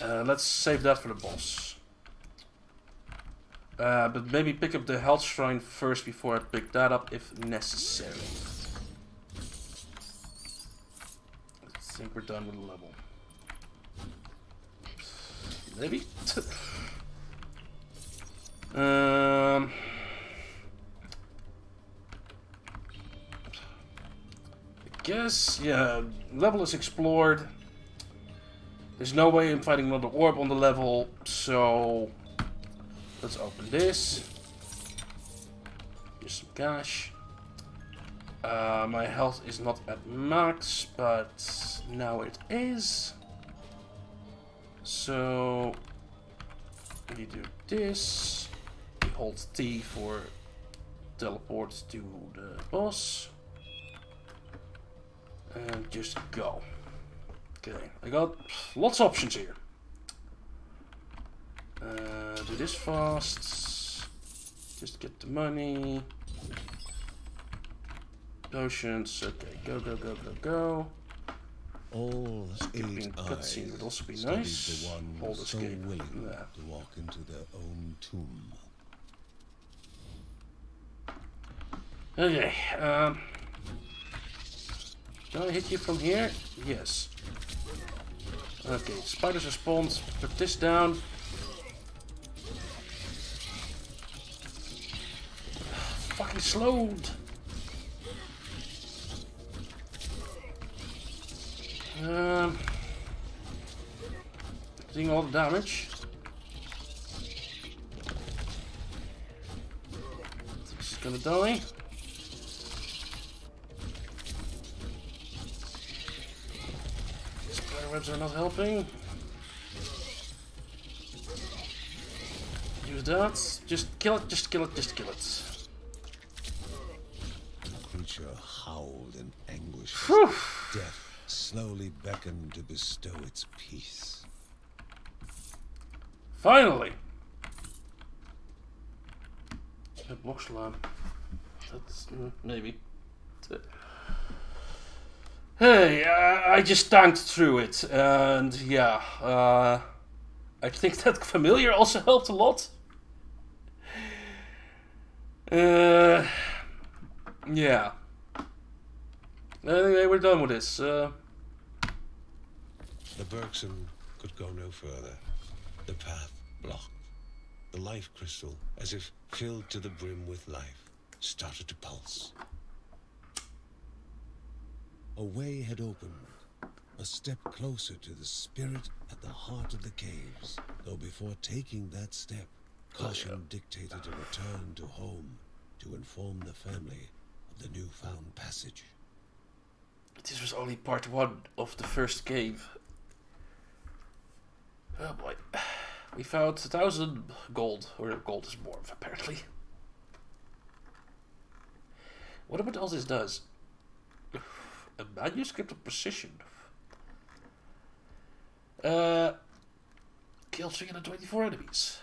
Uh, let's save that for the boss. Uh, but maybe pick up the health shrine first before I pick that up if necessary. Think we're done with the level. Maybe? um... I guess, yeah, level is explored. There's no way I'm fighting another orb on the level, so let's open this. Here's some cash. Uh, my health is not at max, but now it is. So we do this. We hold T for teleport to the boss. And just go. Okay, I got lots of options here. Uh, do this fast. Just get the money. Potions. Okay, go, go, go, go, go. All Skipping cutscene would also be nice. the one Hold so escape. willing to walk into their own tomb. Okay, um... Can I hit you from here? Yes. Okay, spiders respond. Put this down. Fucking slowed. Um, doing all the damage. Is gonna die. Spider webs are not helping. Use that. Just kill it, just kill it, just kill it. The creature howled in anguish. Death slowly beckoned to bestow its peace. Finally! A. That's mm, maybe. Hey, uh, I just tanked through it, and yeah, uh, I think that familiar also helped a lot. Uh, yeah. Anyway, we're done with this. Uh, The Bergson could go no further. The path blocked. The life crystal, as if filled to the brim with life, started to pulse. A way had opened, a step closer to the spirit at the heart of the caves. Though before taking that step, caution Oh, yeah. dictated a return to home to inform the family of the newfound passage. This was only part one of the first game. Oh boy. We found a thousand gold, or gold is more, apparently. What about all this does? A manuscript of precision. Uh, kill 324 enemies.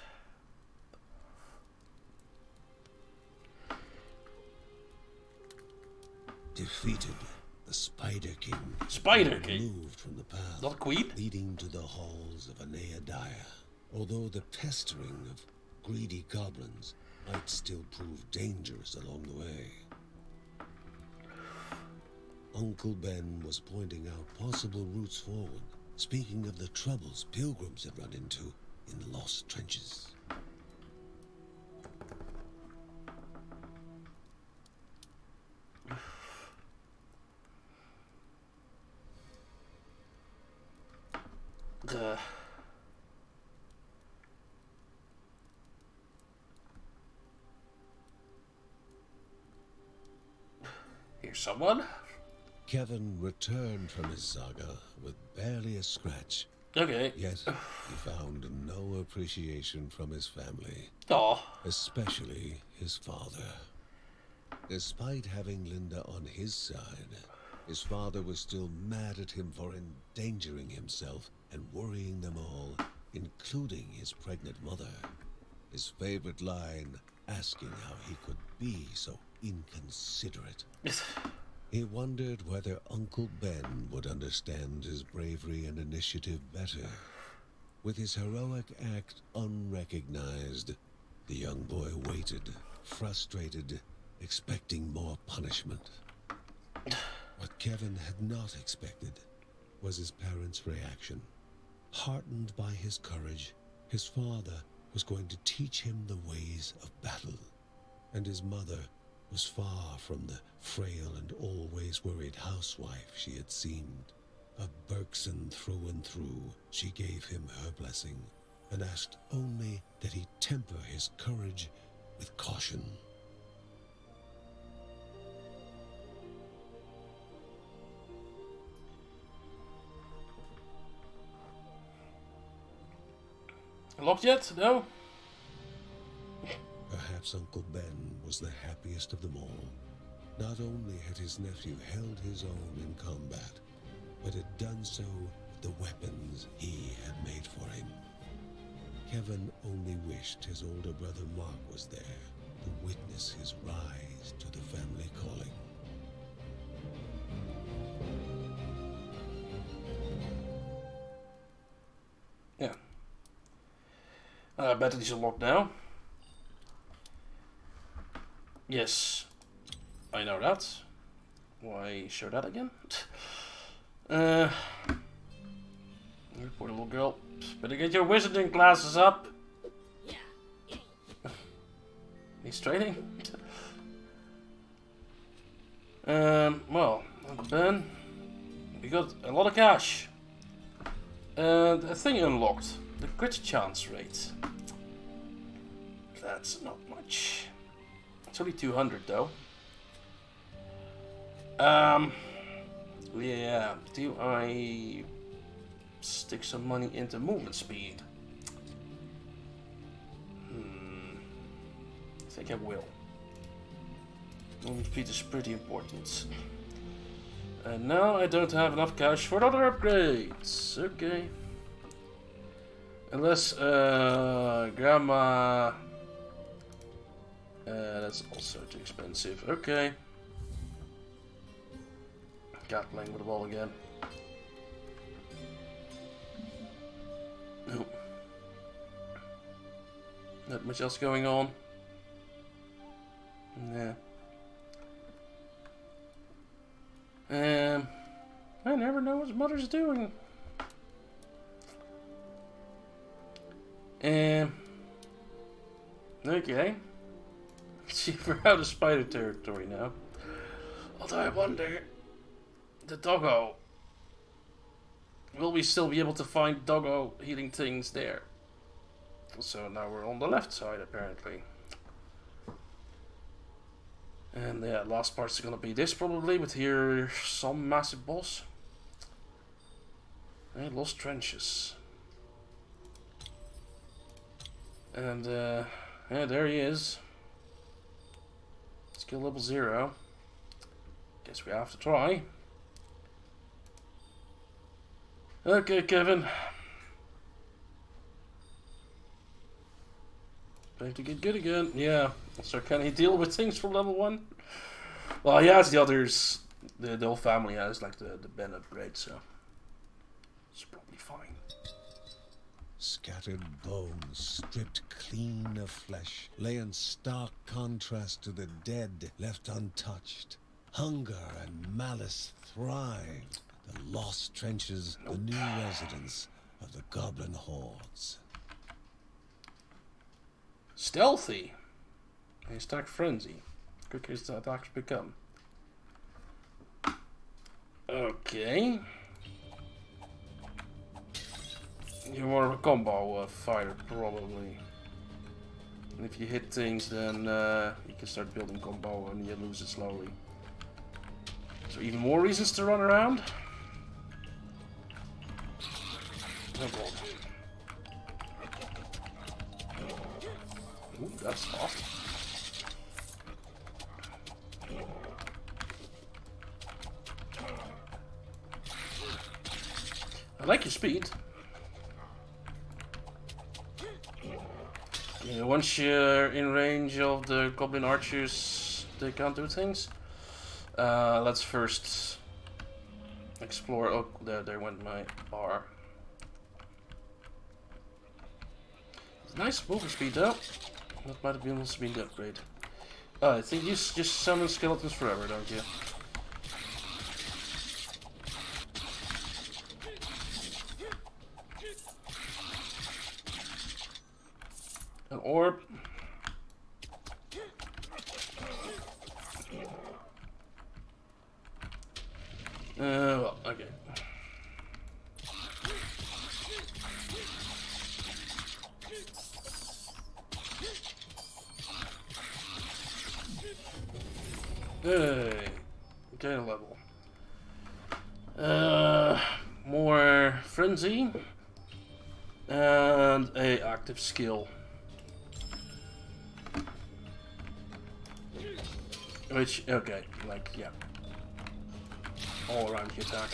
Defeated, the Spider King Spider King? removed from the path Not queen? leading to the halls of Aneadiah. Although the pestering of greedy goblins might still prove dangerous along the way. Uncle Ben was pointing out possible routes forward, speaking of the troubles pilgrims had run into in the lost trenches. Uh, here's someone. Kevin returned from his saga with barely a scratch, Okay. yet he found no appreciation from his family. Oh, especially his father. Despite having Linda on his side, his father was still mad at him for endangering himself and worrying them all, including his pregnant mother. His favorite line, asking how he could be so inconsiderate. He wondered whether Uncle Ben would understand his bravery and initiative better. With his heroic act unrecognized, the young boy waited, frustrated, expecting more punishment. What Kevin had not expected was his parents' reaction. Heartened by his courage, his father was going to teach him the ways of battle, and his mother was far from the frail and always worried housewife she had seemed. A Bergson through and through, she gave him her blessing and asked only that he temper his courage with caution. Locked yet? No. Perhaps Uncle Ben was the happiest of them all. Not only had his nephew held his own in combat, but had done so with the weapons he had made for him. Kevin only wished his older brother Mark was there to witness his rise to the family calling. I bet it is unlocked now. Yes. I know that. Why show that again? uh. Poor little girl. Better get your wizarding glasses up. He's training. um, well, Uncle Ben, we got a lot of cash. And a thing unlocked. The crit chance rate. That's not much. It's only 200 though. Um, yeah, do I stick some money into movement speed? Hmm, I think I will. Movement speed is pretty important. And now I don't have enough cash for other upgrades. Okay. Unless, uh, grandma... Uh, that's also too expensive. Okay. Got playing with the ball again. No. Not much else going on. Yeah. Um, I never know what mother's doing. Um. Okay. See, we're out of spider territory now. Although I wonder, the doggo. Will we still be able to find doggo healing things there? So now we're on the left side apparently. And yeah, last part's gonna be this probably, but here some massive boss. And lost trenches. And uh, yeah, there he is. Skill level zero. Guess we have to try. Okay, Kevin. Time to get good again. Yeah. So can he deal with things from level one? Well, he has the others. The, the whole family has like the, the Ben upgrade, so Scattered bones, stripped clean of flesh, lay in stark contrast to the dead left untouched. Hunger and malice thrived. The lost trenches, the new residence of the goblin hordes. Stealthy. A stack frenzy. Quicker his attacks become. Okay. You're more of a combo uh, fighter, probably. And if you hit things, then uh, you can start building combo and you lose it slowly. So even more reasons to run around. No problem. Ooh, that's fast. I like your speed. Yeah, once you're in range of the goblin archers, they can't do things. Uh, let's first explore. Oh, there, there went my bar. Nice movement speed though. That might have been been the upgrade. Uh, I think you just summon skeletons forever, don't you? An orb. Uh, well, okay. Hey, a level. Uh, more frenzy and a active skill. Which okay, like yeah, all around the attack.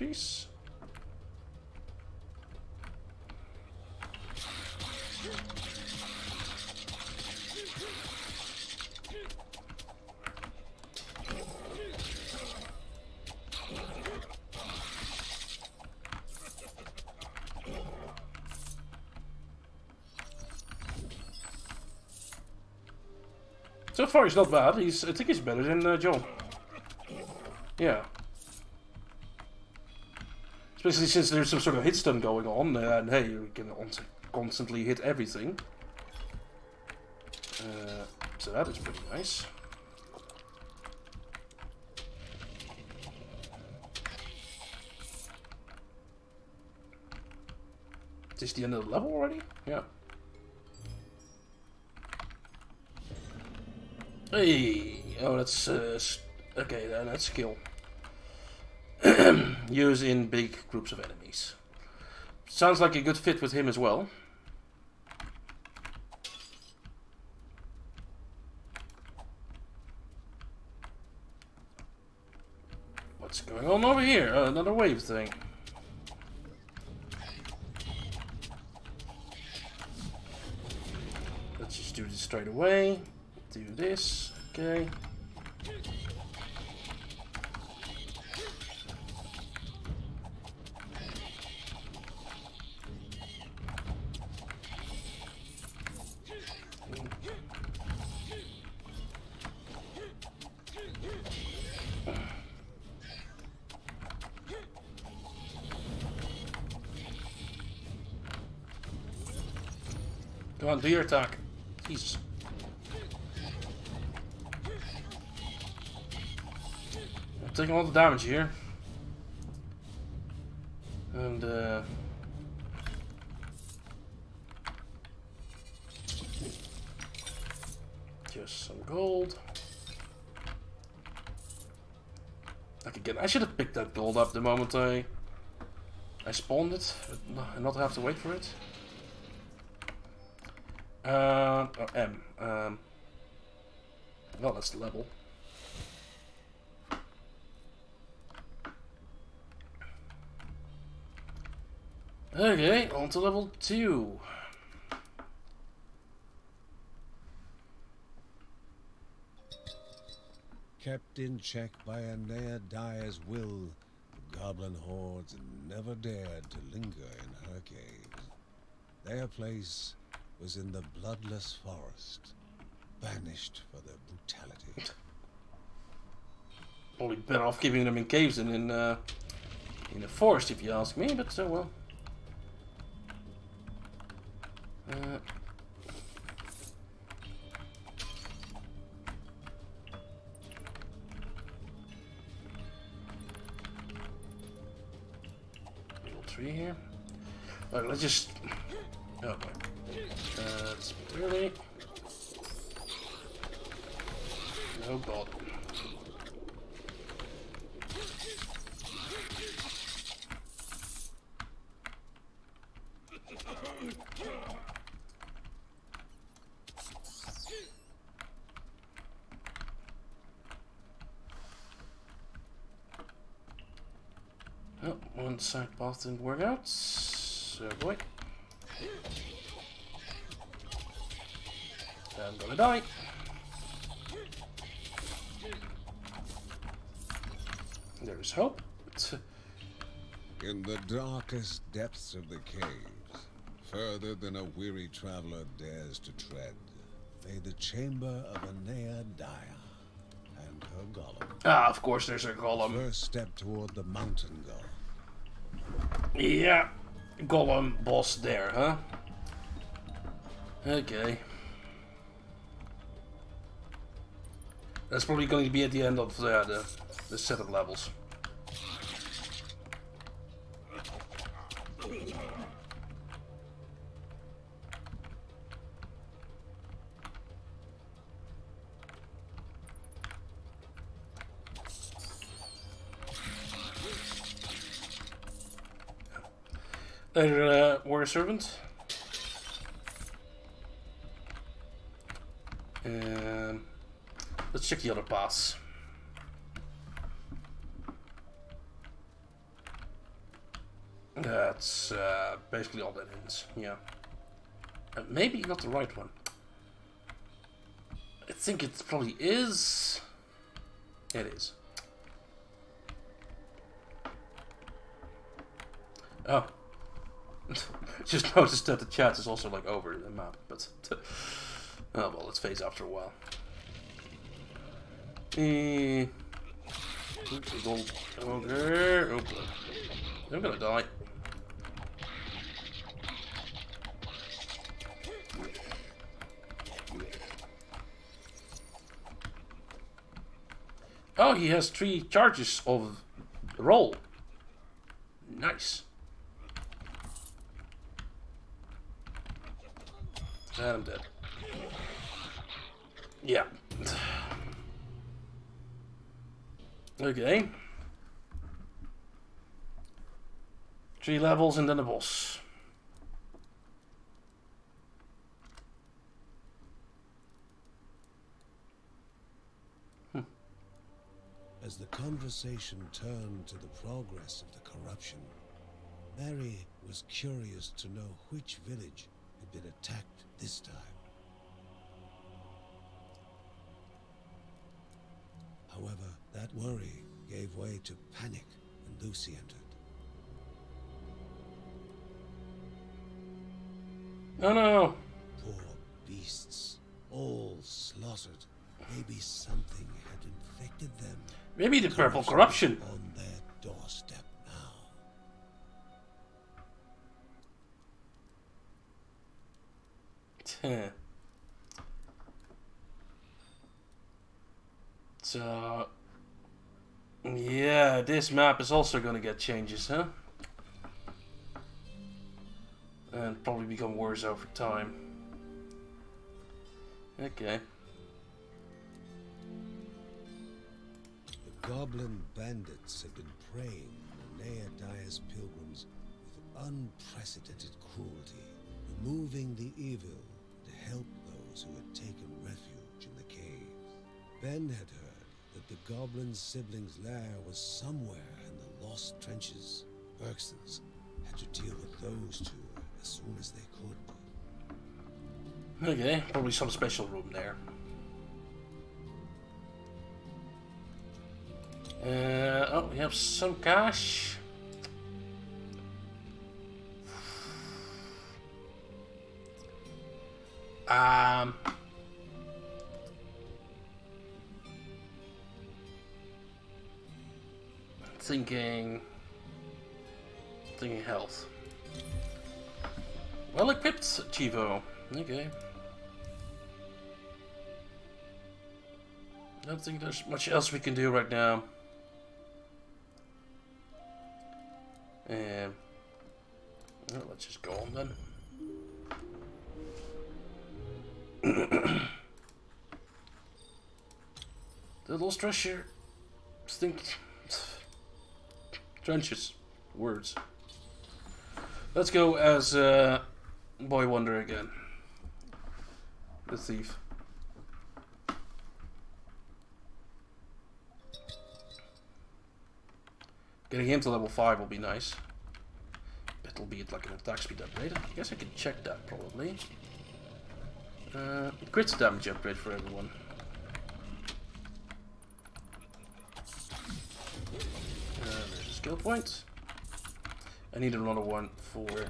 Increase. So far, he's not bad. He's, I think he's better than uh, Joey. Yeah. Especially since there's some sort of hit stun going on, and hey, you can constantly hit everything. Uh, so that is pretty nice. Is this the end of the level already? Yeah. Hey, oh, that's uh, okay. Then that's skill. Use in big groups of enemies. Sounds like a good fit with him as well. What's going on over here? Uh, another wave thing. Let's just do this straight away. Do this. Okay. All the damage here. And, uh... Just some gold. Like again, I should have picked that gold up the moment I I spawned it, and not have to wait for it. Uh, oh, M. Um, well, that's the level. Okay, on to level 2. Kept in check by a Nea Dire's will, the goblin hordes never dared to linger in her caves. Their place was in the bloodless forest, banished for their brutality. Probably better off keeping them in caves than in uh, in the forest, if you ask me. But so uh, well. Uh, tree here. Let's just. Oh boy. That's really. No god. Oh, one path didn't work out. So boy. I'm gonna die. There's hope. In the darkest depths of the caves, further than a weary traveler dares to tread, lay the chamber of Anea Dire and her golem. Ah, of course there's a golem. First step toward the mountain goal. Yeah, golem boss there, huh? Okay. That's probably going to be at the end of the, uh, the, the set of levels. There uh, a servant. Um, let's check the other paths. That's uh, basically all that is, yeah. Uh, maybe not the right one. I think it probably is. It is. Oh. Just noticed that the chat is also like over the map, but oh well, let's phase after a while. Oh, I'm gonna die. Oh, he has three charges of roll. Nice. And I'm dead. Yeah. Okay. Three levels and then a boss. Hmm. As the conversation turned to the progress of the corruption, Mary was curious to know which village had been attacked this time. However, that worry gave way to panic when Lucy entered. No, no. Poor beasts, all slaughtered. Maybe something had infected them. Maybe the purple corruption. On their doorstep so, yeah, this map is also gonna get changes, huh? And probably become worse over time. Okay. The goblin bandits have been preying on Neadiah's pilgrims with unprecedented cruelty, removing the evil help those who had taken refuge in the caves. Ben had heard that the goblin's siblings' lair was somewhere in the lost trenches. Bergsons had to deal with those two as soon as they could. Okay, probably some special room there. Uh, oh, we have some cash. Um, thinking, thinking health. Well equipped, Chivo. Okay. I don't think there's much else we can do right now. Um, well, let's just go on then. the little treasure stink trenches words. Let's go as uh, Boy Wonder again. The thief. Getting him to level 5 will be nice. It'll be like an attack speed upgrade. I guess I can check that probably. Uh, crit damage upgrade for everyone. Uh, there's a skill point. I need another one for uh,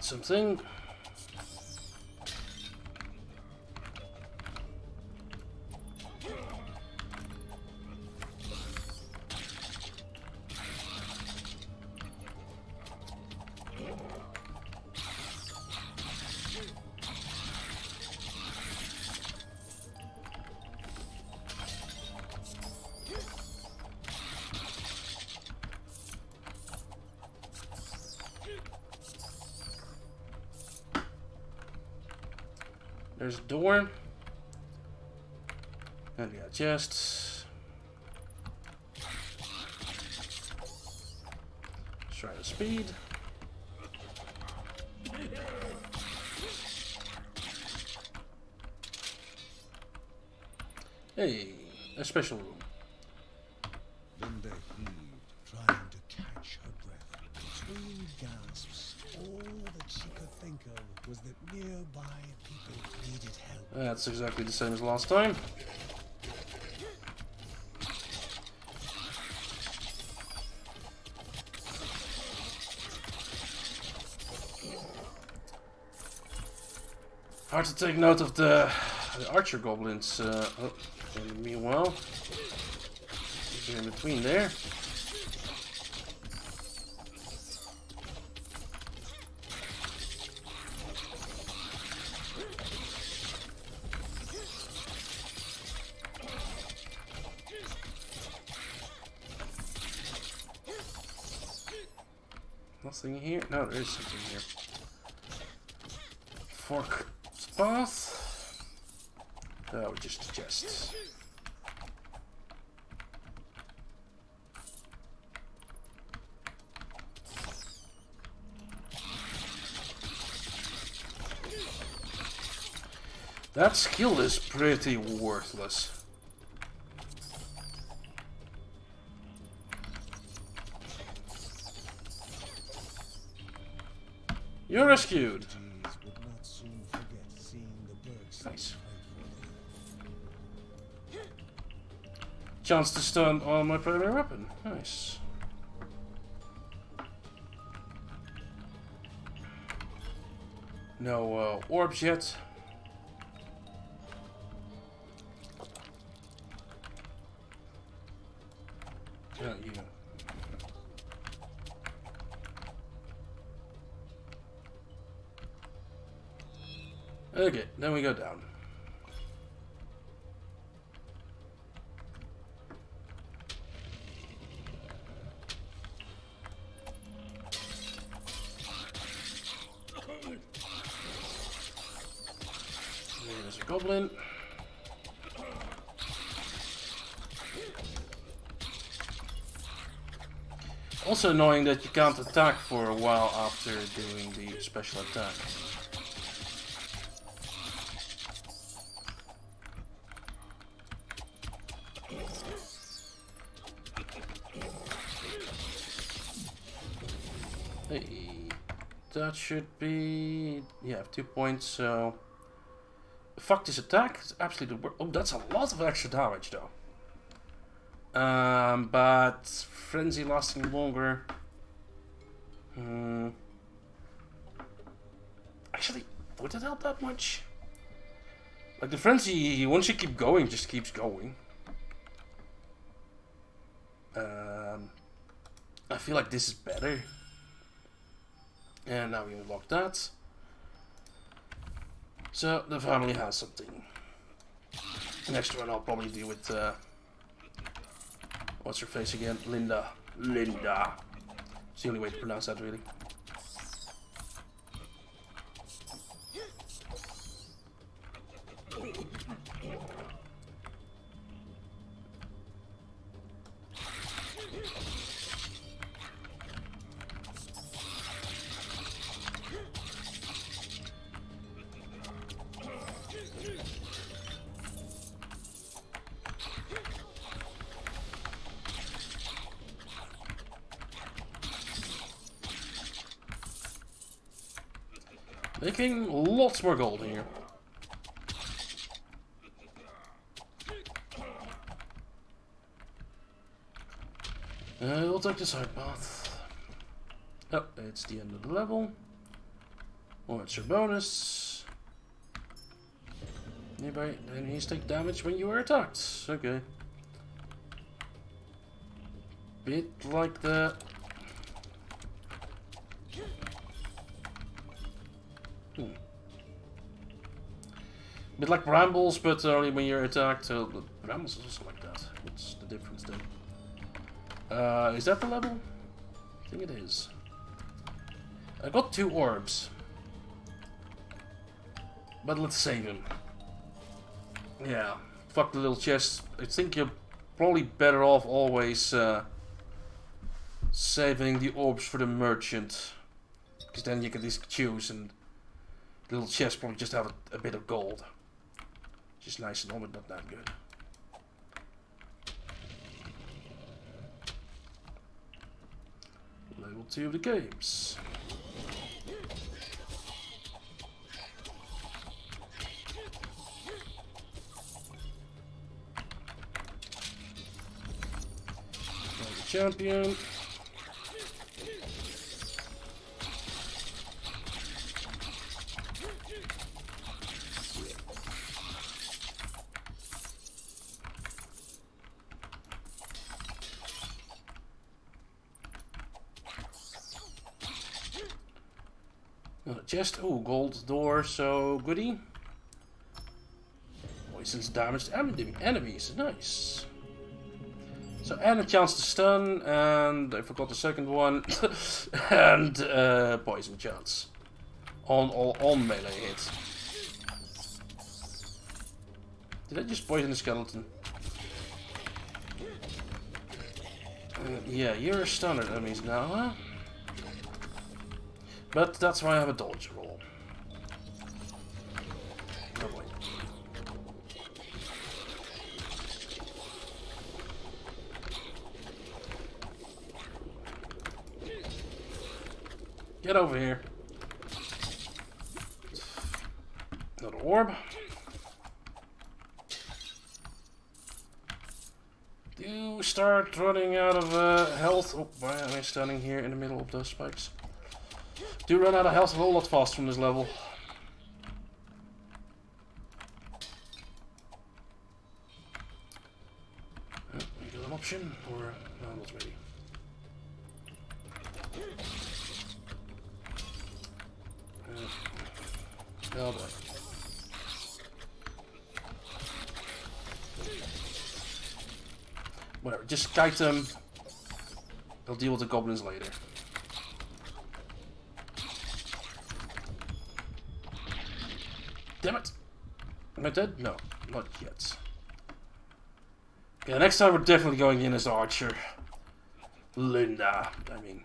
something. There's a door. And we got chests. Try the speed. Hey, a special room. Linda heaved, trying to catch her breath. Between gasps, all that she could think of was that nearby people needed help. That's exactly the same as last time. Hard to take note of the, the archer goblins. Uh, oh, meanwhile, in between there. Nothing here? No, there is something here. Fork path. Oh, just chests. That skill is pretty worthless. You're rescued. Nice. Chance to stun on my primary weapon. Nice. No uh, orbs yet. Also annoying that you can't attack for a while after doing the special attack. Hey, that should be... Yeah, two points, so... Fuck this attack, it's absolutely... Oh, that's a lot of extra damage, though. Um, but frenzy lasting longer. Hmm. Actually, would it help that much? Like the frenzy, once you keep going, just keeps going. Um, I feel like this is better. And now we unlock that. So the family has something. Next one I'll probably deal with. Uh, What's her face again? Linda. Linda. It's the only way to pronounce that, really. Lots more gold here. Uh, we'll take the side path. Oh, it's the end of the level. Oh, it's your bonus. Nearby enemies take damage when you are attacked. Okay. Bit like the bit like brambles, but only when you're attacked. The brambles is also like that. What's the difference then? Uh, is that the level? I think it is. I got two orbs. But let's save him. Yeah, fuck the little chest. I think you're probably better off always uh, saving the orbs for the merchant. Because then you can just choose and the little chest probably just have a, a bit of gold. Just nice and all, but not that good. Level 2 of the games. champion. Chest. Oh, gold door, so goody. Poisons damage to enemies. Nice. So, and a chance to stun, and I forgot the second one. and uh, poison chance. On, all on melee hits. Did I just poison the skeleton? Uh, yeah, you're a stunner, that means now, huh? But that's why I have a dodge roll. Oh boy. Get over here. Another orb. Do start running out of uh, health. Oh, why am I standing here in the middle of those spikes? do run out of health a whole lot faster on this level. Oh, an option, or uh, no, not ready? Uh, oh boy. Whatever, just kite them. Um, they'll deal with the goblins later. Damn it! Am I dead? No, not yet. Yeah, next time we're definitely going in as Archer. Linda, I mean.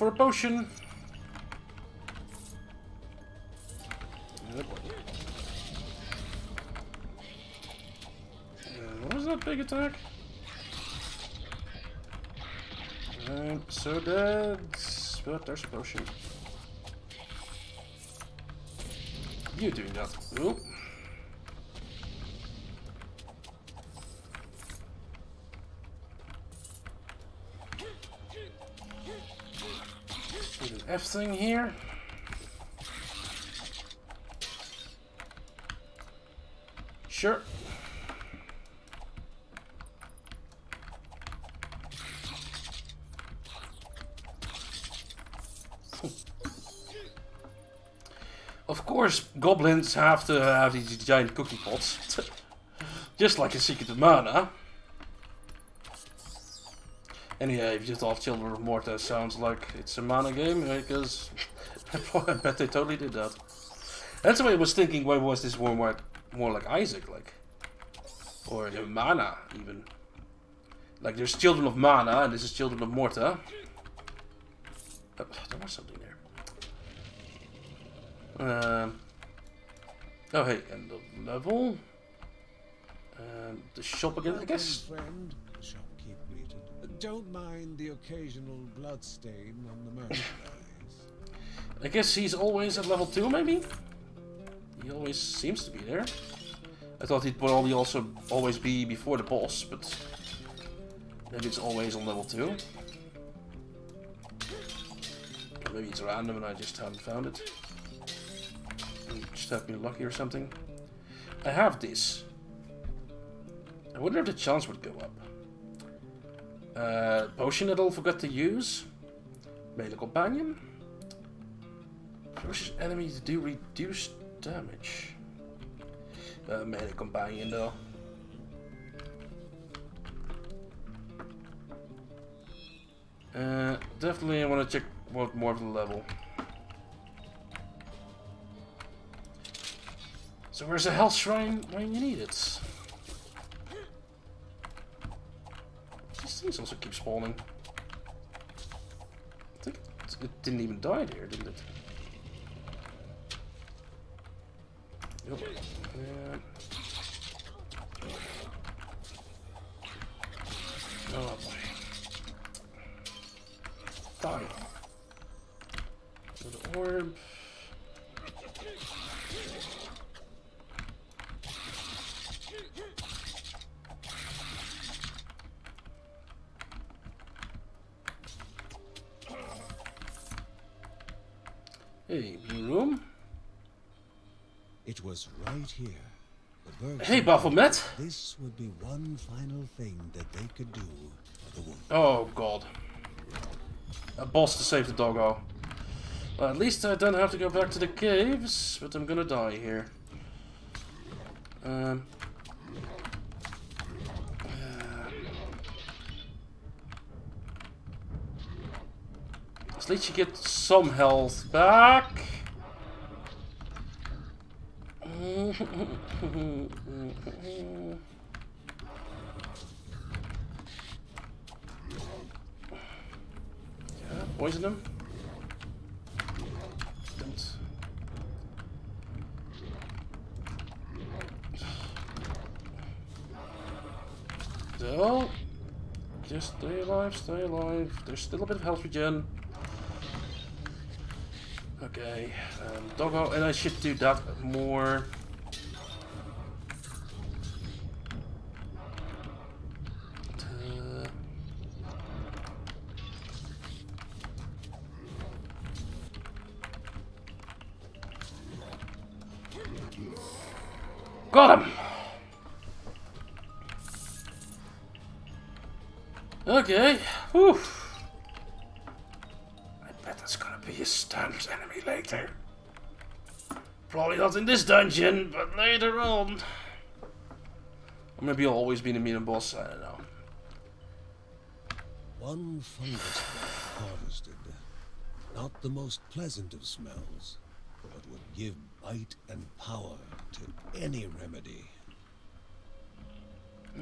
For a potion. Uh, what was that big attack? So dead, but there's a potion. You doing that? Oop. Thing here. Sure. Of course, goblins have to have these giant cookie pots. Just like a Secret of Mana. And yeah, if you thought Children of Morta sounds like it's a mana game, because I bet they totally did that. That's why I was thinking, why was this more, more, more like Isaac, like? Or the Mana, even. Like, there's Children of Mana, and this is Children of Morta. Oh, there was something there. Um, oh, hey, end of level. Um, the shop again, I guess. Don't mind the occasional bloodstain on the merchandise. I guess he's always at level 2, maybe? He always seems to be there. I thought he'd probably also always be before the boss, but maybe it's always on level 2. Or maybe it's random and I just haven't found it. Just have been lucky or something. I have this. I wonder if the chance would go up. Uh, potion that I forgot to use. Melee companion. Forces enemies do reduced damage. Uh, melee companion though. Uh, definitely I want to check what more of the level. So where's the health shrine when you need it? These things also keeps spawning. I think it, didn't even die there, didn't it? Yep. Yeah. Oh boy. Die. Good orb. Hey, blue room. it was right here. Hey, Baphomet. This would be one final thing that they could do for the woman. Oh god. A boss to save the doggo. Well, at least I don't have to go back to the caves, but I'm gonna die here. Um. At least you get some health back. Yeah, poison him. Don't. So, just stay alive, stay alive. There's still a bit of health regen. Okay, um, doggo, and I should do that more. Uh, Got him! Okay, whew. A standard enemy later. Probably not in this dungeon, but later on. Or maybe I'll always be the mean boss, I don't know. One fungus harvested. Not the most pleasant of smells, but would give bite and power to any remedy.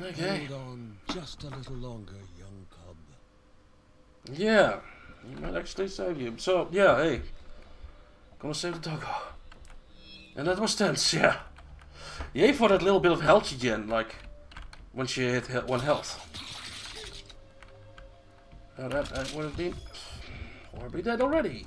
Okay. Hold on just a little longer, young cub. Yeah, he might actually save you. So, yeah, hey. Gonna save the doggo. And that was tense, yeah. Yay for that little bit of health again, like, when she hit one health. Now that, that would have been... Or be dead already.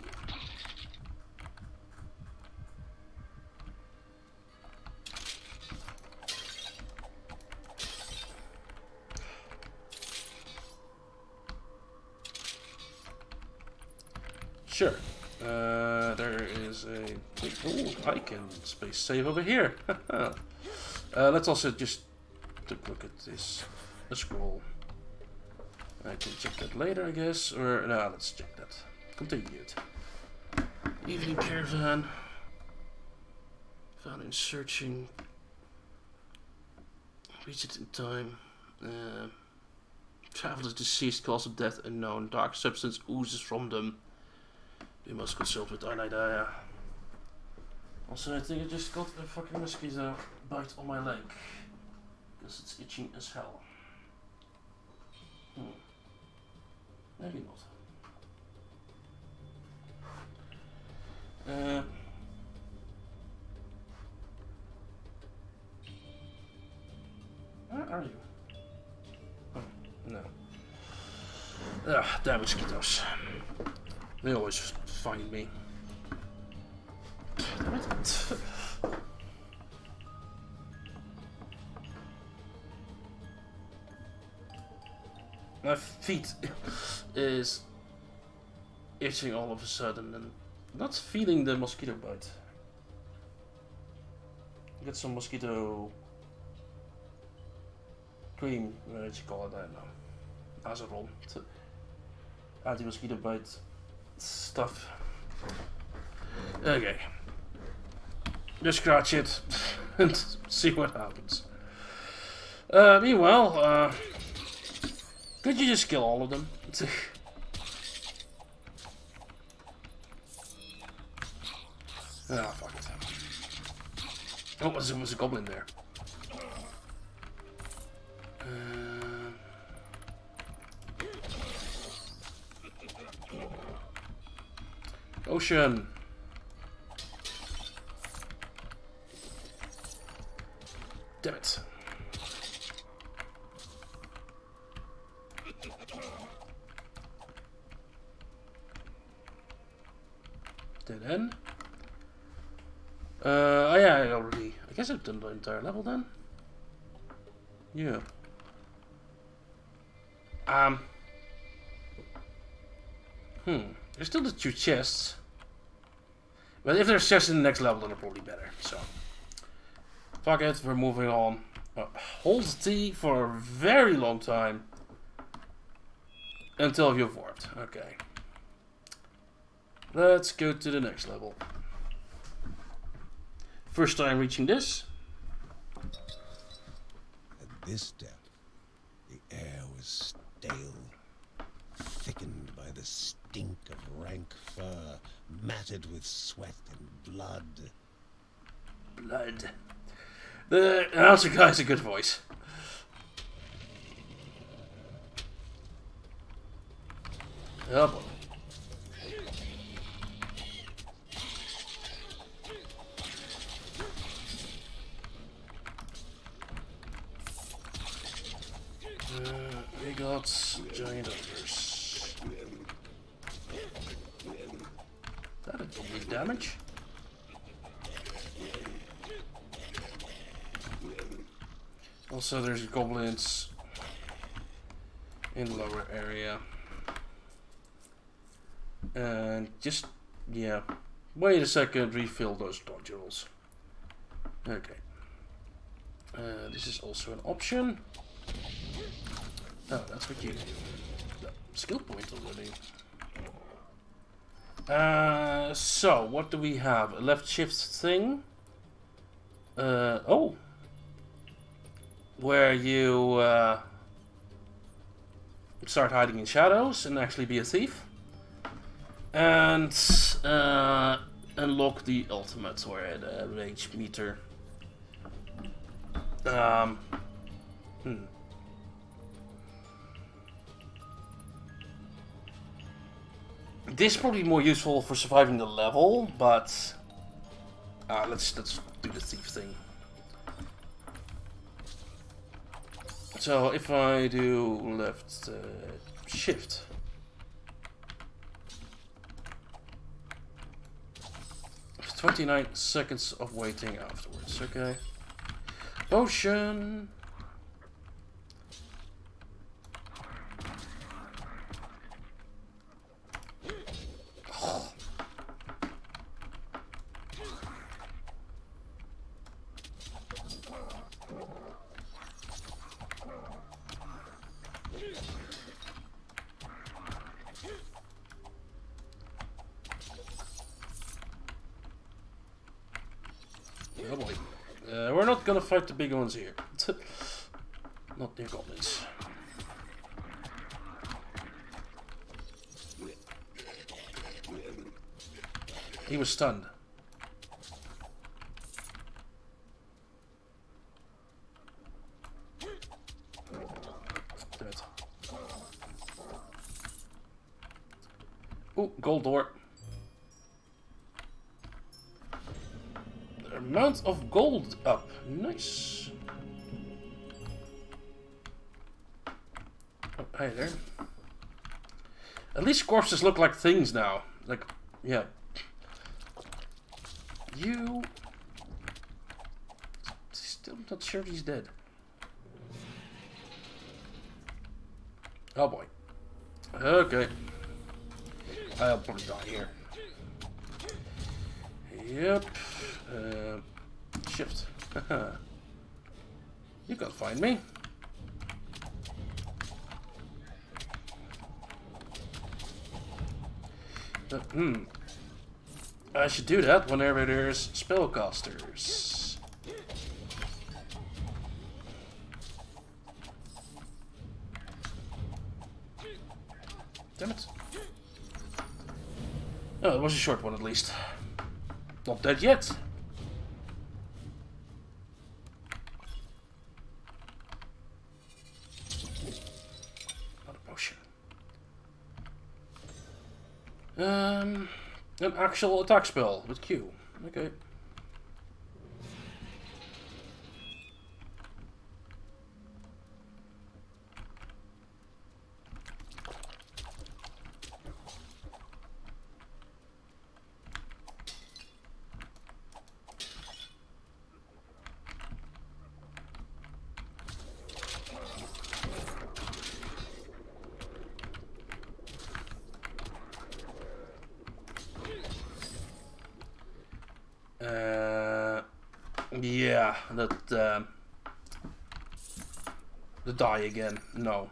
Sure. Uh, there is a oh, I can space save over here. uh, let's also just take a look at this scroll. I can check that later, I guess, or no, let's check that. Continued. Evening caravan. Found in searching. Reach it in time. Uh, travelers deceased, cause of death unknown. Dark substance oozes from them. We must consult with Arnidaya. Also, I think I just got a fucking mosquito bite on my leg. Because it's itching as hell. Hmm. Maybe not. Uh, where are you? Oh, no. Ah, damn mosquitoes. They always find me. My feet is itching all of a sudden and not feeling the mosquito bite. Get some mosquito cream, what you call it, I don't know. Azeron. Anti-mosquito bite stuff. Okay. Just scratch it and see what happens. Uh, meanwhile, uh, could you just kill all of them? Ah, fuck it. Oh, was, was a goblin there. Uh, Ocean. Damn it. Dead end. Uh, oh yeah, I already. I guess I've done the entire level then. Yeah. Um. Hmm. There's still the two chests. But if there's chests in the next level, then they're probably better. So. Fuck it, we're moving on. Uh, hold T for a very long time. Until you've warped. Okay. Let's go to the next level. First time reaching this. At this depth, the air was stale, thickened by the stink of rank fur, matted with sweat and blood. Blood. The announcer guy's a good voice. Oh boy. Uh, we got giant ogres. That a immediate damage. Also, there's goblins in the lower area. And just, yeah, wait a second, refill those nodules. Okay. Uh, this is also an option. Oh, that's what you skill point already. Uh, so, what do we have? A left shift thing. Uh, oh. Where you uh, start hiding in shadows and actually be a thief. And uh, unlock the ultimate or the rage meter. Um, hmm. This is probably more useful for surviving the level, but uh, let's let's do the thief thing. So if I do left uh, shift. Twenty-nine seconds of waiting afterwards. Okay. Potion. Oh boy. Uh, we're not gonna fight the big ones here. not near goblins. He was stunned. Damn it. Ooh, gold door. Amount of gold up. Nice. Oh, hey there. At least corpses look like things now. Like, yeah. You... Still not sure he's dead. Oh boy. Okay. I'll probably die here. Yep. Shift. you can find me. Uh, hmm. I should do that whenever there's spellcasters. Damn it. Oh, it was a short one at least. Not dead yet. Not a potion. Um, an actual attack spell with Q. Okay. Uh, yeah, that uh, the die again. No.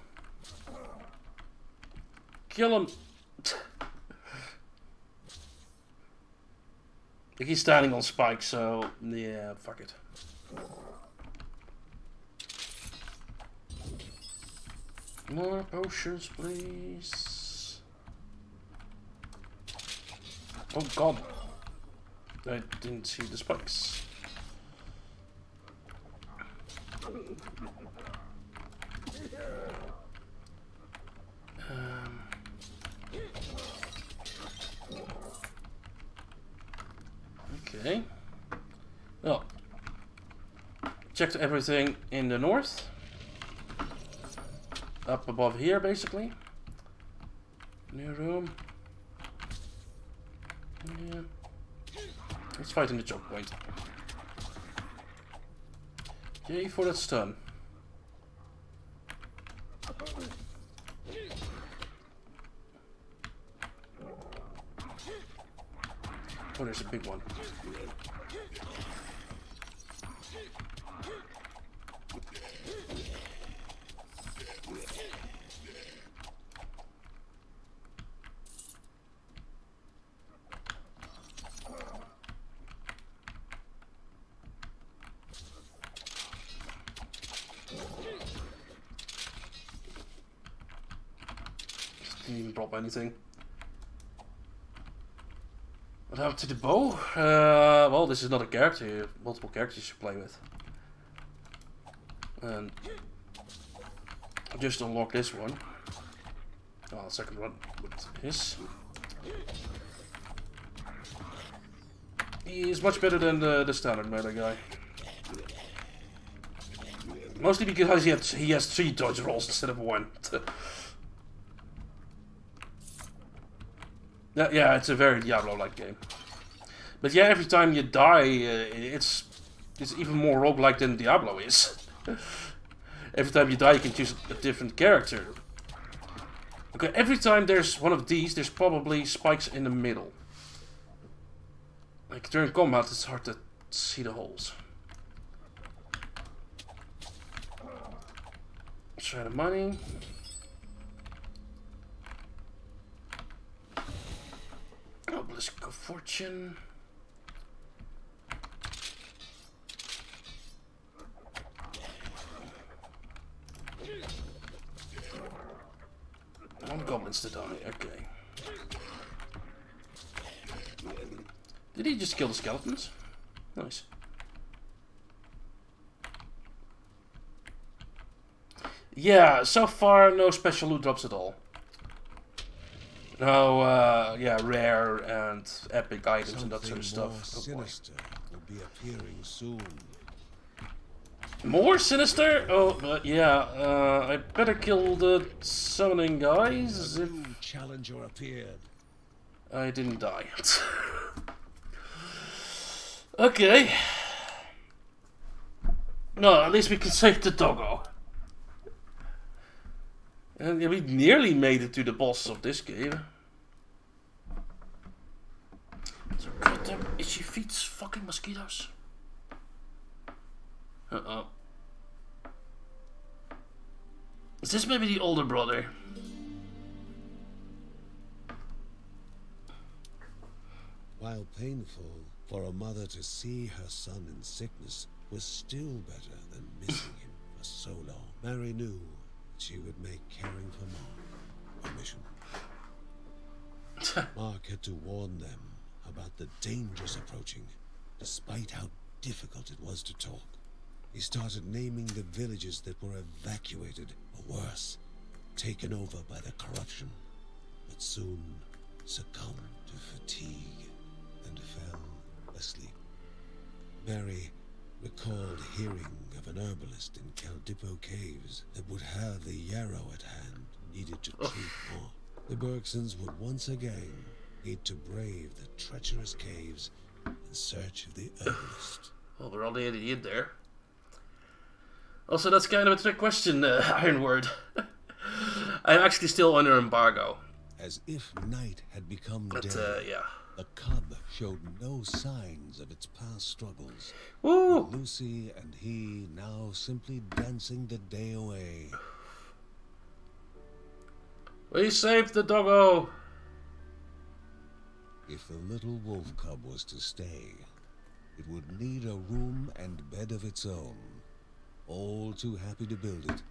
Kill him. He's standing on spikes, so yeah, fuck it. More potions, please. Oh god. I didn't see the spikes. Um, okay. Well, checked everything in the north. Up above here, basically. New room. Yeah. Let's fight in the choke point. Yay for that stun. Oh, there's a big one. Didn't even drop anything. What happened to the bow? Uh, well, this is not a character. You have multiple characters you play with. And just unlock this one. Oh, the second one with his. He's much better than the, the standard melee guy. Mostly because he, has he has three dodge rolls instead of one. yeah, yeah, it's a very Diablo-like game. But yeah, every time you die, uh, it's it's even more roguelike than Diablo is. every time you die, you can choose a different character. Okay, every time there's one of these, there's probably spikes in the middle. Like during combat, it's hard to see the holes. Try the money. Obelisk of Fortune. One goblins to die, okay. Did he just kill the skeletons? Nice. Yeah, so far no special loot drops at all. No, uh, yeah, rare and epic items and that sort of stuff. More Oh, boy. sinister will be appearing soon. More sinister? Oh, but yeah, uh, I better kill the summoning guys if challenger appeared. I didn't die. okay. No, at least we can save the doggo. And yeah, we nearly made it to the boss of this game. So goddamn itchy feet, fucking mosquitoes. Uh oh. Is this maybe the older brother? While painful for a mother to see her son in sickness was still better than missing him for so long. Mary knew that she would make caring for Mark a mission. Mark had to warn them about the dangers approaching, despite how difficult it was to talk. He started naming the villages that were evacuated, or worse, taken over by the corruption, but soon succumbed to fatigue and fell asleep. Mary recalled hearing of an herbalist in Caldipo Caves that would have the yarrow at hand needed to treat more. The Bergsons would once again need to brave the treacherous caves in search of the herbalist. Well, we're already in there. Also, that's kind of a trick question, uh, Ironword. I'm actually still under embargo. As if night had become But, day, uh, yeah. the cub showed no signs of its past struggles. Woo! Lucy and he now simply dancing the day away. We saved the doggo! If the little wolf cub was to stay, it would need a room and bed of its own. All too happy to build it,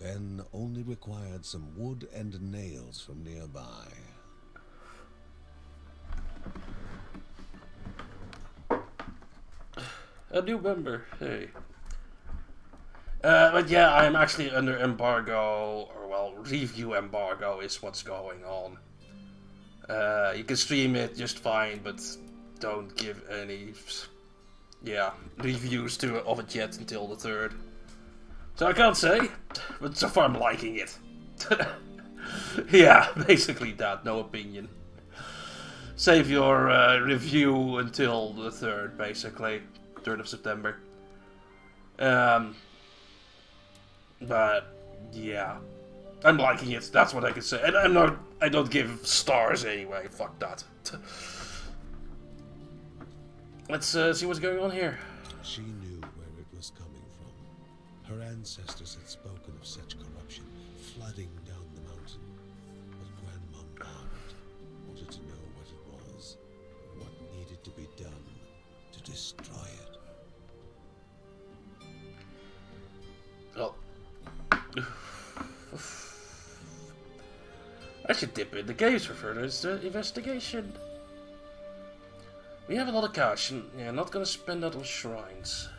Ben only required some wood and nails from nearby. A new member, hey. Uh, but yeah, I'm actually under embargo, or well, review embargo is what's going on. Uh, you can stream it just fine, but don't give any, yeah, reviews to of it yet until the third. So I can't say, but so far I'm liking it. yeah, basically that, no opinion. save your uh, review until the third, basically, third of September. Um, but yeah, I'm liking it. That's what I can say. And I'm not. I don't give stars anyway. Fuck that. Let's uh, see what's going on here. She knew Her ancestors had spoken of such corruption flooding down the mountain. But Grandmom Margaret wanted to know what it was, what needed to be done to destroy it. Well, I should dip in the caves for further uh, investigation. We have a lot of cash, and yeah, not gonna spend that on shrines.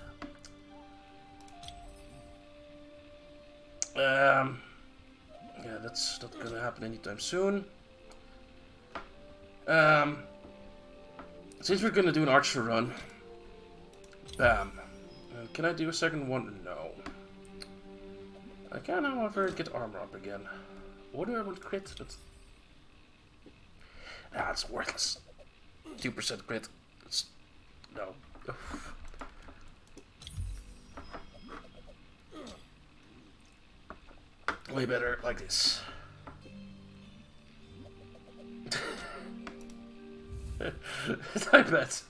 Um, yeah, that's not gonna happen anytime soon. Um, since we're gonna do an archer run, bam. Uh, can I do a second one? No. I can, however, get armor up again. What do I want crit? But ah, worthless. Two percent crit. It's no. Way better like this. I bet.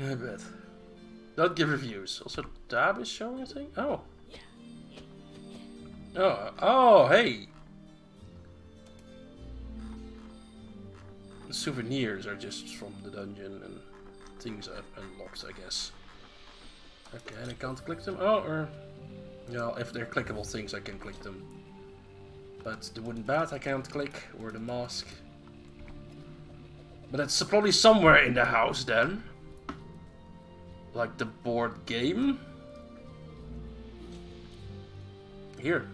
I bet. Don't give reviews. Also, Dab is showing a thing? Oh. Oh, oh, hey! The souvenirs are just from the dungeon and things I've unlocked, I guess. Okay, and I can't click them. Oh, or... Yeah, if they're clickable things, I can click them. But the wooden bat I can't click, or the mask. But it's probably somewhere in the house then. Like the board game. Here.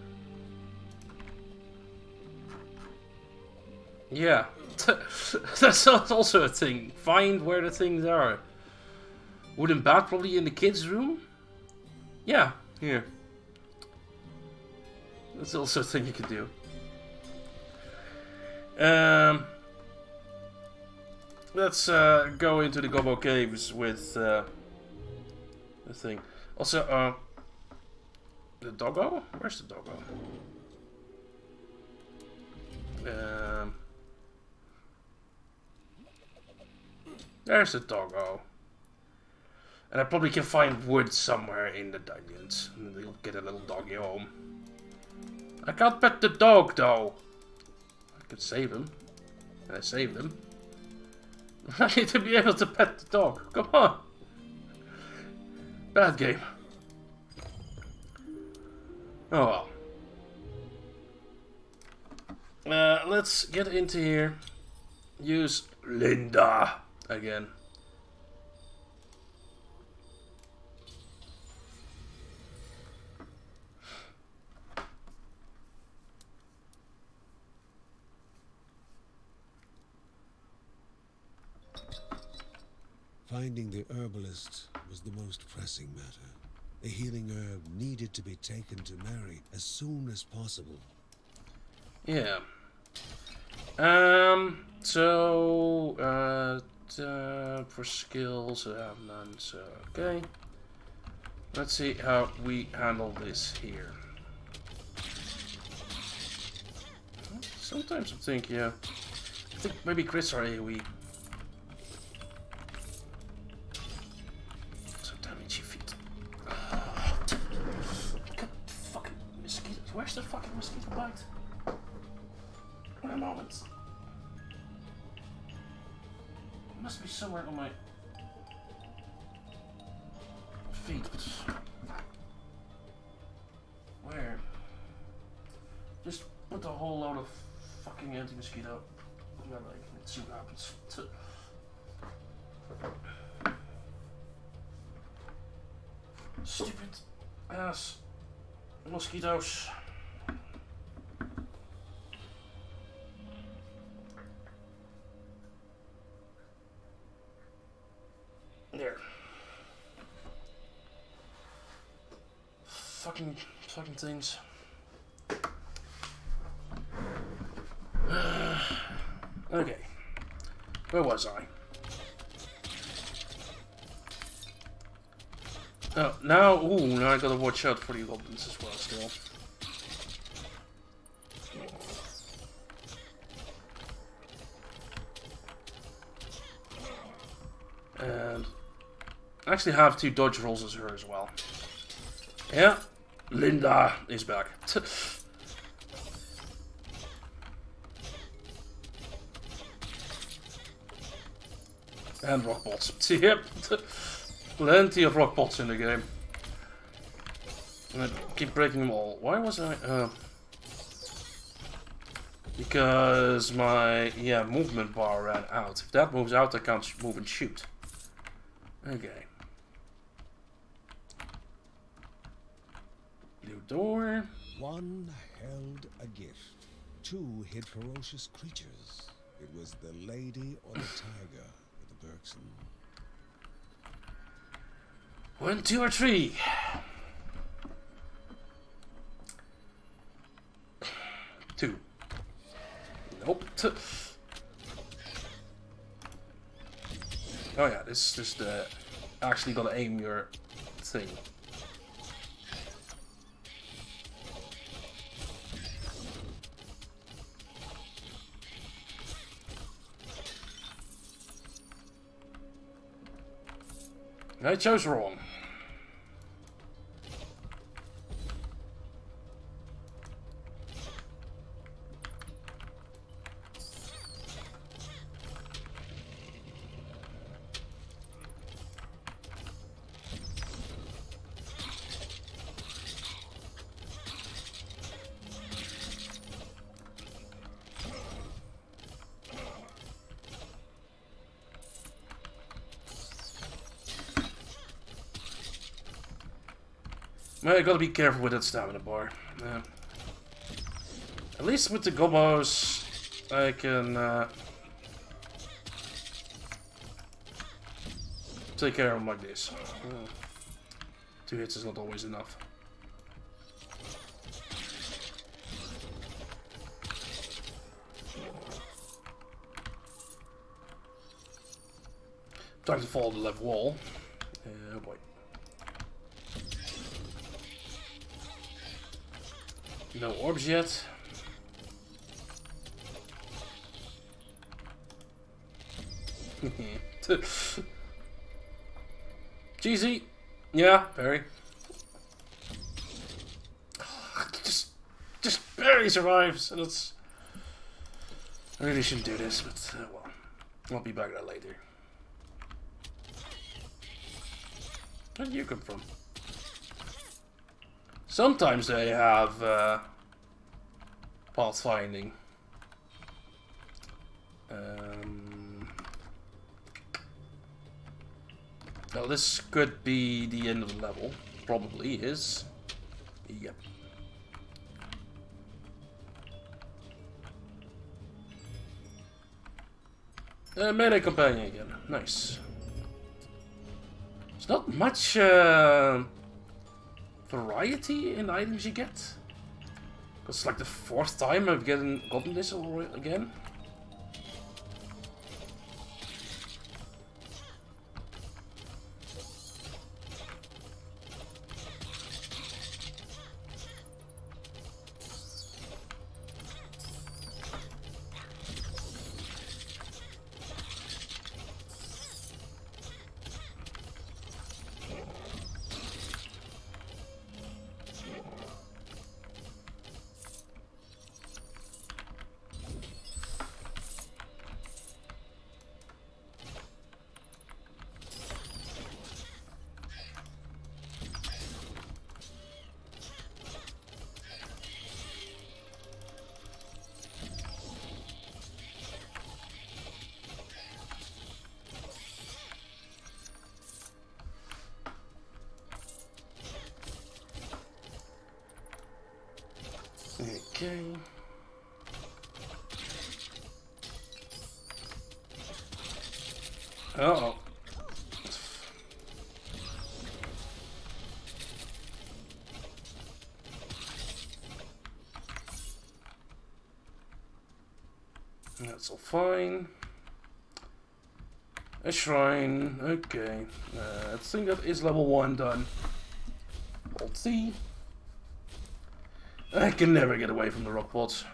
Yeah. That's also a thing. Find where the things are. Wooden bat probably in the kids' room? Yeah, here. That's also a thing you could do. Um, let's uh, go into the Gobo Caves with uh, the thing. Also, uh, the doggo? Where's the doggo? Um, there's the doggo. And I probably can find wood somewhere in the dungeons. And we'll get a little doggy home. I can't pet the dog though. I could save him. And I saved him. I need to be able to pet the dog. Come on. Bad game. Oh well. Uh, let's get into here. Use Linda again. Finding the herbalist was the most pressing matter. A healing herb needed to be taken to Mary as soon as possible. Yeah. Um. So, uh, uh for skills, I have none. So, okay. Let's see how we handle this here. Sometimes I think, yeah. I think maybe crits are AoE. So Where's the fucking mosquito bite? A moment. It must be somewhere on my feet. but Where? Just put a whole load of fucking anti-mosquito on my see what happens. Stupid ass mosquitoes. Fucking, fucking things. okay. Where was I? Oh, now, ooh, now I gotta watch out for the goblins as well, still. And I actually have two dodge rolls as her as well. Yeah, Linda is back. and rock bots. Yep, plenty of rock bots in the game. I keep breaking them all. Why was I... Uh, because my, yeah, movement bar ran out. If that moves out, I can't move and shoot. Okay. Door. One held a gift. Two hid ferocious creatures. It was the lady or the tiger with the Bergson. One, two, or three. Two. Nope. Oh yeah, this is just uh, actually gonna aim your thing. I chose wrong. I gotta be careful with that stamina bar. At least with the gobos, I can uh, take care of them like this. Uh, two hits is not always enough. Time to follow the left wall. No orbs yet. Cheesy. Yeah, very. Just, just barely survives, and it's. I really shouldn't do this, but uh, well, I'll be back at that later. Where did you come from? Sometimes they have uh, pathfinding. Um, this could be the end of the level. Probably is. Yep. Uh, melee companion again. Nice. It's not much. Uh, variety in items you get. It's like the fourth time I've getting, gotten this again. That's all fine. A shrine. Okay. Uh, I think that is level 1 done. Let's see. I can never get away from the rock pots.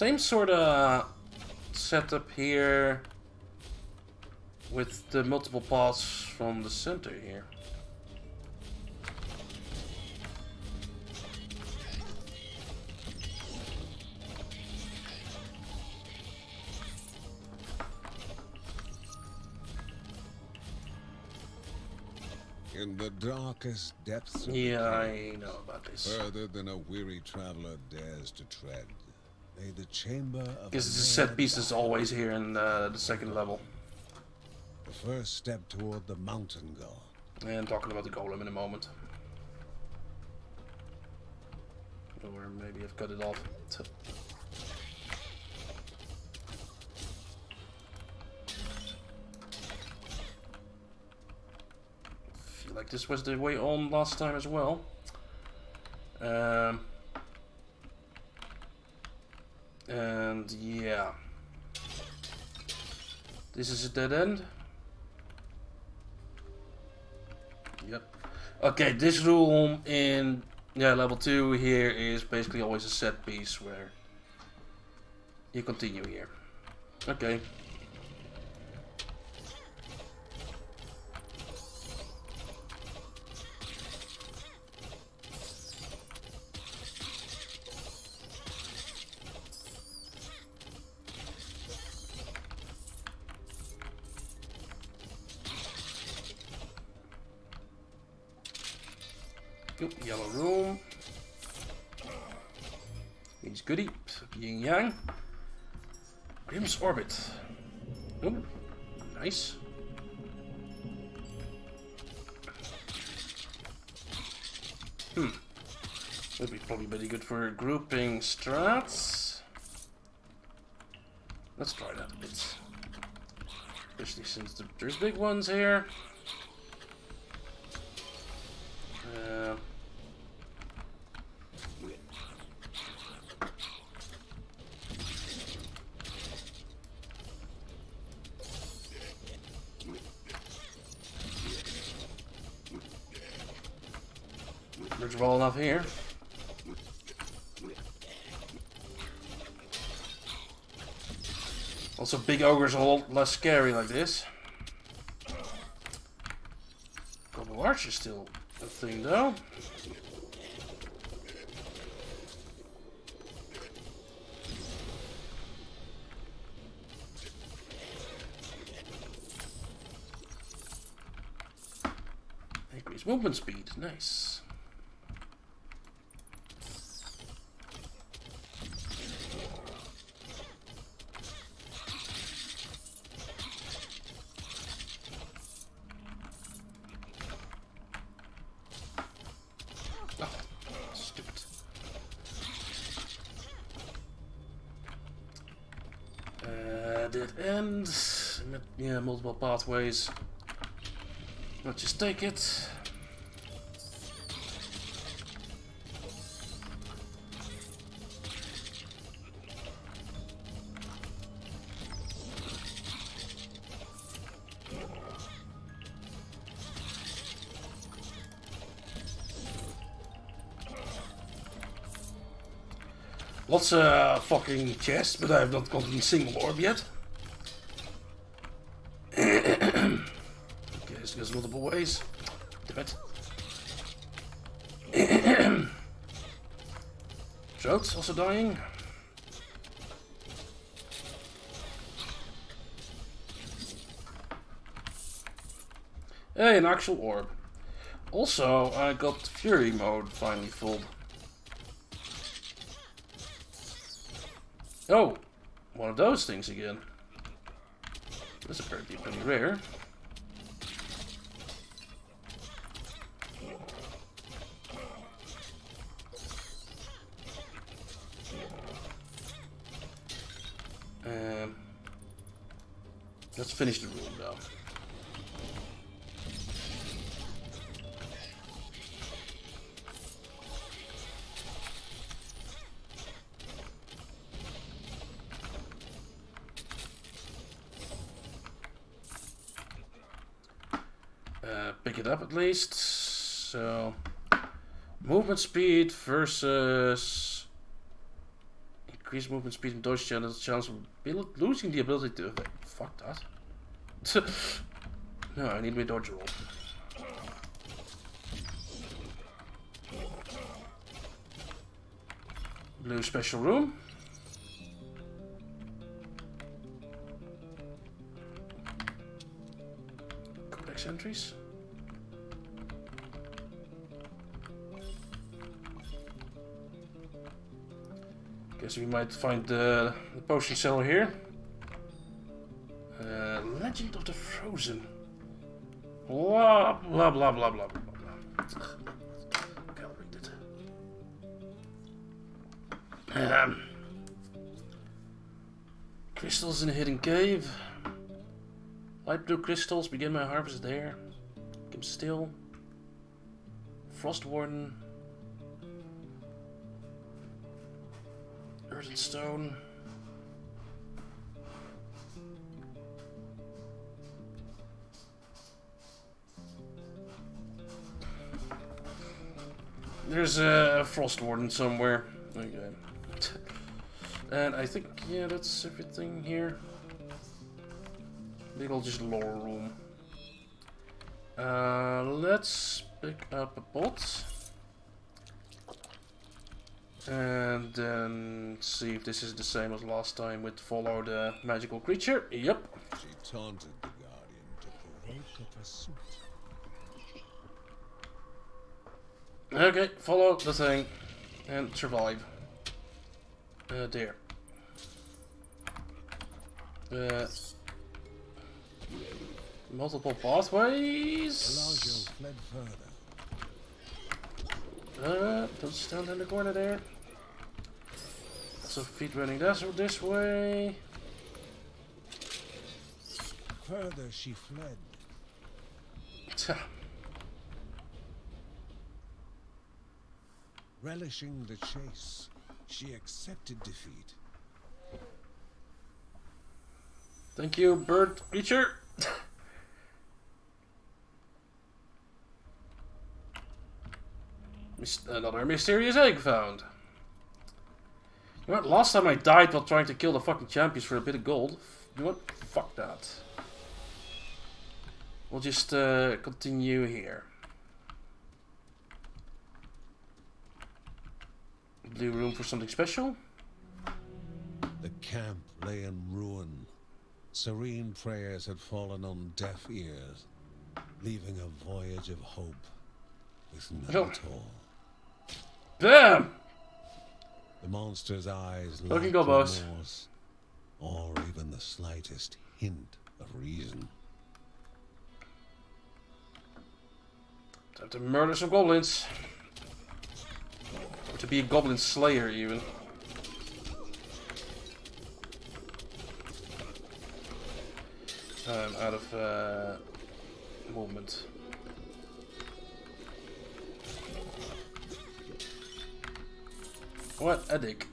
Same sort of setup here with the multiple paths from the center here. In the darkest depths of Yeah, I know about this. further than a weary traveler dares to tread, the chamber of Guess it's a the set piece lion, always here in uh, the second level. The first step toward the mountain god. And talking about the golem in a moment. Or maybe I've cut it off. Feel like this was the way on last time as well. Um, and yeah. This is a dead end. Yep. Okay, this room in yeah level two here is basically always a set piece where you continue here. Okay. There's big ones here. Uh, There's well enough here. Also, big ogres are a lot less scary like this. Couple arch is still a thing though. Increase movement speed, nice. Oh, stupid. Uh, dead end. Met- Yeah, pathways. Let's just take it. Lots of fucking chests, but I have not gotten a single orb yet. okay, there's multiple ways. Damn it. Trout's also dying. Hey, an actual orb. Also, I got Fury mode finally full. Oh, one of those things again. That's apparently pretty rare. Finish the room though. Uh, pick it up at least. So, movement speed versus increased movement speed and dodge chance chance of losing the ability to. Fuck that. no, I need my dodge roll. Blue special room. Codex entries. Guess we might find the, the potion cellar here. Legend of the Frozen. Blah blah blah blah blah blah blah. Read it. Um, crystals in a hidden cave. Light blue crystals begin my harvest there. Keep still. Frost Warden. Earth and stone. There's a frost warden somewhere. Okay. And I think, yeah, that's everything here. Ol' just lore room. Uh, let's pick up a pot. And then see if this is the same as last time with follow the magical creature. Yep. She taunted the Guardian to a. Okay, follow the thing and survive. Uh, there. Uh, multiple pathways. Fled further. Uh, don't stand in the corner there. Of feet running this, this way. Further she fled. Relishing the chase, she accepted defeat. Thank you, bird creature. Another mysterious egg found. You know what? Last time I died while trying to kill the fucking champions for a bit of gold. You know what? Fuck that. We'll just uh, continue here. Blue room for something special. The camp lay in ruin. Serene prayers had fallen on deaf ears, leaving a voyage of hope with none Oh. at all. Bam! The monster's eyes Looking lacked go, boss. remorse, or even the slightest hint of reason. Time to murder some goblins. To be a goblin slayer, even. I'm out of uh, movement. What a dick.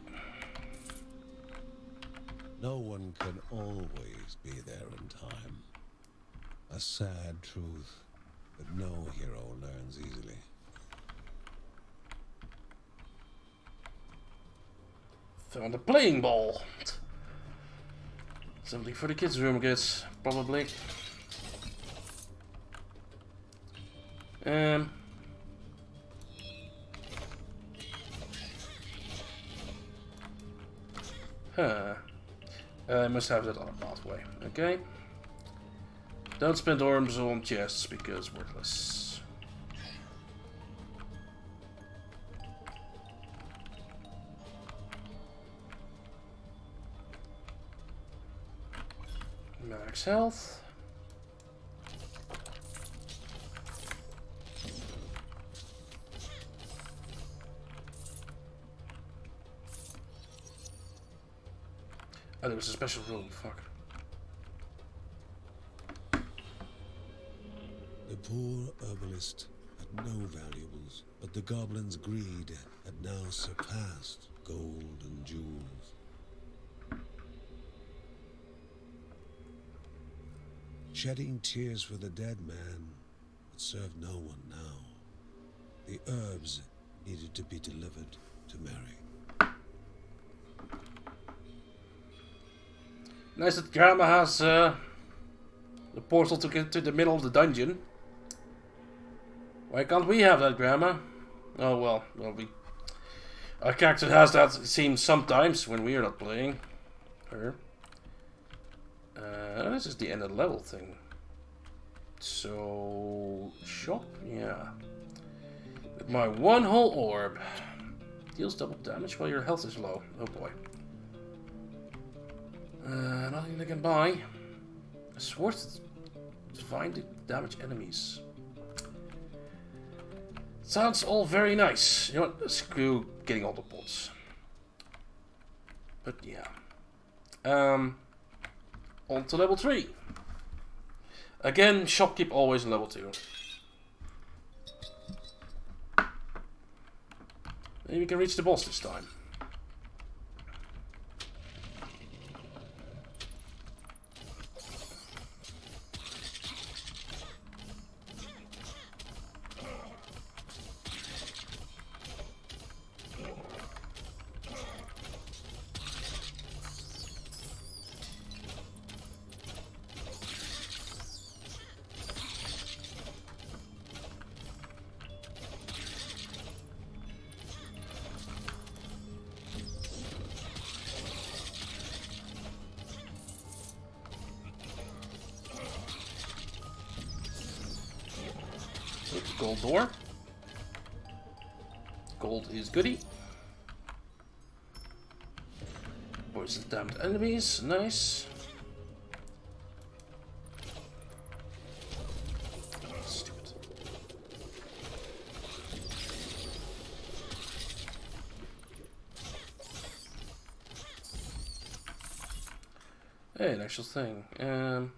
No one can always be there in time. A sad truth that no hero learns easily. Found a playing ball. Something for the kids' room, I guess. Probably. Um. Huh. I must have that on a pathway. Okay. Don't spend orbs on chests because worthless. Health. Oh, there was a special room. Fuck. The poor herbalist had no valuables, but the goblin's greed had now surpassed gold and jewels. Shedding tears for the dead man would serve no one now. The herbs needed to be delivered to Mary. Nice that Grandma has uh, the portal to get to the middle of the dungeon. Why can't we have that, Grandma? Oh well, well we. Our character has that. Seems sometimes when we are not playing her. Uh, this is the end of the level thing. So shop, yeah. With my one whole orb, deals double damage while your health is low. Oh boy. Uh, nothing they can buy. A sword to find the damage enemies. Sounds all very nice. You know what? Screw getting all the pots. But yeah. Um, on to level 3. Again, shopkeep always in level 2. Maybe we can reach the boss this time. Is goody. Poison damned enemies, nice. Stupid. Hey, an actual thing. Um,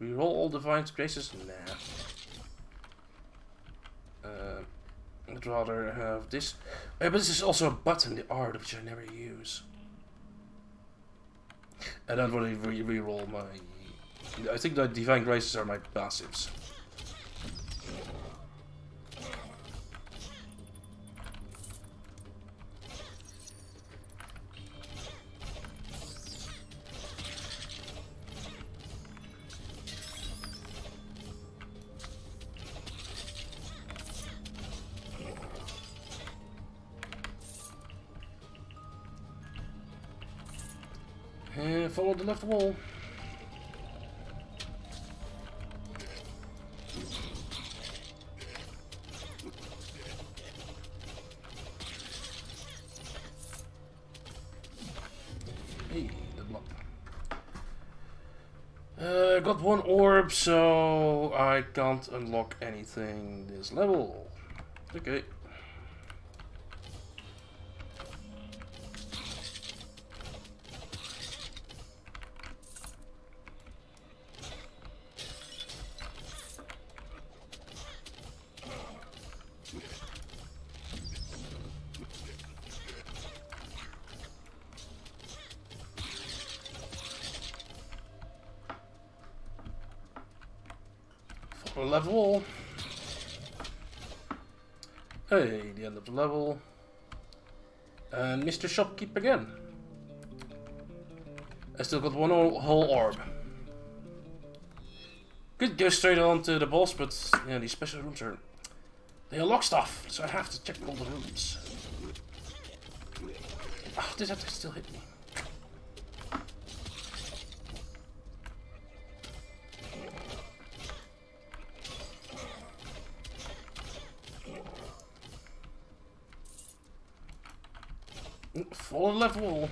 we roll all divine graces? Nah. I'd rather have this. But this is also a button, the art, which I never use. I don't really re reroll my... I think the Divine Graces are my passives. The wall. Hey, level up. Uh, got one orb, so I can't unlock anything this level. Okay. Mr. Shopkeep again. I still got one whole orb. Could go straight on to the boss, but yeah, these special rooms are... They unlock stuff, so I have to check all the rooms. Oh, ah, this that still hit me. Left wall.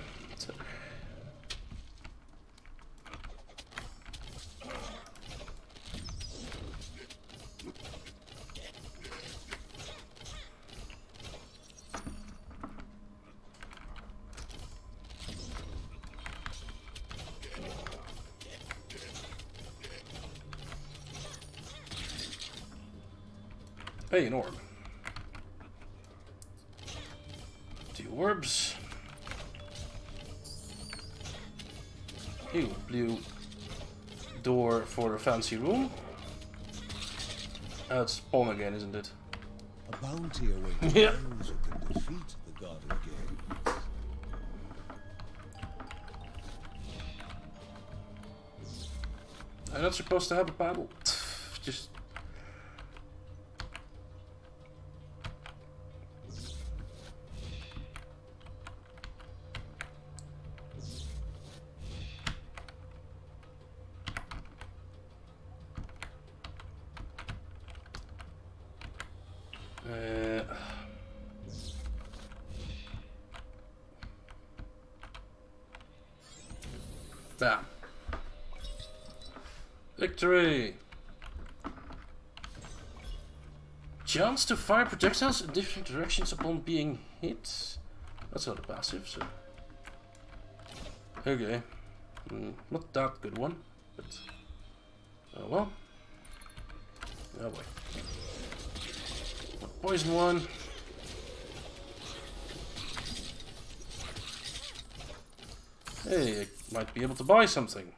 Fancy room. Uh, it's spawn again, isn't it? A bounty awaits Yeah. those who can defeat the God of Games. I'm not supposed to have a paddle. To fire projectiles in different directions upon being hit. That's not a passive, so. Okay. Mm, not that good one, but. Oh well. Oh boy. Poison one. Hey, I might be able to buy something.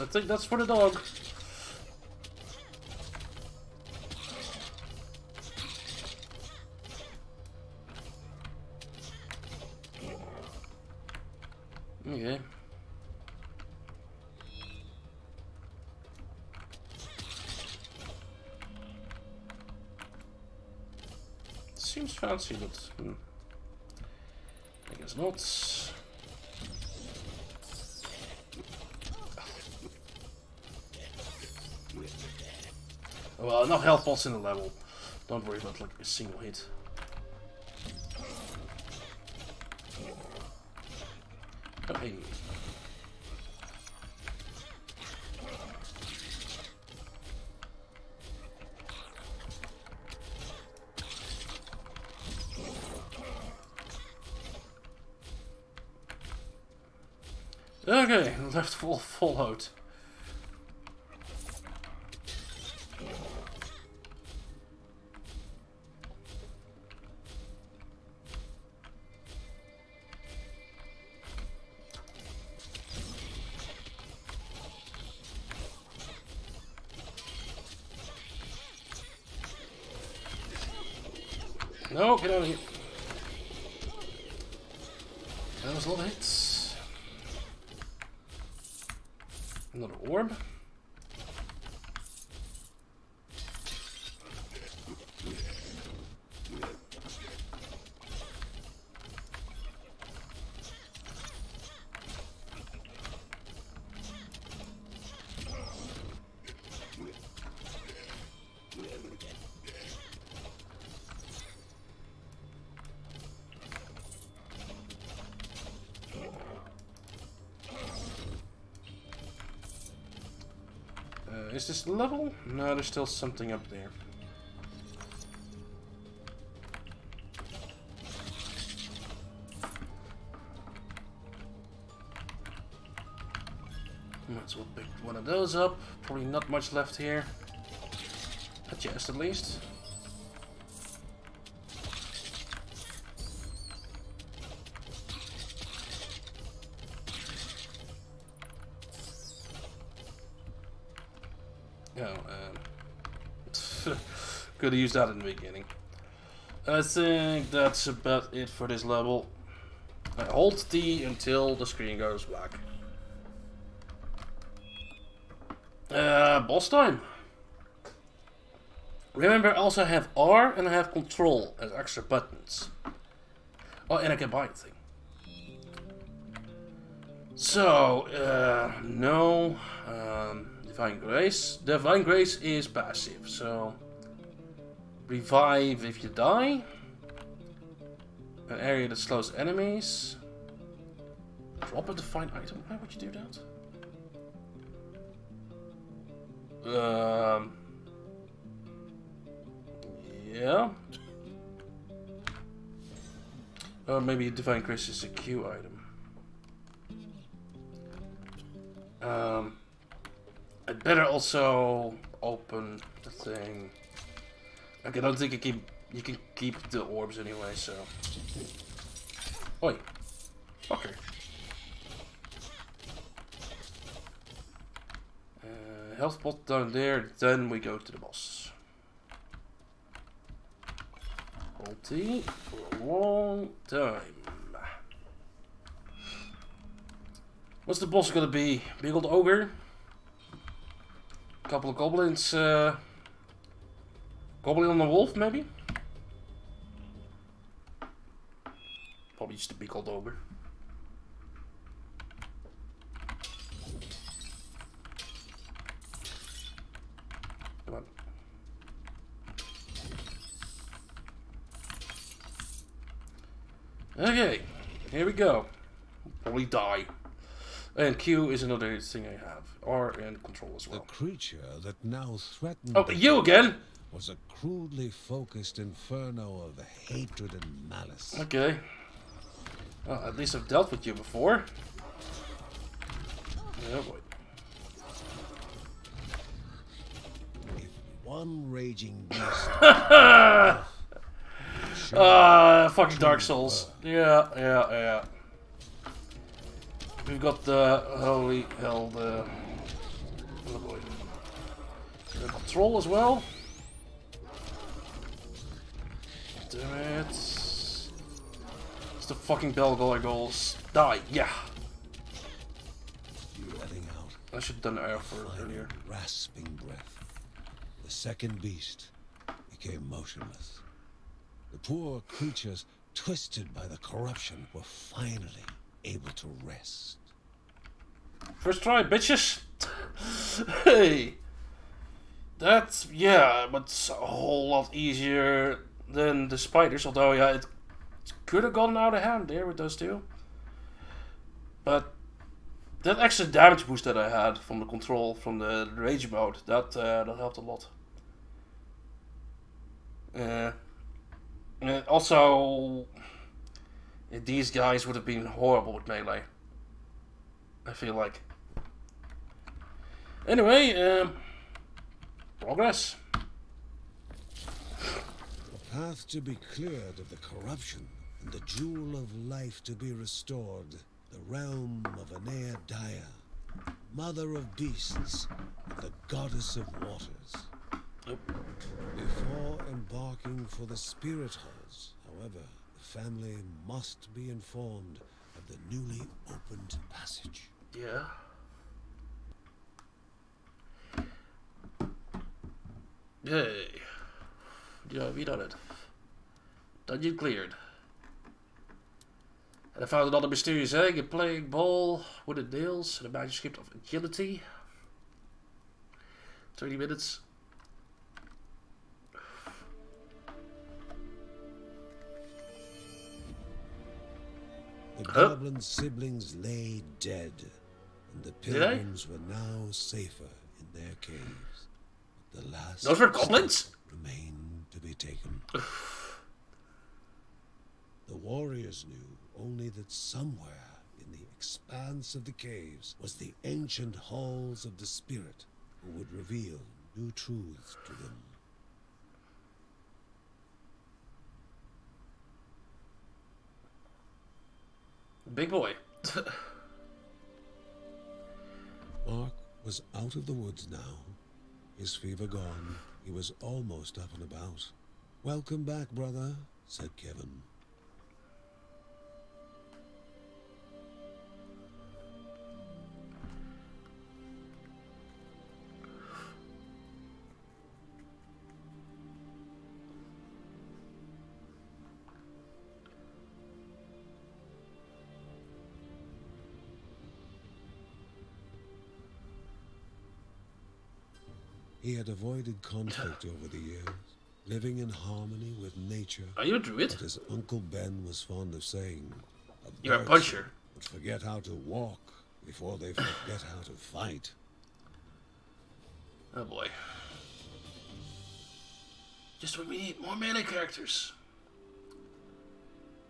I think that's for the dog. Okay. Seems fancy, but hmm. I guess not. Well, enough health pots in the level. Don't worry about like a single hit. Oh, hey. Okay, left full full is this level? No, there's still something up there. Might as well pick one of those up. Probably not much left here. A chest at least. Could have used that in the beginning. I think that's about it for this level. I hold T until the screen goes black. Uh, boss time. Remember, I also have R and I have control as extra buttons. Oh, and I can buy a thing. So, uh, no. Um, Divine Grace. Divine Grace is passive, so... Revive if you die. An area that slows enemies. Drop a defined item. Why would you do that? Um... Yeah. Or maybe Divine Grace is a Q item. Um, I'd better also open the thing. Okay, I don't think you keep you can keep the orbs anyway, so. Oi, fucker. Uh, health pot down there, then we go to the boss. T for a long time. What's the boss gonna be? Big old ogre? Couple of goblins, uh... Goblin on the wolf, maybe? Probably just a big old ogre. Come on. Okay, here we go. Probably die. And Q is another thing I have. R and control as well. The creature that now threatens. Oh, you again? Was a crudely focused inferno of hatred and malice. Okay. Well, at least I've dealt with you before. Oh boy. If one raging beast Ah, fucking Dark Souls. Yeah, yeah, yeah. We've got the holy hell the oh boy. The control as well. Damn it. It's the fucking Belgor goals. Die, yeah. You letting out I should have done air for earlier. rasping breath, the second beast became motionless. The poor creatures, twisted by the corruption, were finally able to rest. First try, bitches. hey. That's, yeah, but it's a whole lot easier than the spiders. Although, yeah, it could have gotten out of hand there with those two. But that extra damage boost that I had from the control, from the rage mode, that, uh, that helped a lot. Uh, and also, these guys would have been horrible with melee. I feel like. Anyway, um, progress. Path to be cleared of the corruption and the jewel of life to be restored, the realm of Anea Daya, mother of beasts, and the goddess of waters. Nope. Before embarking for the spirit halls, however, the family must be informed of the newly opened passage. Yeah. Yay. Yeah, we done it. Dungeon cleared. And I found another mysterious egg, a plague ball, wooden nails, and a manuscript of agility. 30 minutes. The Huh? goblin siblings lay dead, and the pilgrims were now safer in their caves. The last Those were goblins? remained to be taken. the warriors knew only that somewhere in the expanse of the caves was the ancient halls of the spirit who would reveal new truths to them. Big boy. Mark was out of the woods now. His fever gone, he was almost up and about. Welcome back, brother, said Kevin. He had avoided conflict over the years, living in harmony with nature. Are you a druid? But as Uncle Ben was fond of saying, You're a puncher. would forget how to walk before they forget how to fight. Oh boy. Just when we need more mana characters.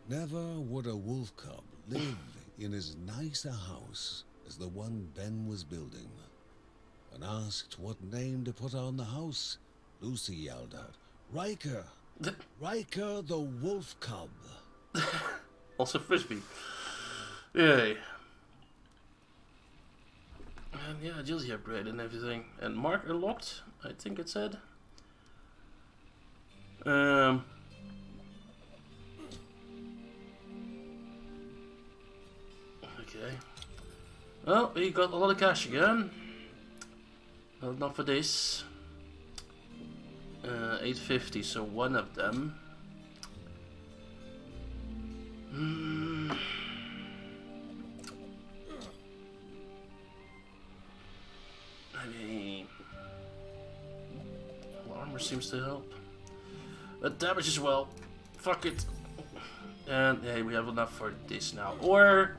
Never would a wolf cub live in as nice a house as the one Ben was building. When asked what name to put on the house, Lucy yelled out, Riker! Riker the wolf cub! Also frisbee. Yay. And yeah, agility upgrade and everything. And mark unlocked, I think it said. Um. Okay. Well, we got a lot of cash again. Well, not for this. Uh, 850, so one of them. Hmm. I mean, well, armor seems to help. But damage as well. Fuck it. And hey, we have enough for this now. Or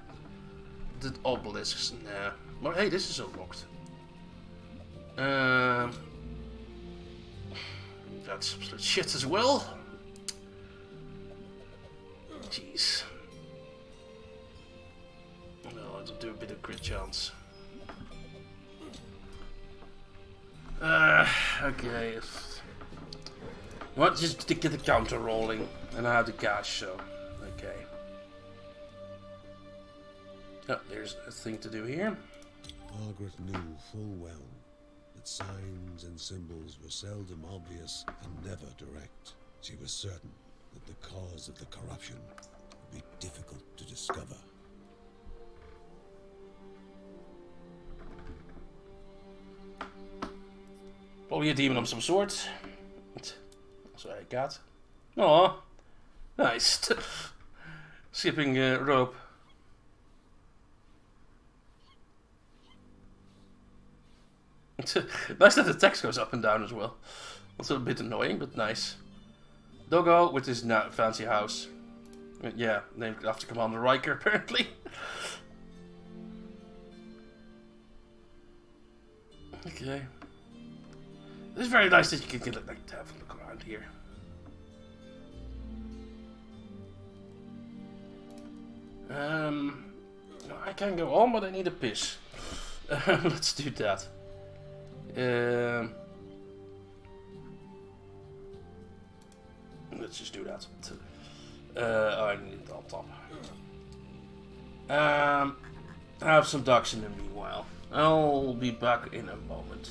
the obelisks. Nah. Well, hey, this is unlocked. Um, that's absolute shit as well. Jeez. Well, I'll do a bit of crit chance. Uh, okay. What? Just to get the counter rolling, and I have the cash, so okay. Oh, there's a thing to do here. Margaret knew full well signs and symbols were seldom obvious and never direct. She was certain that the cause of the corruption would be difficult to discover. Probably a demon of some sort. That's what I got. Aw, nice. Skipping uh, rope. nice that the text goes up and down as well. That's a bit annoying, but nice. Doggo with his fancy house. Yeah, named after Commander Riker, apparently. okay. It's very nice that you can get like to have a look around here. Um, I can go on, but I need a piss. let's do that. Um, let's just do that. Uh, I need on top. Um, have some ducks in the meanwhile. I'll be back in a moment.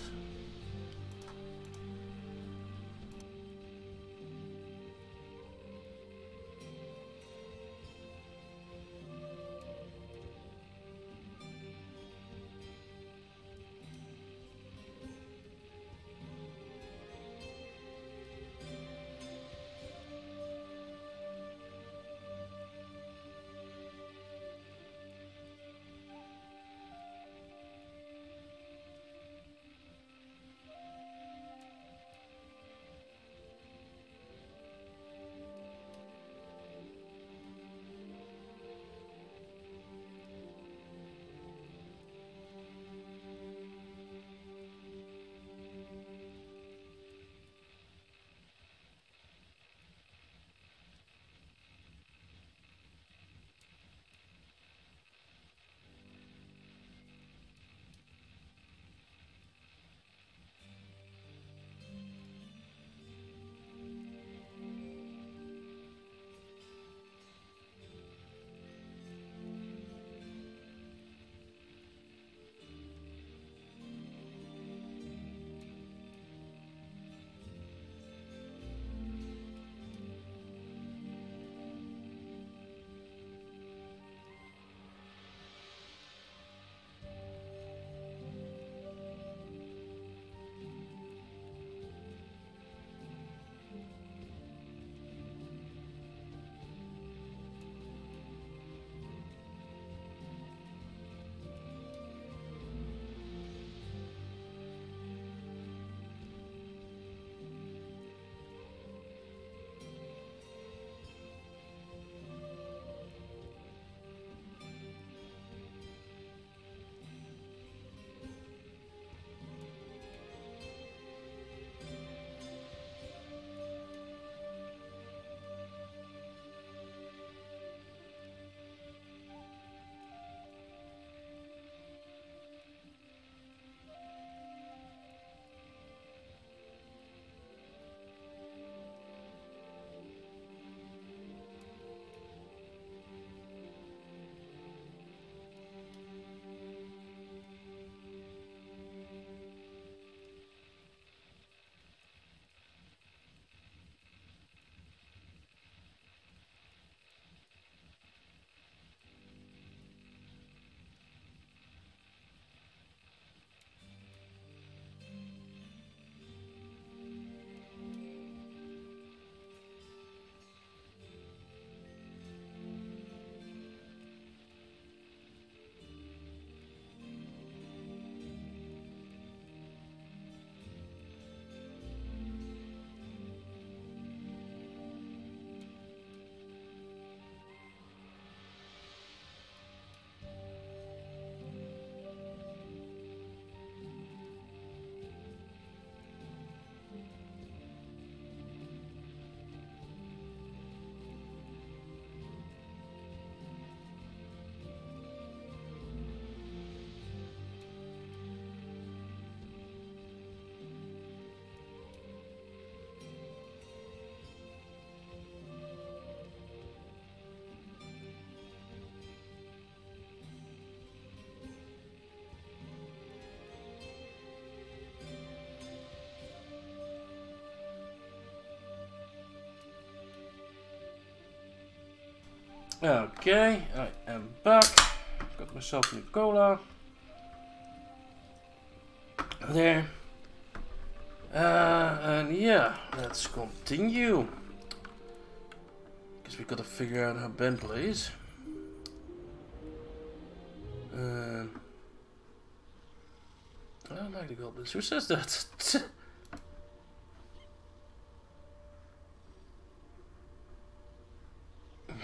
Okay, I am back. Got myself new cola. There. Uh, and yeah, let's continue. Because we gotta figure out how Ben plays. Uh, I don't like the goblins. Who says that?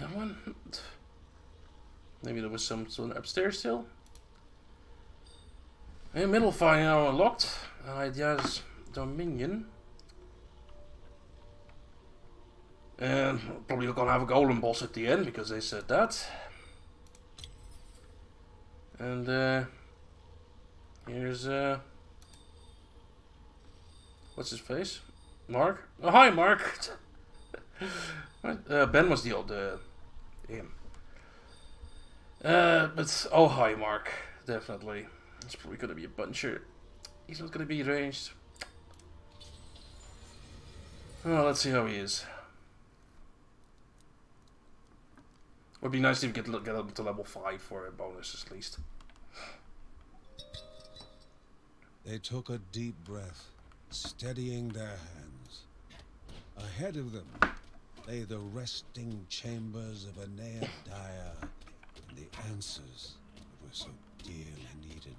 that one? Maybe there was some someone upstairs still? Hey, middle fire now unlocked. I Ideas Dominion. And probably gonna have a golem boss at the end because they said that. And uh, here's uh, what's his face? Mark. Oh hi, Mark. uh, ben was the old uh, him. But oh hi, Mark. Definitely. It's probably gonna be a buncher. He's not gonna be ranged. Let's see how he is. Would be nice if you get get up to level five for a bonus at least. They took a deep breath, steadying their hands. Ahead of them lay the resting chambers of Aeneas Dyer the answers that were so dearly needed.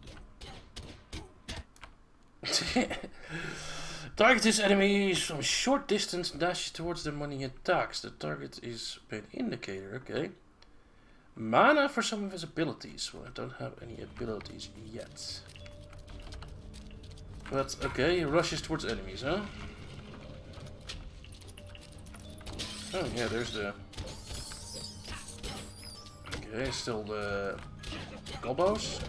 Target this enemies from short distance dash towards the money attacks. The target is an indicator, okay. Mana for some of his abilities. Well, I don't have any abilities yet. But, okay, he rushes towards enemies, huh? Oh, yeah, there's the... Okay, still the... Gobos.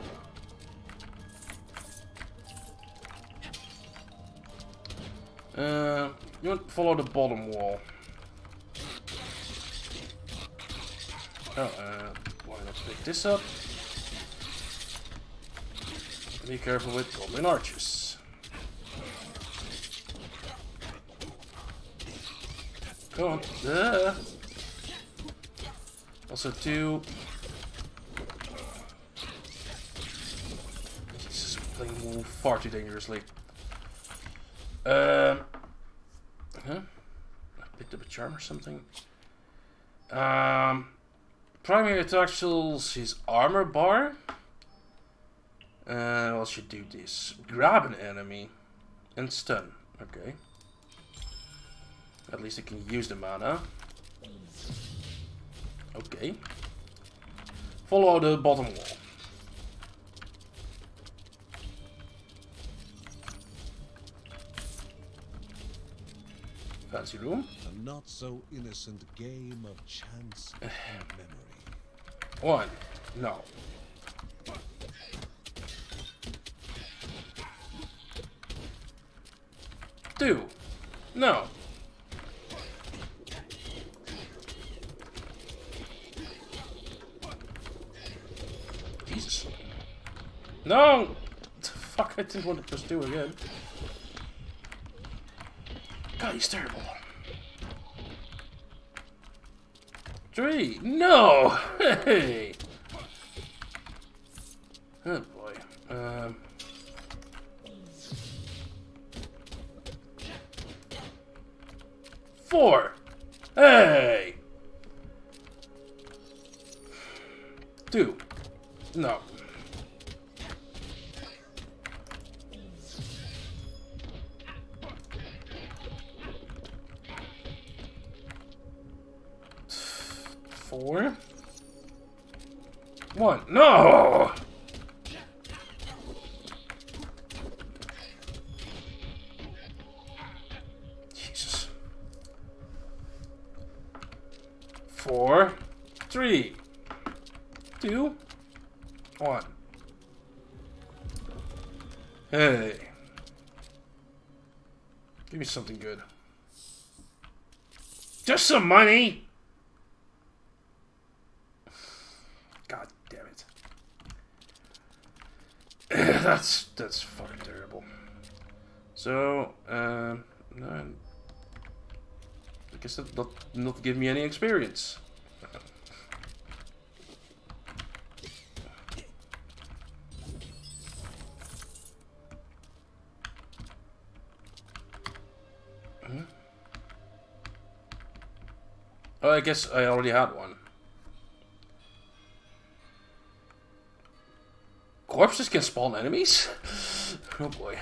Uh, you want to follow the bottom wall. Oh, uh, why not pick this up? Be careful with goblin archers. Come on. Uh. Also two. Jesus, playing far too dangerously. Um, huh? I picked up a charm or something. Um, primary attack his armor bar. Uh, what should do this? Grab an enemy and stun. Okay. At least I can use the mana. Okay. Follow the bottom wall. Fancy room. A not so innocent game of chance and memory. One. No. Two. No. Jesus. No! Fuck, I didn't want to press two again. God, he's terrible. Three. No! Hey! Oh boy. Um. Four. Hey! Two. No. Four. One. No! Jesus. Four. Three. Two. One. Hey. Give me something good. Just some money! that's that's fucking terrible. So, um, no, I guess that not not give me any experience. Hmm? Oh, I guess I already had one. Corpses can spawn enemies? oh boy.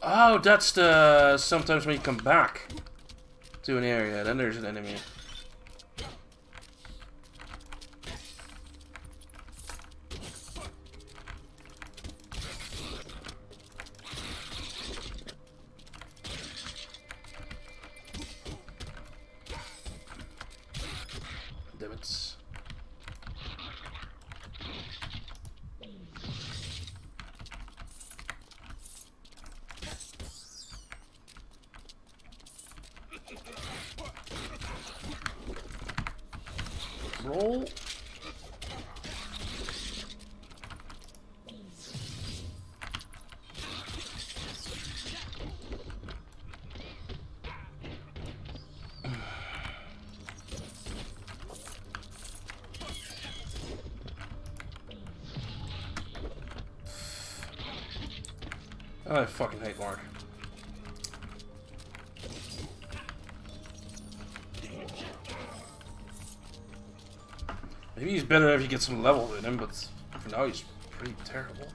Oh, that's the... Sometimes when you come back to an area, then there's an enemy. Some level in him, but for now he's pretty terrible.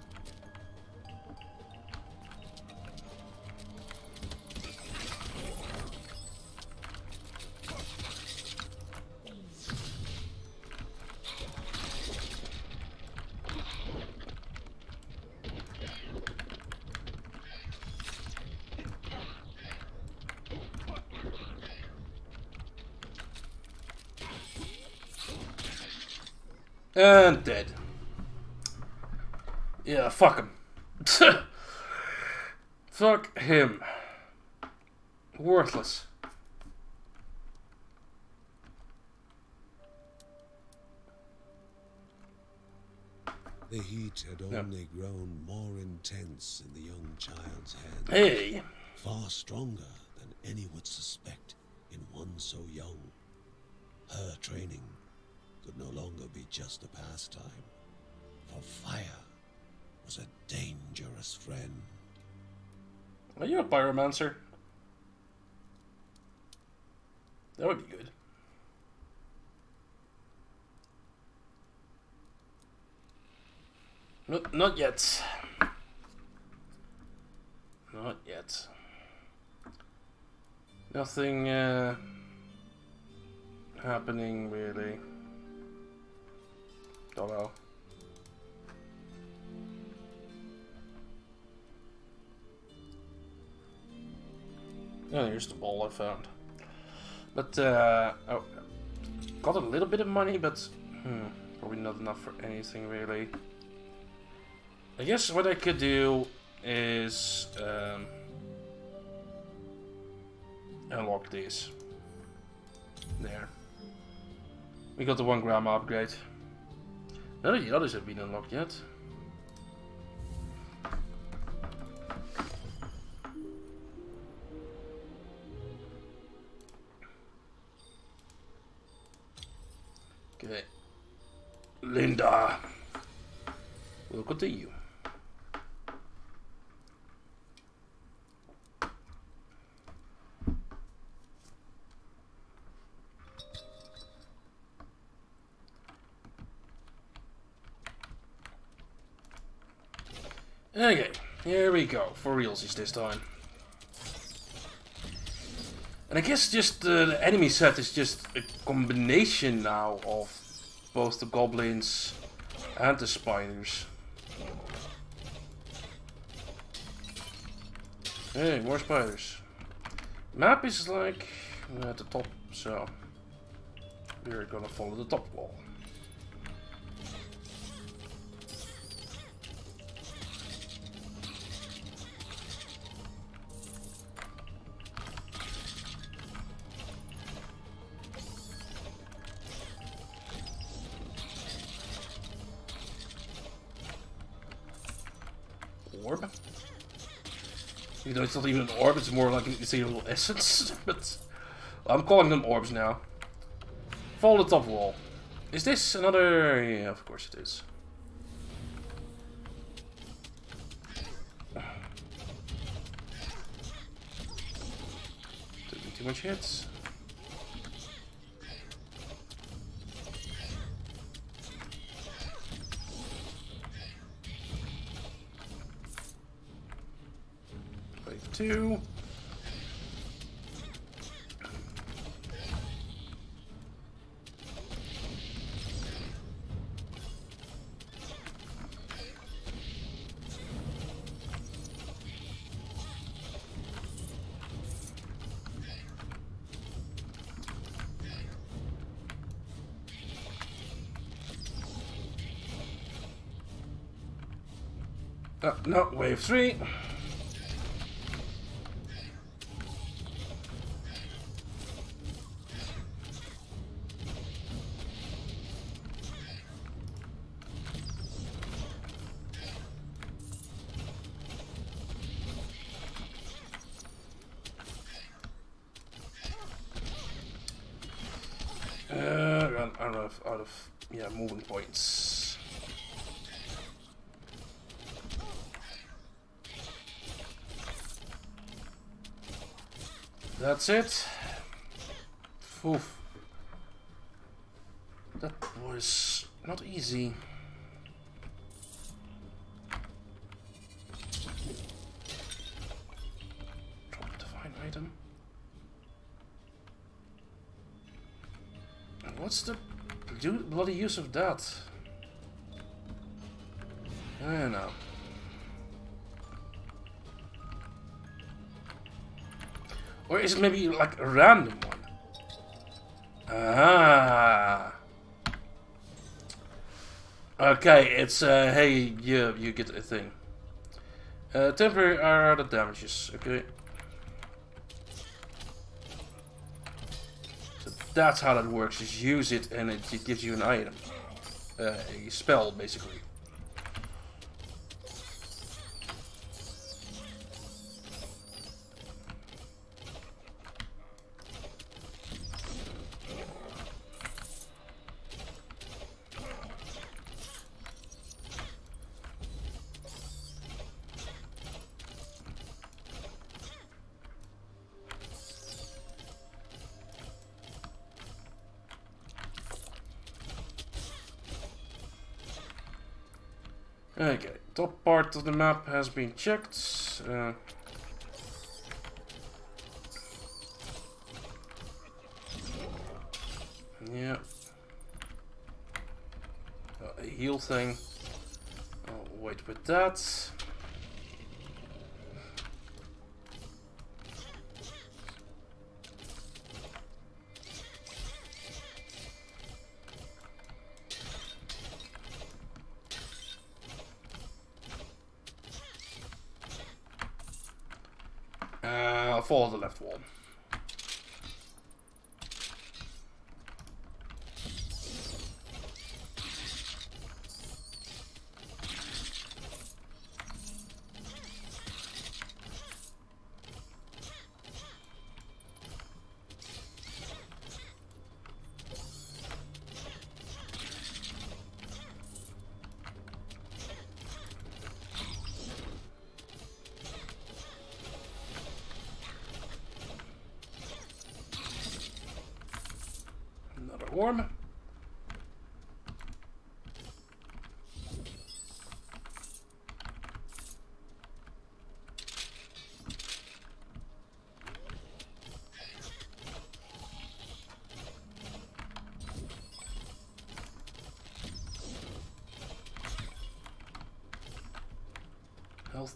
Just a pastime, for fire was a dangerous friend. Are you a pyromancer? That would be good. Not, not yet. Not yet. Nothing uh, happening really. Don't know. Oh, here's the ball I found. But, uh, oh, got a little bit of money, but hmm, probably not enough for anything really. I guess what I could do is um, unlock these. There. We got the one gram upgrade. None of the others have been unlocked yet. Okay. Linda. We'll continue. Okay, here we go. For realsies this time. And I guess just uh, the enemy set is just a combination now of both the goblins and the spiders. Hey, more spiders. Map is like at the top, so we're gonna follow the top wall. Know, it's not even an orb, it's more like it's a little essence. but I'm calling them orbs now. Follow the top wall. Is this another... Yeah, of course it is. Too much hits. Two. Uh, no, wave three. That's it. Oof. That was not easy. Drop divine item. And What's the bloody use of that? Is maybe like a random one? Ah. Okay, it's uh, hey, you you get a thing. Uh, temporary are the damages. Okay. So that's how that works. Is use it and it, it gives you an item, uh, a spell basically. Part of the map has been checked. Uh, yeah. Uh, a heal thing. I'll wait with that.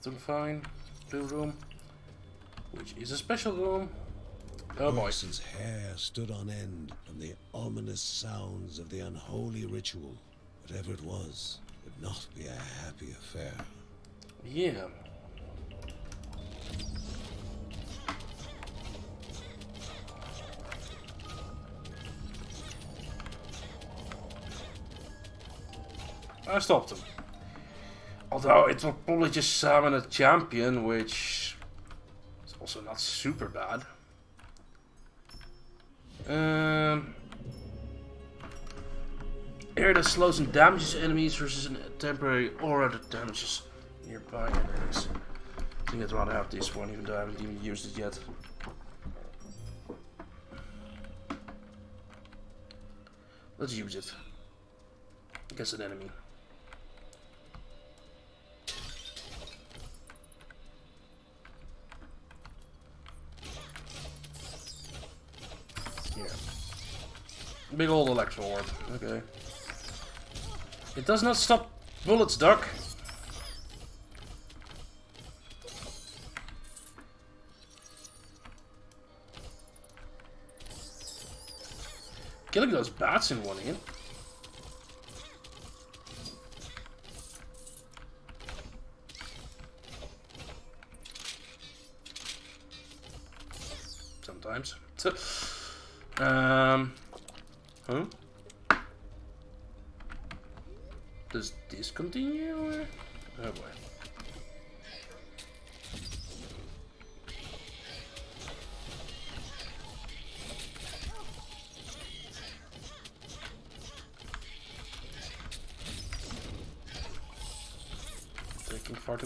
To fine. Blue room. Which is a special room. Oh boy. Hair stood on end from the ominous sounds of the unholy ritual. Whatever it was, would not be a happy affair. Yeah. I stopped him. Although it will probably just summon a champion, which is also not super bad. Um, air that slows and damages enemies versus a temporary aura that damages nearby enemies. I think I'd rather have this one, even though I haven't even used it yet. Let's use it against an enemy. Big old electro orb. Okay. It does not stop bullets, Duck. Killing those bats in one hit.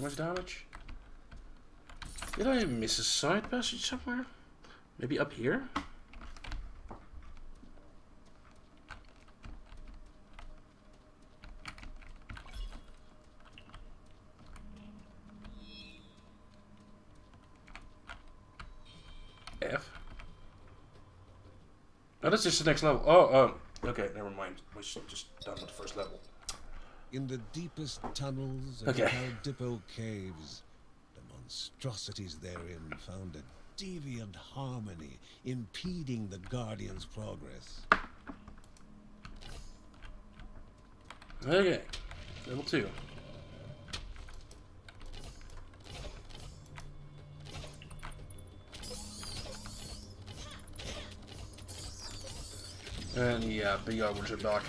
Much damage. Did I miss a side passage somewhere? Maybe up here? F. Oh, that's just the next level. Oh, oh. Okay, never mind. We should just done with the first level. In the deepest tunnels of Okay. the Caldipo caves, the monstrosities therein found a deviant harmony impeding the Guardian's progress. Okay, level two. And yeah, uh, big ogres are back.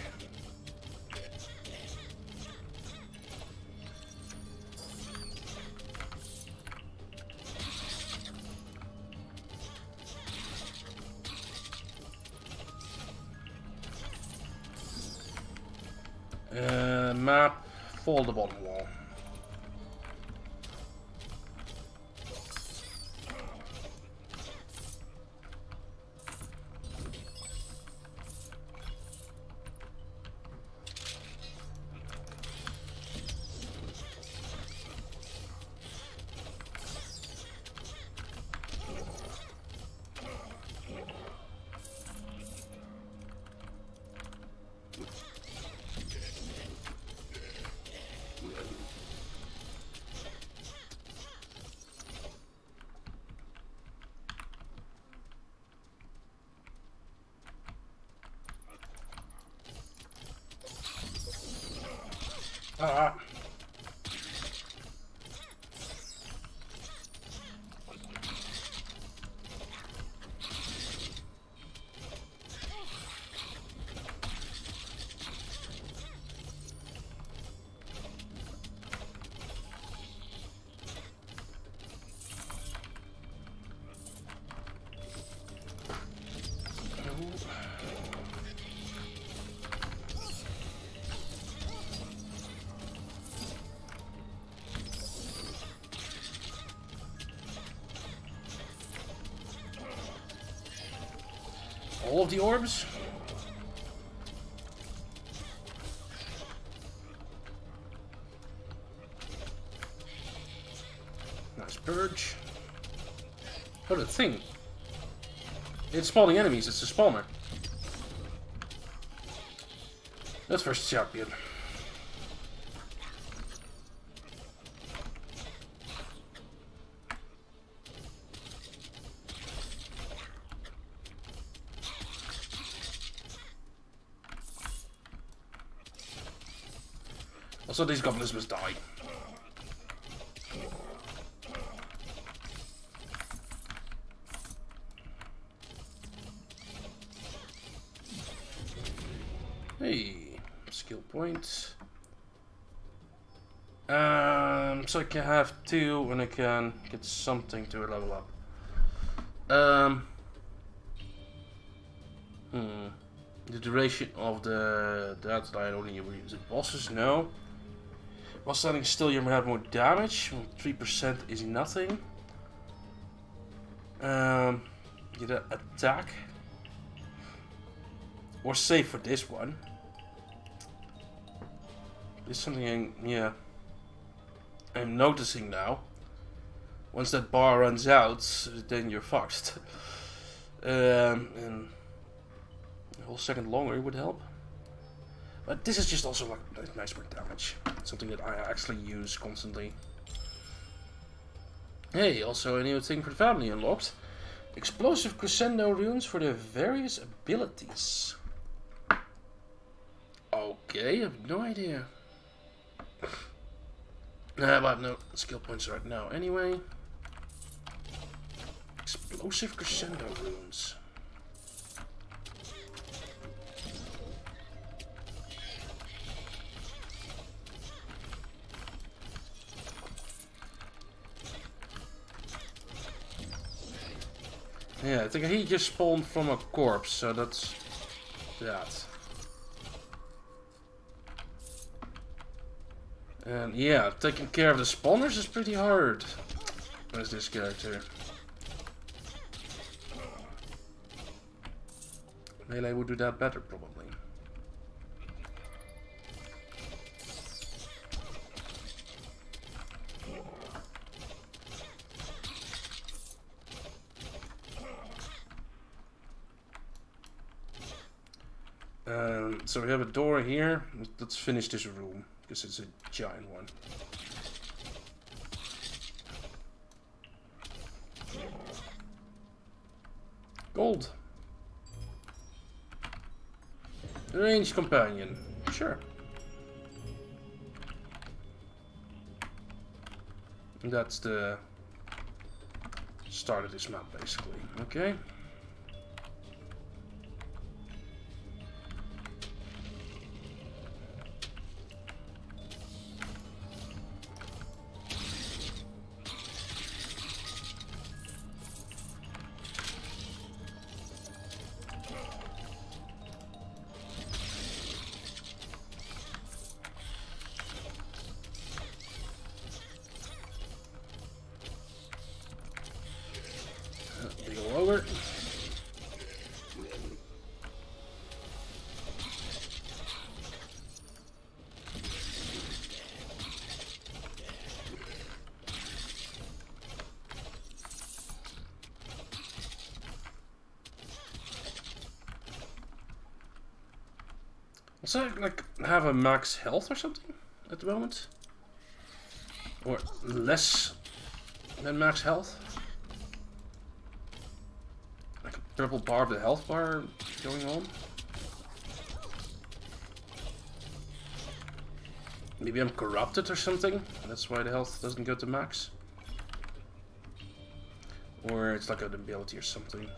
All of the orbs? Nice purge. What a thing. It's spawning enemies, it's a spawner. That's first champion. Also, these goblins must die. Hey, skill points. Um, so I can have two, and I can get something to level up. Um. Hmm. The duration of the that I only use bosses. No. While standing still, you have more damage. Three percent is nothing. Um, get an attack. Or save for this one. There's something, yeah, I'm noticing now. Once that bar runs out, then you're fucked. um, and a whole second longer would help. But this is just also like nice for damage. Something that I actually use constantly. Hey, also a new thing for the family unlocked. Explosive crescendo runes for the various abilities. Okay, I have no idea. Nah, but I have no skill points right now anyway. Explosive crescendo runes. Yeah, I think he just spawned from a corpse, so that's that. And yeah, taking care of the spawners is pretty hard as this character. Melee would do that better, probably. So we have a door here. Let's finish this room because it's a giant one. Gold. Range companion. Sure. That's the start of this map, basically. Okay. Have a max health or something at the moment? Or less than max health? Like a purple bar of the health bar going on? Maybe I'm corrupted or something? That's why the health doesn't go to max? Or it's like an ability or something.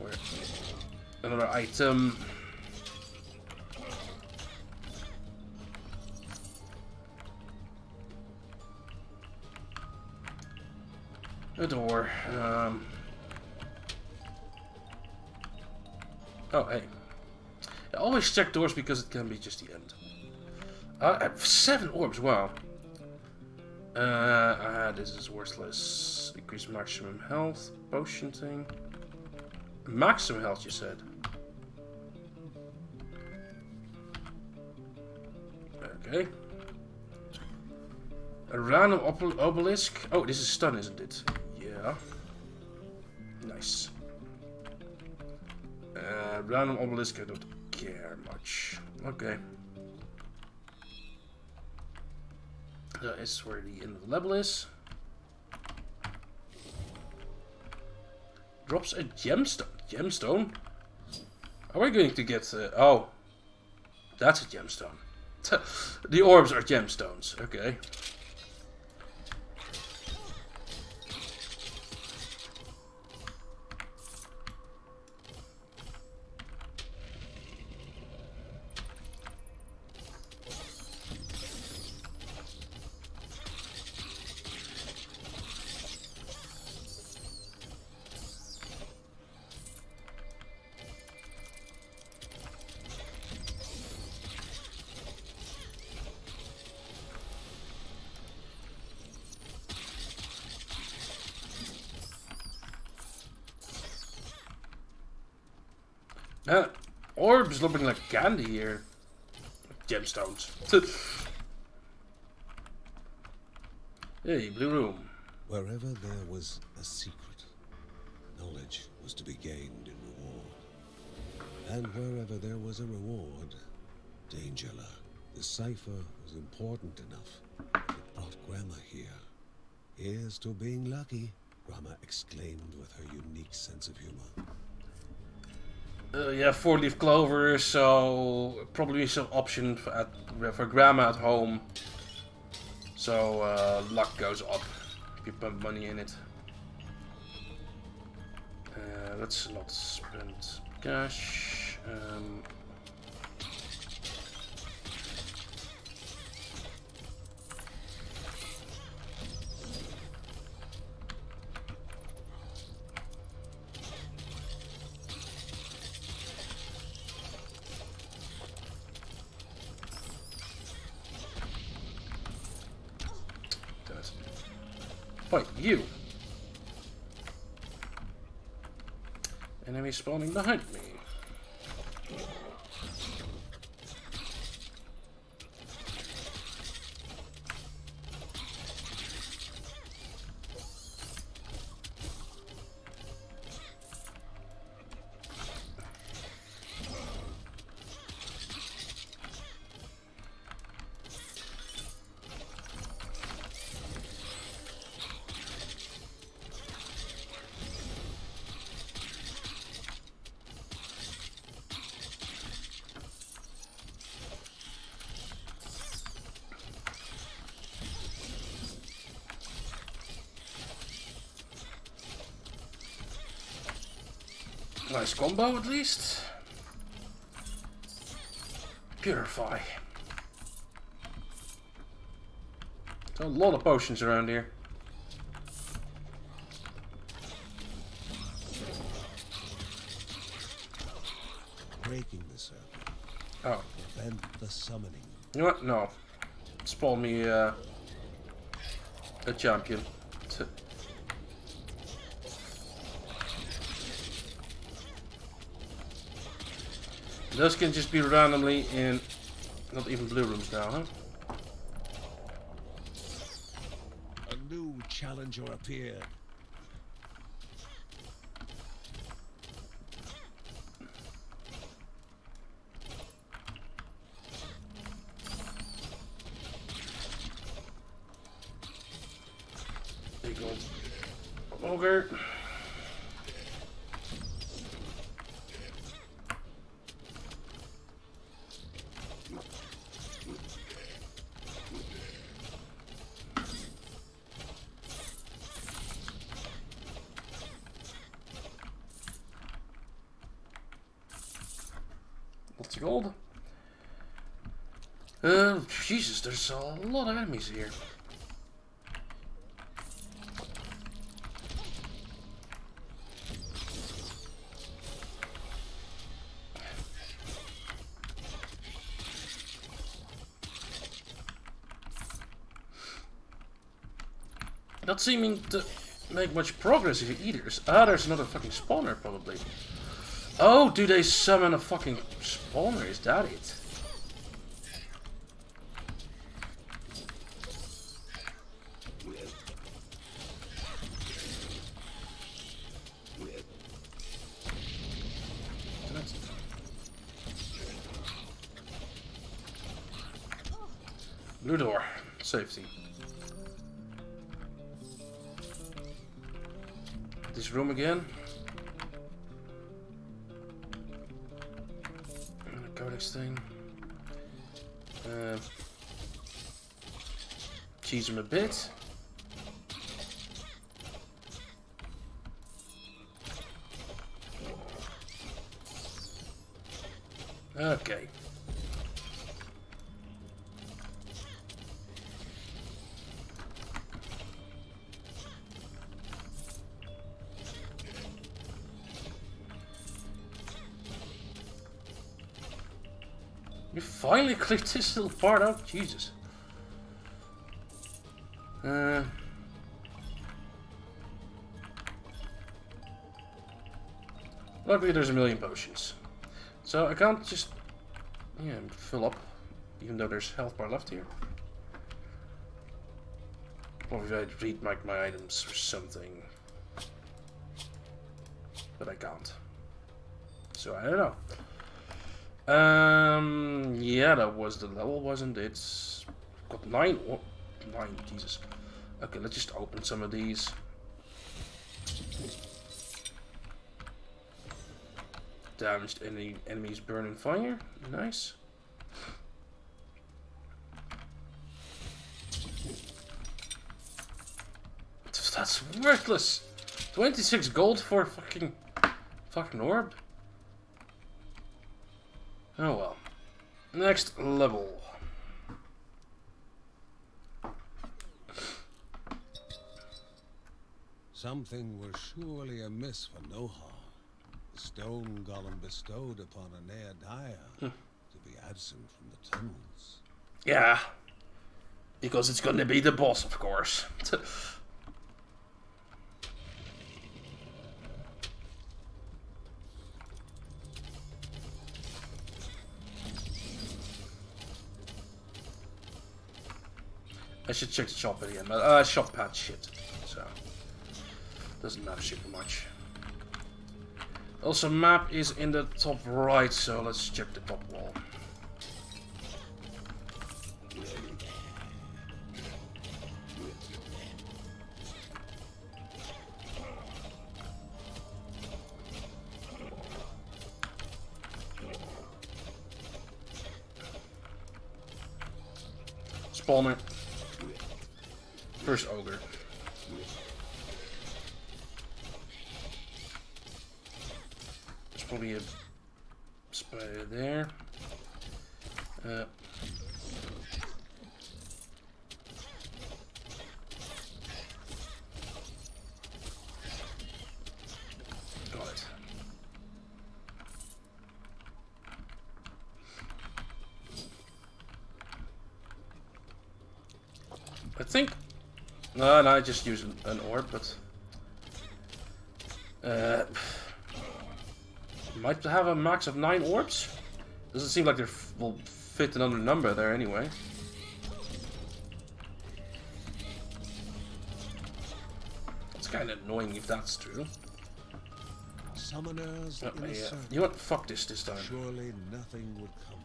Or another item. A door. Um, oh, hey. I always check doors because it can be just the end. Uh, seven orbs, wow. Uh, uh, this is worthless. Increase maximum health. Potion thing. Maximum health, you said. Okay. A random obelisk. Oh, this is stun, isn't it? Nice. Uh, random obelisk, I don't care much. Okay. That is where the end of the level is. Drops a gemstone. Gemstone? Are we going to get... Uh, oh. That's a gemstone. the orbs are gemstones. Okay. Looking like candy here. Gemstones. hey, blue room. Wherever there was a secret, knowledge was to be gained in reward. And wherever there was a reward, danger lurked. The cipher was important enough. It brought Grandma here. Here's to being lucky, Grandma exclaimed with her unique sense of humor. Uh, yeah, four leaf clover, so probably some option for, at, for grandma at home. So uh, luck goes up if you put money in it. Uh, let's not spend cash. Um, Nice combo at least. Purify. There's a lot of potions around here. Breaking the circle. Oh. Prevent the summoning. You know what? No. Spawn me uh, a champion. Those can just be randomly in not even blue rooms now, huh? A new challenger appeared. There you go. Ogre. Lots of gold. Uh, Jesus, there's a lot of enemies here. Not seeming to make much progress either. Ah, there's another fucking spawner probably. Oh, do they summon a fucking spawner? Is that it? Cleared this little part out. Jesus. Uh. Luckily, there's a million potions. So I can't just yeah fill up, even though there's health bar left here. Probably I'd read my, my items or something. But I can't. So I don't know. Um, yeah, that was the level, wasn't it? Got nine, oh, nine, Jesus. Okay, let's just open some of these. Damaged any enemies burning fire. Nice. That's worthless. 26 gold for a fucking fucking orb. Oh well. Next level. Something was surely amiss for Noha. The stone golem bestowed upon Aneadiah Hmm. to be absent from the tunnels. Yeah. Because it's gonna be the boss, of course. I should check the shop again, but uh, shop pad shit. So doesn't matter super much. Also, map is in the top right, so let's check the top wall. No, no, I just use an, an orb, but. Uh, might have a max of nine orbs. Doesn't seem like they will fit another number there anyway. It's kind of annoying if that's true. Summoners Uh, in a yeah. You know what? Fuck this this time. Surely nothing would come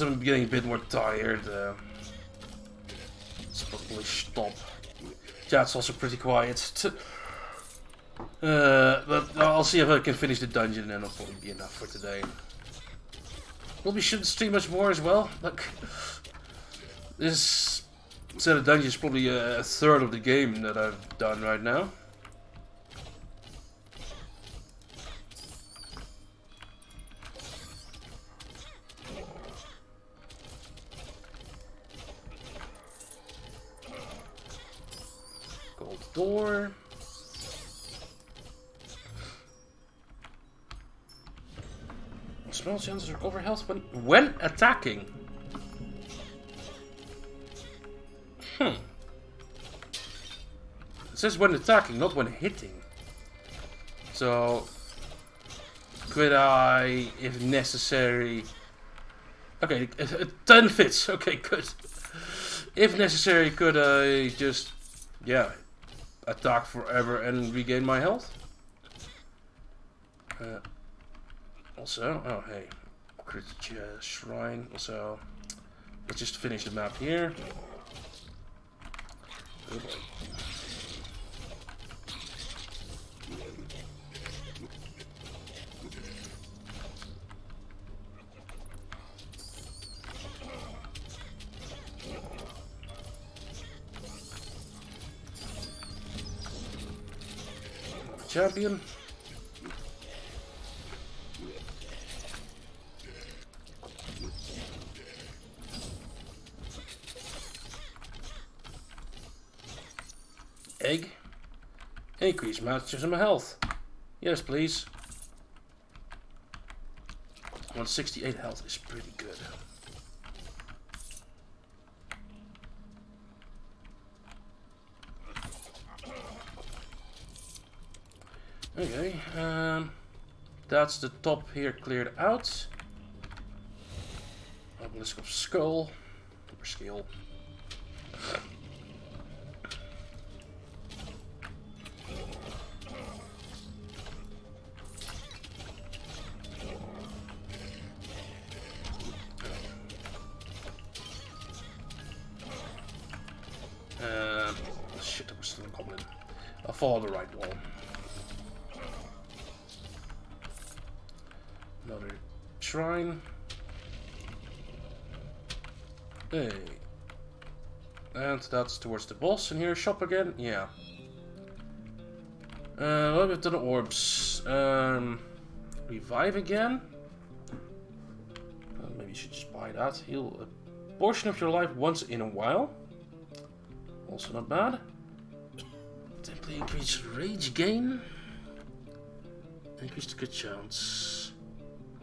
I'm getting a bit more tired. Uh, let's probably stop. Yeah, it's also pretty quiet. Uh, but I'll see if I can finish the dungeon and it'll probably be enough for today. Probably shouldn't stream much more as well. Look, this set of dungeons is probably a third of the game that I've done right now. Chances to recover health when when attacking. Hmm. It says when attacking, not when hitting. So could I, if necessary? Okay, it, it then fits. Okay, good. If necessary, could I just, yeah, attack forever and regain my health? Uh, also, oh hey, uh, shrine. Also, let's just finish the map here. Oh. Champion. Increase my maximum health. Yes, please. 168 health is pretty good. Okay, um, that's the top here cleared out. Obelisk of Skull, or Skill. That's towards the boss. And here, shop again. Yeah. Uh, what have we done orbs? Um, revive again. Uh, maybe you should just buy that. Heal a portion of your life once in a while. Also not bad. Simply increase rage gain. Increase the good chance.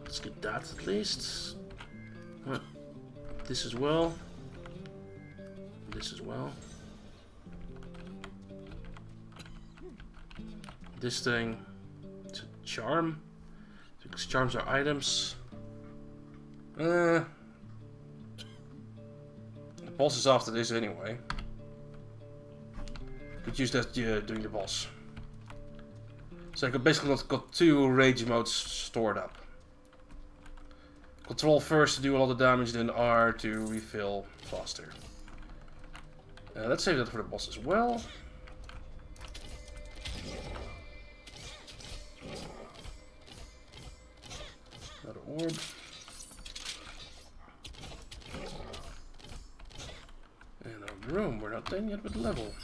Let's get that at least. Huh. This as well. This as well. This thing. It's a charm. Because charms are items. Uh, the boss is after this anyway. Could use that uh, doing the boss. So I could basically got, got two rage modes stored up. Control first to do a lot of damage, then R to refill faster. Uh, let's save that for the boss as well. Another orb. And a room. We're not done yet with level.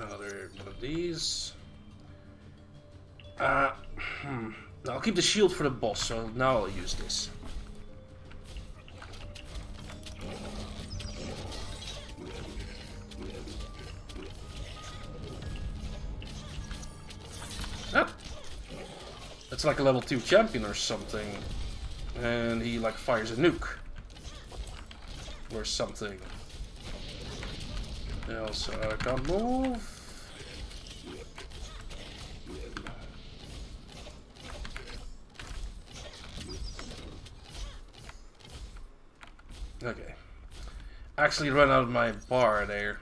Another one of these. Uh, hmm. I'll keep the shield for the boss, so now I'll use this. Ah. That's like a level 2 champion or something. And he like fires a nuke. Or something. Else I can't move. Okay. Actually run out of my bar there.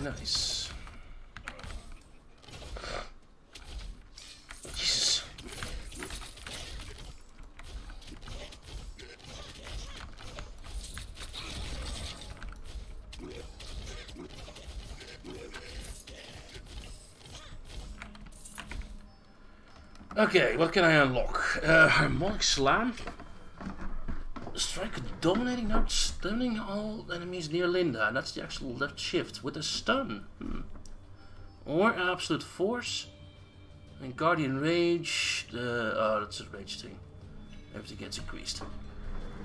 Nice. Jesus. Okay, what can I unlock? Uh, Harmonic Slam. Strike dominating note, stunning all enemies near Linda. And that's the actual left shift with a stun. Hmm. Or Absolute Force. And Guardian Rage. Oh, that's a rage thing. Everything gets increased.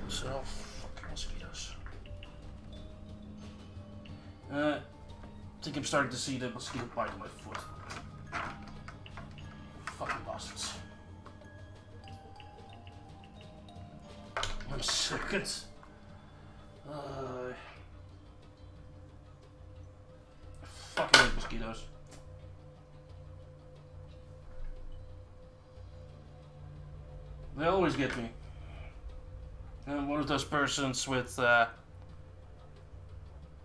So, fucking mosquitoes. Uh, I think I'm starting to see the mosquito bite on my foot. Second. Uh, fucking hate mosquitoes. They always get me. I'm one of those persons with uh,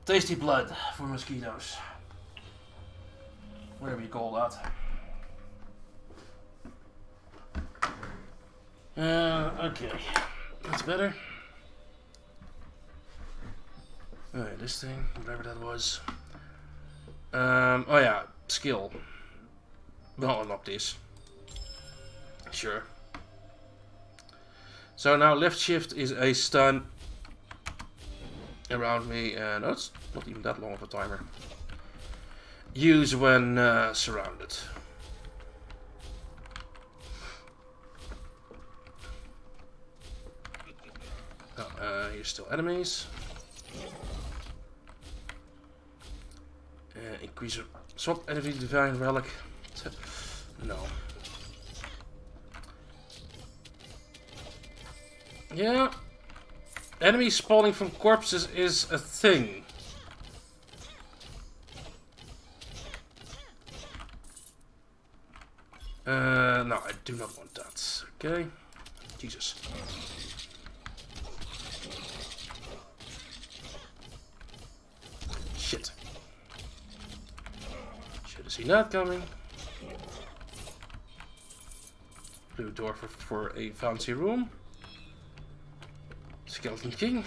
tasty blood for mosquitoes. Whatever you call that. Uh, okay. That's better. Alright, this thing, whatever that was. Um, oh yeah, skill. We'll unlock this. Sure. So now left shift is a stun around me, and oh, it's not even that long of a timer. Use when uh, surrounded. Oh, uh, here's still enemies. Swap enemy divine relic. No. Yeah. Enemies spawning from corpses is a thing. Uh, no, I do not want that. Okay. Jesus. Shit. Seen that coming. Blue door for, for a fancy room. Skeleton King.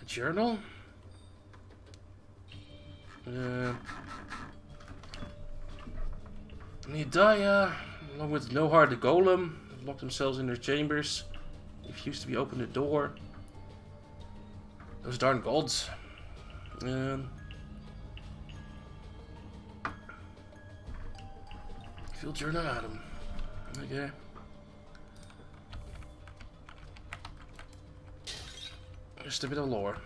A journal. Uh, Nidaya, along with Nohar the Golem, locked themselves in their chambers. Refused to be open the door. Those darn gods. Um, Field Journal Adam. Okay. Just a bit of lore.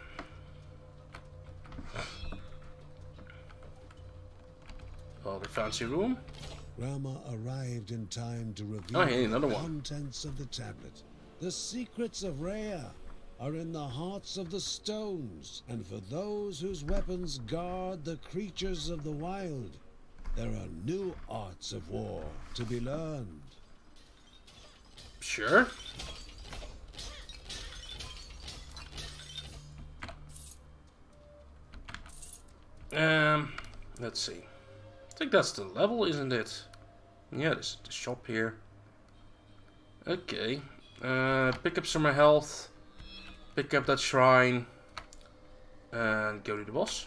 Oh, the fancy room. Rama arrived in time to reveal Oh, hey, the one. contents of the tablet. The secrets of Rea are in the hearts of the stones, and for those whose weapons guard the creatures of the wild, there are new arts of war to be learned. Sure. Um, let's see. I think that's the level, isn't it? Yeah, this is the shop here. Okay. Uh, pick up some health. Pick up that shrine. And go to the boss.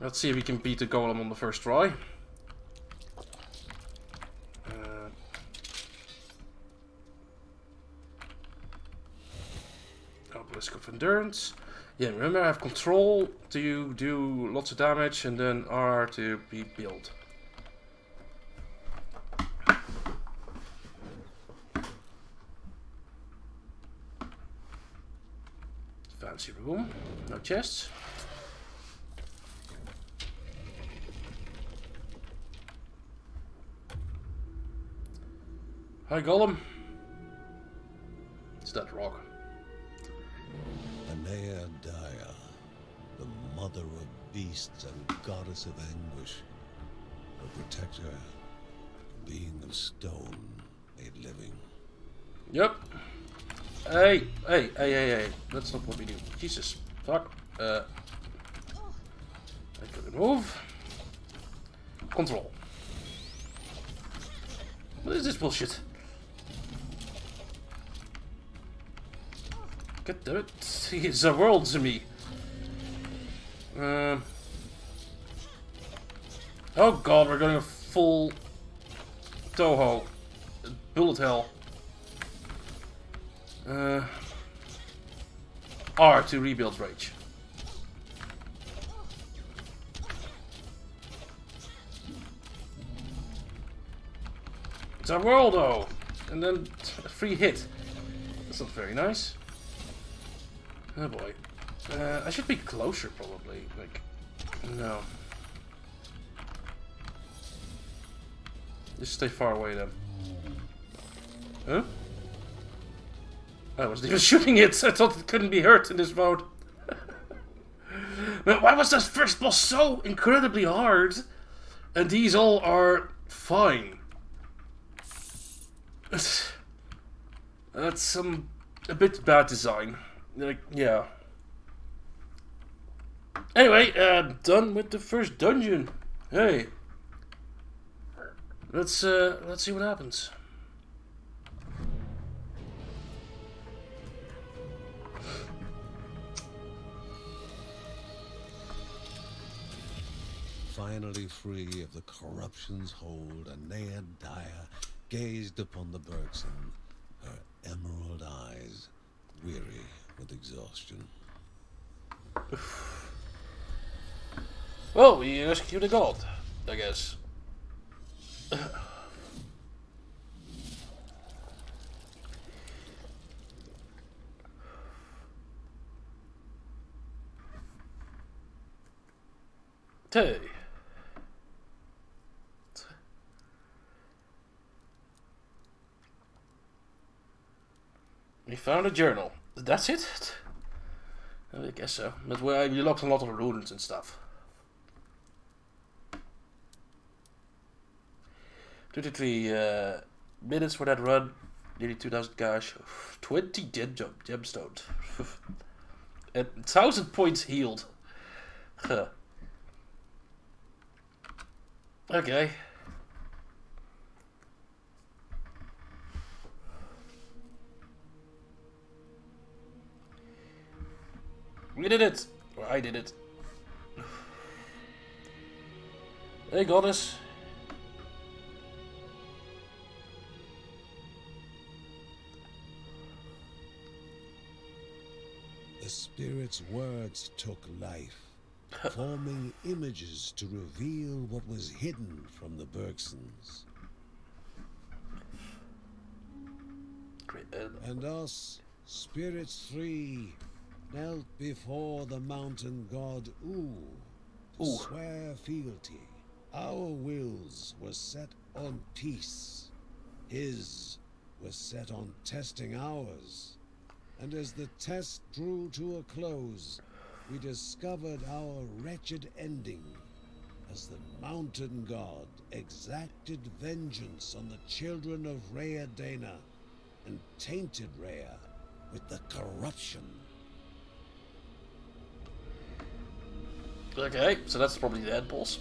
Let's see if we can beat the golem on the first try. Uh, Obelisk of Endurance. Yeah, remember I have control to do lots of damage and then R to be build. Fancy room, no chests. Hi Gollum. It's that rock. Anea Daya, the mother of beasts and goddess of anguish, a protector, being of stone made living. Yep. Hey, hey, hey, hey, hey. That's not what we do. Jesus. Fuck. Uh. I could move. Control. What is this bullshit? God damn it. He's a world to me. Um. Oh god, we're going full Touhou. Bullet hell. Uh, R to rebuild rage. It's a world though! And then a free hit. That's not very nice. Oh boy. Uh, I should be closer probably. Like, no. Just stay far away then. Huh? I wasn't even shooting it. I thought it couldn't be hurt in this mode. but why was this first boss so incredibly hard? And these all are fine. That's some a bit bad design. Like, yeah. Anyway, uh, done with the first dungeon. Hey, let's uh, let's see what happens. Finally free of the corruption's hold, Anea Dyer gazed upon the Bergson, her emerald eyes weary with exhaustion. Well, we rescued a god, I guess. Hey. We found a journal. That's it? I guess so. But we we locked a lot of runes and stuff. 23 uh, minutes for that run. Nearly 2000 cash. 20 gem gemstones. and 1000 points healed. Huh. Okay. We did it! Or I did it. Hey, goddess. The spirit's words took life, forming images to reveal what was hidden from the Bergsons. Uh, And us, spirits three, knelt before the mountain god U to Ooh. swear fealty. Our wills were set on peace. His was set on testing ours. And as the test drew to a close, we discovered our wretched ending as the mountain god exacted vengeance on the children of Rea Dana and tainted Rea with the corruption. Okay, so that's probably the end boss.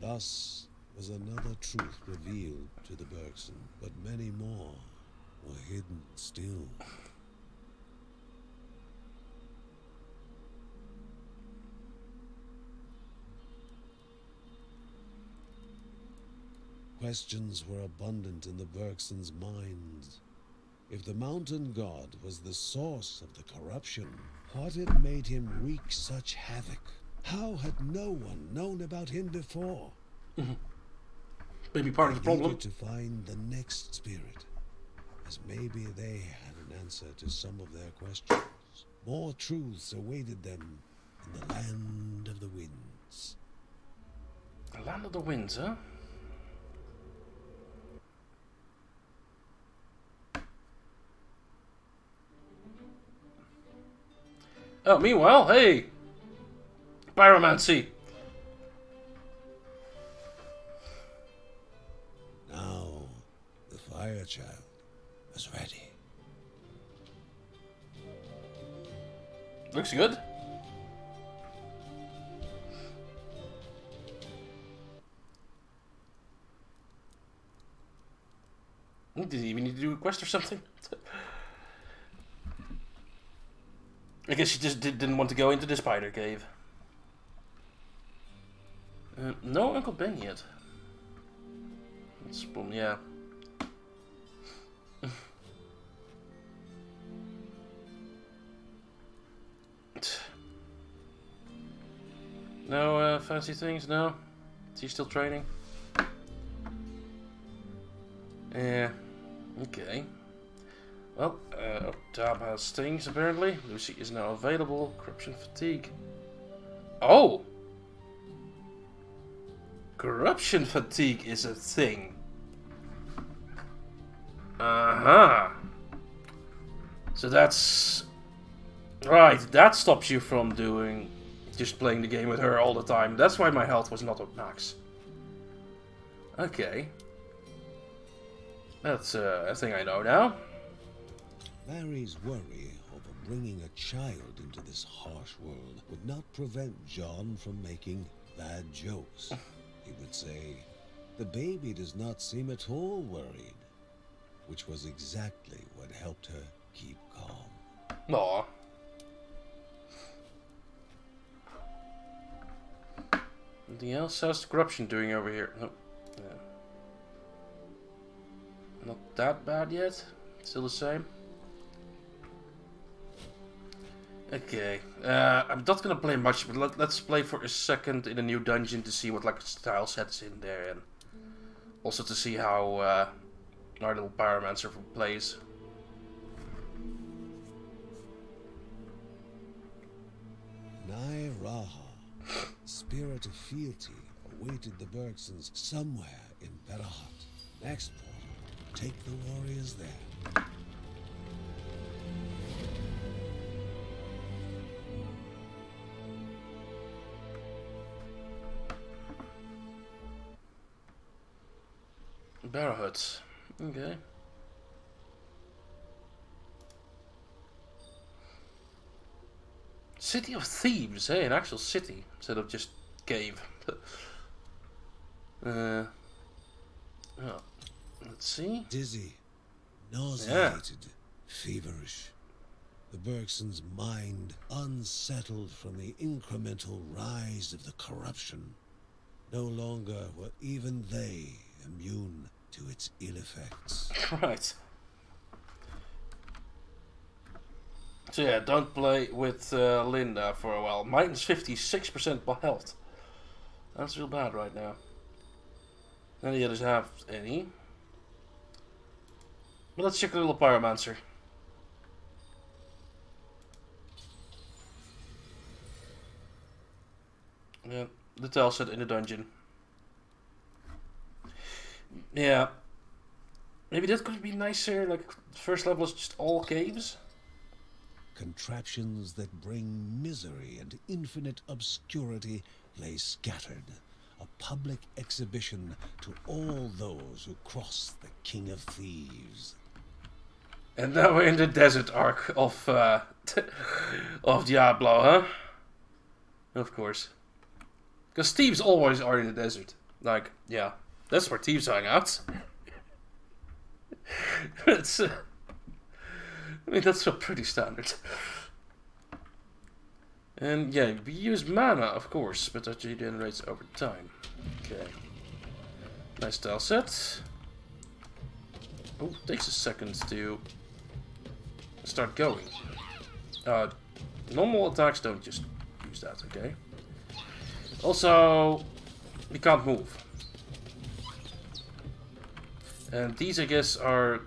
Thus was another truth revealed to the Bergson, but many more were hidden still. Questions were abundant in the Bergsons' minds. If the mountain god was the source of the corruption, what had made him wreak such havoc? How had no one known about him before? Maybe part of the problem. To find the next spirit, as maybe they had an answer to some of their questions. More truths awaited them in the land of the winds. The Land of the Winds, huh? Oh, meanwhile, hey! Pyromancy! Now, the fire child was ready. Looks good. Did he even need to do a quest or something? I guess she just did, didn't want to go into the spider cave. Uh, no Uncle Ben yet. That's boom, yeah. No uh, fancy things, no? Is he still training? Yeah. Okay. Well, uh, Tab has stings apparently. Lucy is now available. Corruption fatigue. Oh! Corruption fatigue is a thing. Uh-huh. So that's... Right, that stops you from doing... Just playing the game with her all the time. That's why my health was not at max. Okay. That's uh, a thing I know now. Larry's worry over bringing a child into this harsh world would not prevent John from making bad jokes. He would say, The baby does not seem at all worried, which was exactly what helped her keep calm. Aw. Anything else? How's the corruption doing over here? Yeah. Not that bad yet. Still the same. Okay. Uh, I'm not gonna play much, but let, let's play for a second in a new dungeon to see what like style sets in there and also to see how uh, our little pyromancer plays. Nai Raha, spirit of fealty, awaited the Bergsons somewhere in Berahat. Next portal, take the warriors there. Barrowhuts. Okay. City of Thieves, hey, an actual city instead of just cave. uh, oh, let's see. Dizzy, nauseated, feverish. The Bergsons' mind unsettled from the incremental rise of the corruption. No longer were even they immune to its ill effects. Right. So yeah, don't play with uh, Linda for a while. Minus 56% health. That's real bad right now. None of the others have any. But let's check the little pyromancer. Yeah, the tell set in the dungeon. Yeah. Maybe that could be nicer, like first level is just all caves. Contraptions that bring misery and infinite obscurity lay scattered. A public exhibition to all those who cross the King of Thieves. And now we're in the desert arc of uh, of Diablo, huh? Of course. Because thieves always are in the desert. Like, yeah, that's where thieves hang out. it's, uh, I mean, that's pretty standard. And yeah, we use mana, of course, but that regenerates over time. Okay. Nice tile set. Oh, takes a second to start going. Uh, normal attacks don't just use that, okay? Also, we can't move. And these, I guess, are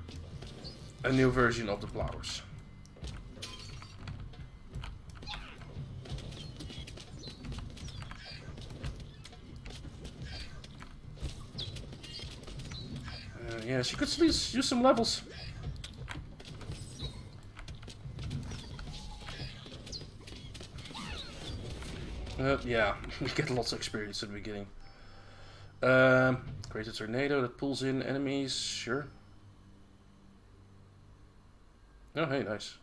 a new version of the flowers. Uh, yeah, she could use, use some levels. Uh, yeah, we get lots of experience in the beginning. Um, create a tornado that pulls in enemies, sure. Oh, hey, nice.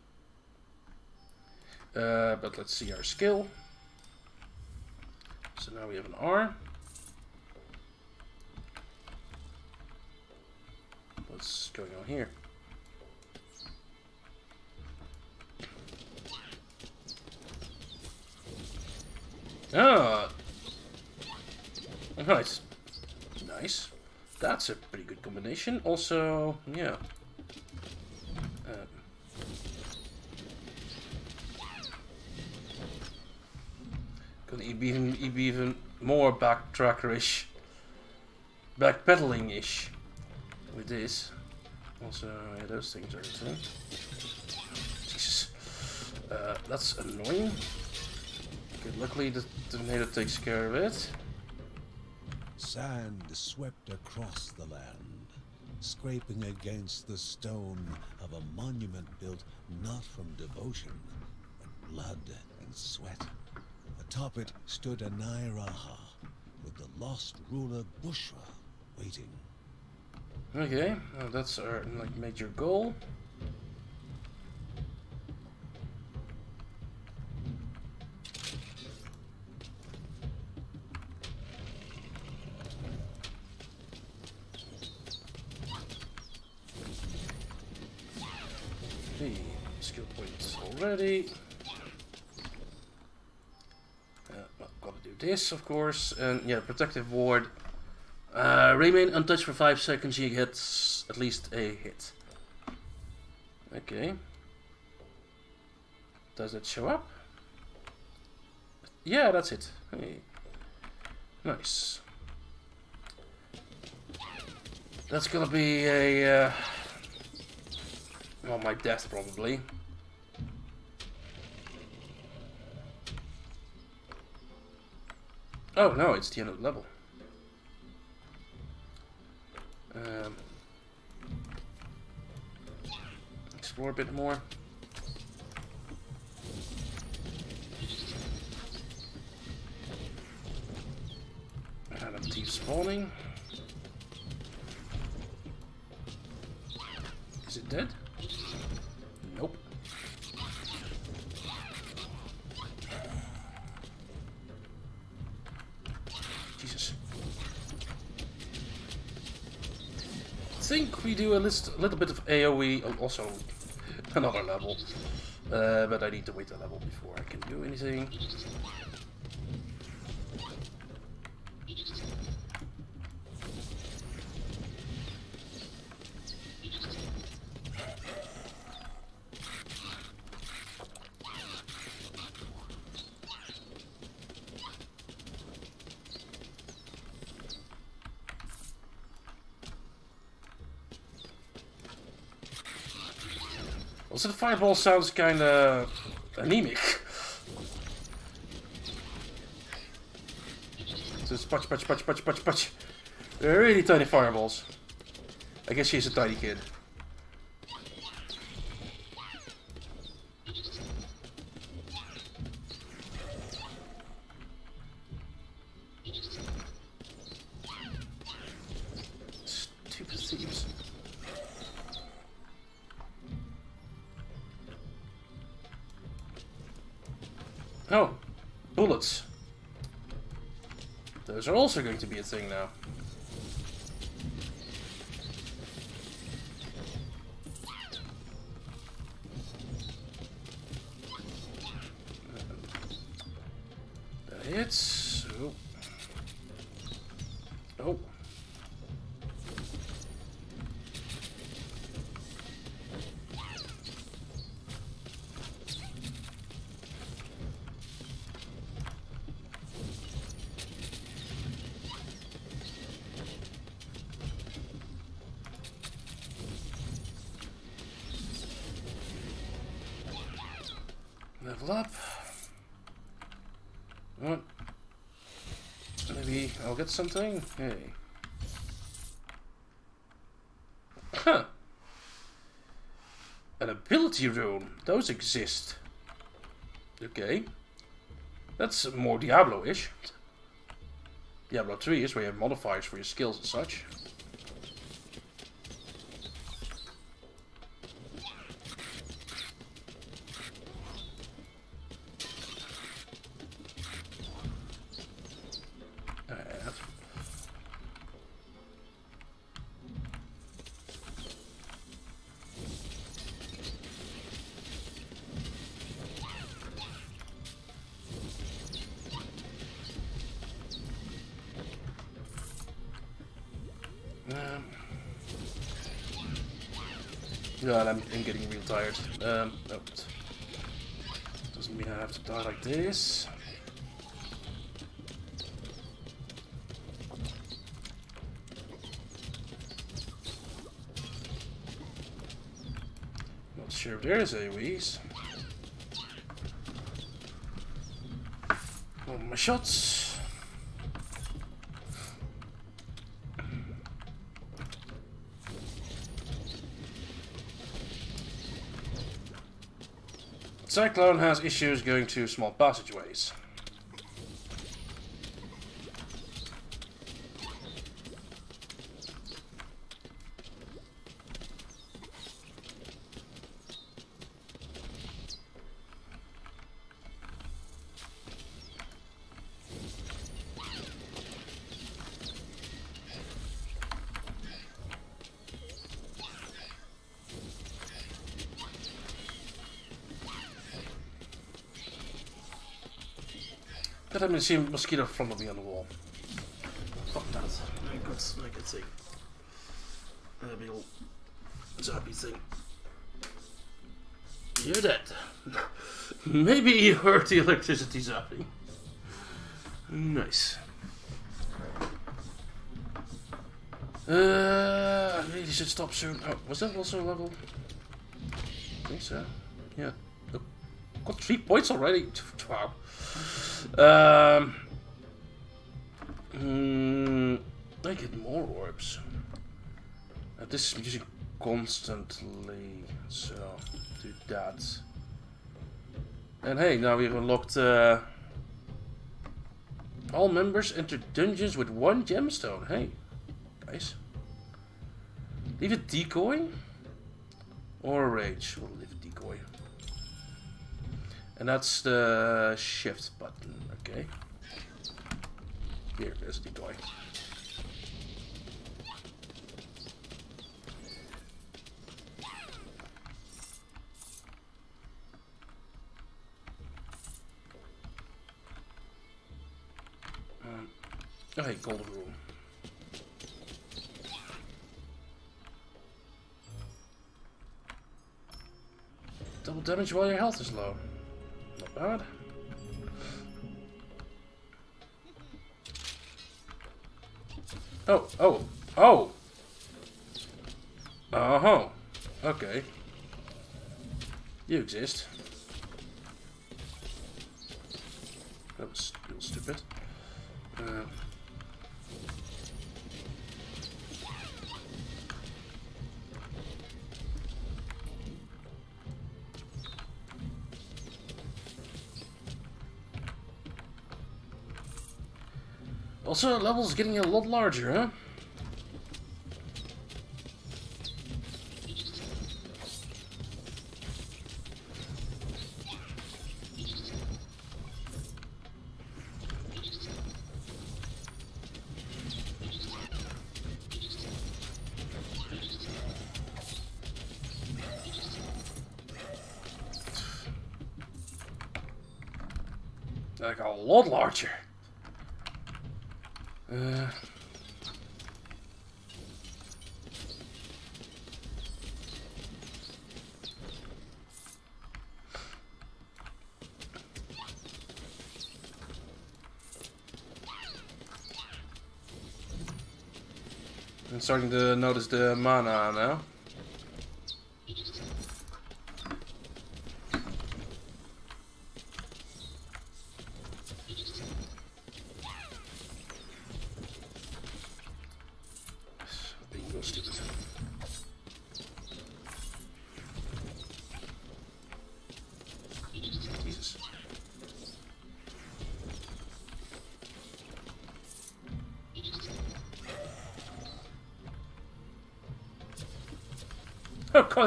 Uh, but let's see our skill. So now we have an R. What's going on here? Ah! Nice. Nice. That's a pretty good combination. Also, yeah. Uh, could be even, be even more backtrackerish, backpedaling-ish with this. Also, yeah, those things are insane. Jesus. Uh, that's annoying. Okay, luckily the tornado takes care of it. Sand swept across the land, scraping against the stone of a monument built not from devotion, but blood and sweat. Atop it stood a Nairaha, with the lost ruler Bushra waiting. Okay, well, that's our like major goal. Already. Uh, gotta do this, of course, and yeah, protective ward. Uh, remain untouched for 5 seconds, he gets at least a hit. Okay. Does it show up? Yeah, that's it. Hey. Nice. That's gonna be a... Uh, well, my death, probably. Oh, no, it's the end of the level. Um, explore a bit more. And a thief spawning. Is it dead? Think we do a, list, a little bit of AoE, also another level. Uh, but I need to wait a level before I can do anything. Fireball sounds kind of anemic. Just punch, punch, punch, punch, punch, punch. Really tiny fireballs. I guess she's a tiny kid. Thing now. I'll get something? Hey. Huh. An ability rune. Those exist. Okay. That's more Diablo-ish. Diablo 3 is where you have modifiers for your skills and such. Tired. Um, no, doesn't mean I have to die like this. Not sure if there's AoEs. Taking my shots. Cyclone has issues going to small passageways. I see a mosquito front of me on the wall. Fuck that. I got, I could see. A big old zappy thing. You're dead. Maybe you heard the electricity zapping. Nice. Uh, I really should stop soon. Oh, was that also a level? I think so. Yeah. Got three points already. Wow. Um, mm, I get more orbs. Uh, this is using constantly, so do that. And hey, now we've unlocked uh, all members enter dungeons with one gemstone. Hey, guys. Leave a decoy or a rage. We'll leave a decoy. And that's the shift button, okay. There's decoy. Um, okay, golden rule. Double damage while your health is low. Not bad. Oh, oh! Uh-huh. Okay. You exist. That was a little stupid. Uh, Also, level's getting a lot larger, huh? Like a lot larger. Uh, I'm starting to notice the mana now.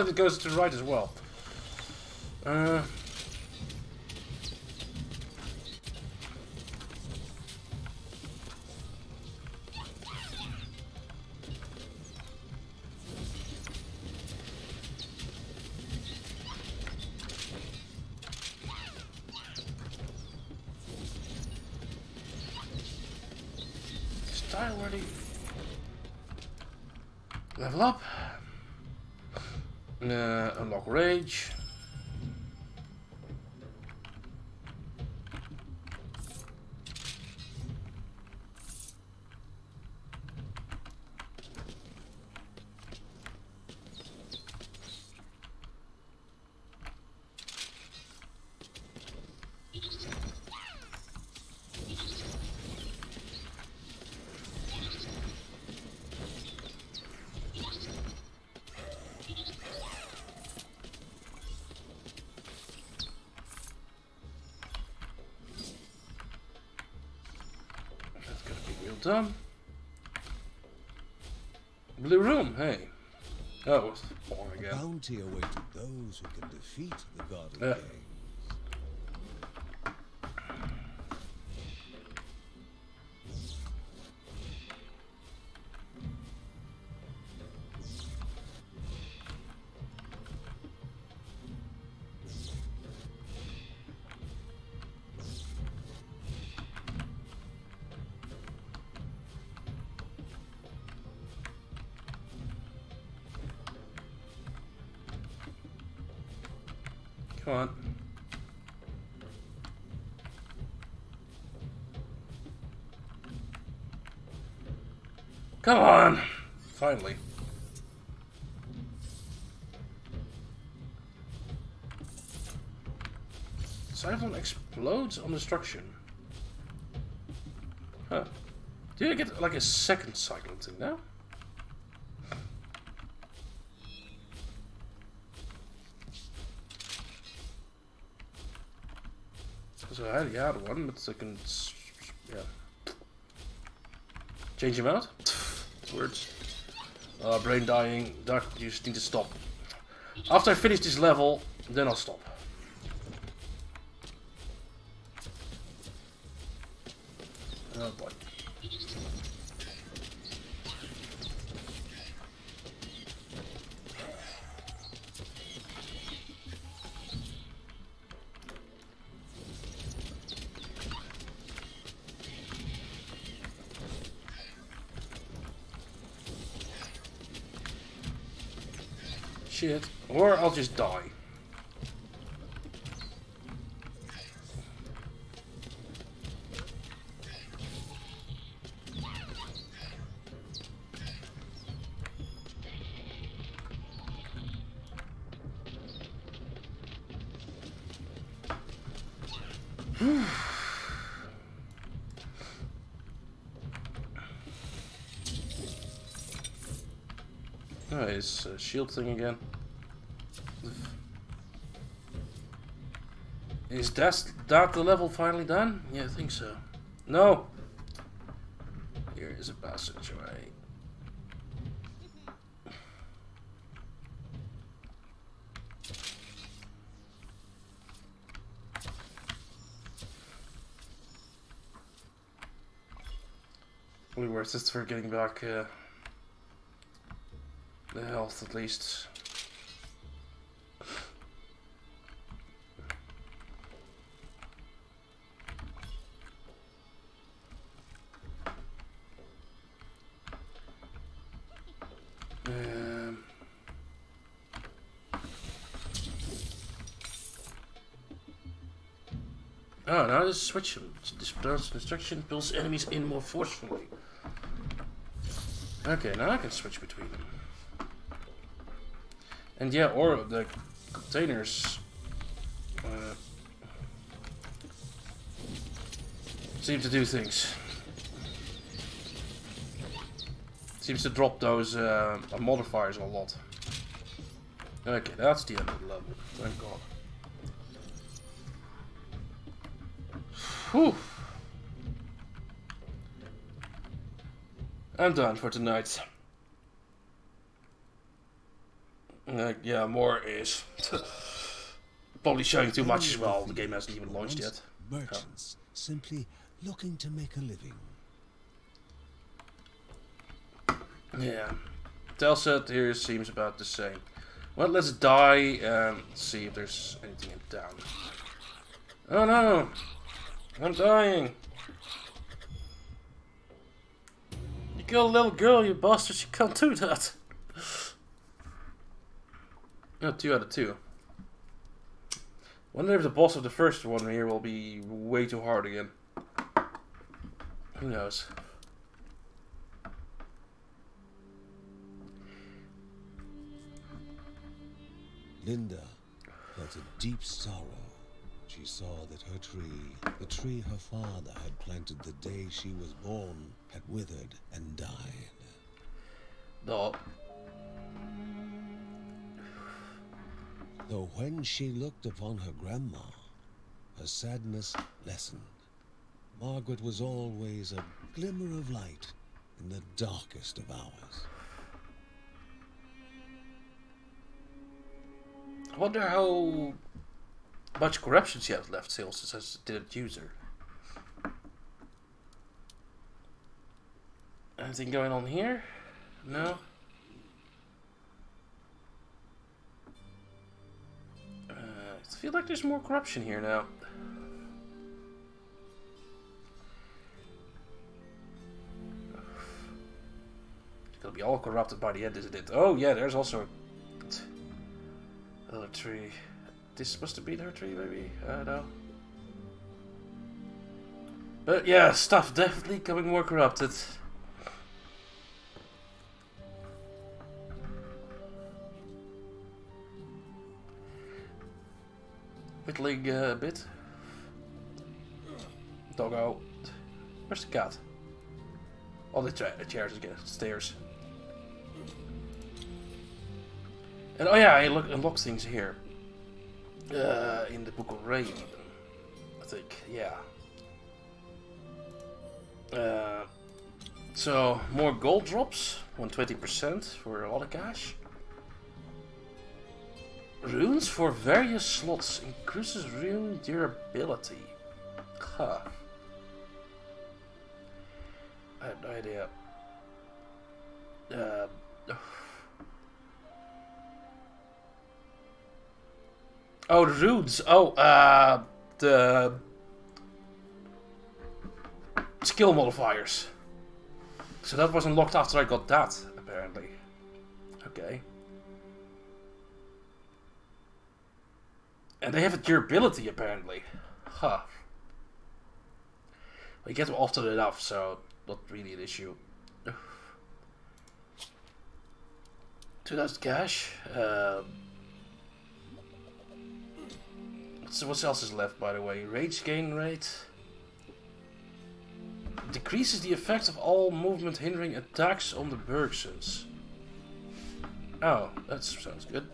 It goes to the right as well. Uh, dum. Blue room, hey. Oh, boring again. bounty awaited those who can defeat the God of Yeah. Games. Come on! Finally. Siphon explodes on destruction. Huh. Do you get like a second cyclone thing now? So I had one, but can, yeah. Change him out? Words. Uh, brain dying. That you just need to stop. After I finish this level, then I'll stop. Oh, uh, shield thing again. Is that, that the level finally done? Yeah, I think so. No! Here is a passageway. Probably worth it for getting back uh, the health at least. Um, oh, now this switch disperse destruction pulls enemies in more forcefully. Okay, now I can switch between them. And yeah, or the containers uh, seem to do things. Seems to drop those uh, modifiers a lot. Okay, that's the end of the level. Thank God. Whew. I'm done for tonight. Uh, yeah, more is probably showing too much as well. The game hasn't even launched yet. Merchants simply looking to make a living. Yeah. Telset here seems about the same. Well, let's die and see if there's anything in town. Oh no! I'm dying! You killed a little girl, you bastard! You can't do that! No, two out of two. Wonder if the boss of the first one here will be way too hard again. Who knows? Linda felt a deep sorrow. She saw that her tree, the tree her father had planted the day she was born, had withered and died. No. Though when she looked upon her grandma, her sadness lessened. Margaret was always a glimmer of light in the darkest of hours. I wonder how much corruption she has left still since I didn't use her. Anything going on here? No? I feel like there's more corruption here now. It's gonna be all corrupted by the end, isn't it? Oh yeah, there's also another tree. This must have been her tree, maybe? I don't know. But yeah, stuff definitely coming more corrupted. Whittling uh, a bit. Doggo. Where's the cat? Oh, the, the chairs again. Stairs. And oh yeah, I look unlock things here. Uh, in the Book of Rea. I think, yeah. Uh, so, more gold drops. 120% for a lot of cash. Runes for various slots increases rune durability. Huh. I have no idea. Uh, oh, runes. Oh, uh, the skill modifiers. So that was unlocked after I got that, apparently. Okay. And they have a durability, apparently. Huh. I get them often enough, so not really an issue. 2000 cash. Um, so what else is left, by the way? Rage gain rate. Decreases the effect of all movement hindering attacks on the Bergsons. Oh, that sounds good.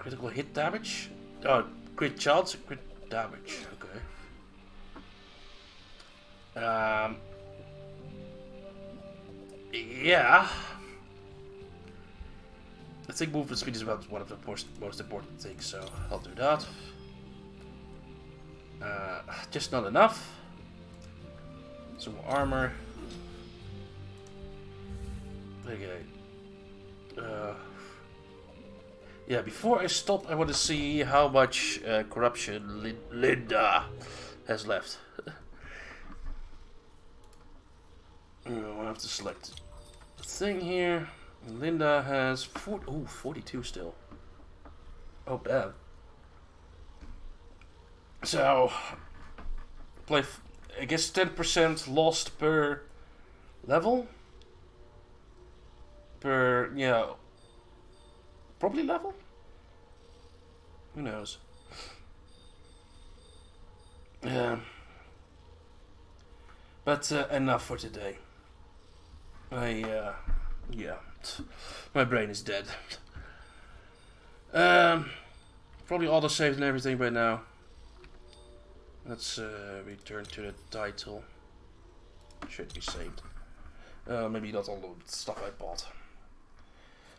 Critical hit damage? Oh, crit chance, crit damage. Okay. Um. Yeah. I think movement speed is about one of the most, most important things, so I'll do that. Uh, just not enough. Some armor. Okay. Uh, yeah, before I stop, I want to see how much uh, corruption Lin Linda has left. I have to select the thing here. Linda has four, ooh, 42 still. Oh, bad. So, play, I guess 10% lost per level? Per, yeah, probably level? Who knows? Yeah. But uh, enough for today. I, uh, yeah, my brain is dead. Um, probably all the saves and everything by now. Let's uh, return to the title. Should be saved. Uh, maybe not all the stuff I bought.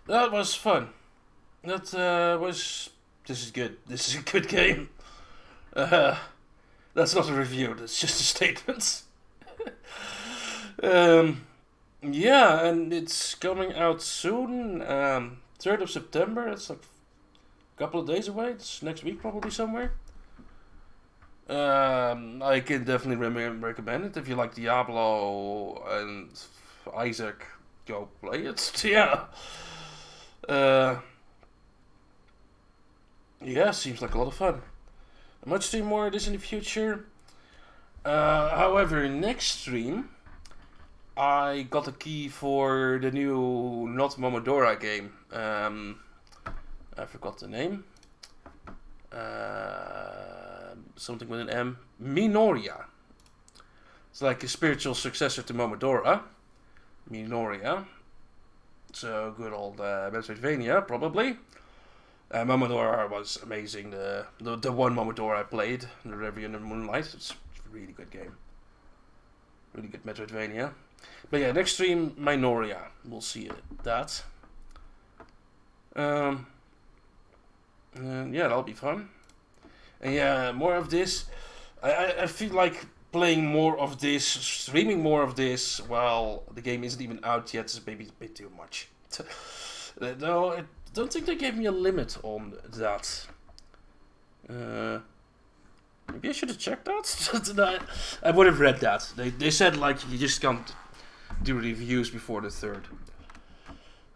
That was fun. That uh, was. This is good. This is a good game. Uh, that's not a review. That's just a statement. um, yeah, and it's coming out soon. Um, third of September. It's like a couple of days away. It's next week probably somewhere. Um, I can definitely re recommend it if you like Diablo and Isaac. Go play it. Yeah. Uh, yeah, seems like a lot of fun. Might stream more of this in the future. Uh, however, next stream, I got a key for the new not Momodora game. Um, I forgot the name. Uh, something with an M. Minoria. It's like a spiritual successor to Momodora. Minoria. So good old uh, Metroidvania, probably. Uh, Momodora was amazing. The, the the one Momodora I played, the in the Moonlight, it's a really good game. Really good Metroidvania. But yeah, next stream, Minoria. We'll see that. Um, yeah, that'll be fun. And yeah, more of this. I, I, I feel like playing more of this, streaming more of this, while the game isn't even out yet, is maybe a bit too much. no, I don't think they gave me a limit on that. Uh, maybe I should have checked that. I would have read that. They they said like you just can't do reviews before the third.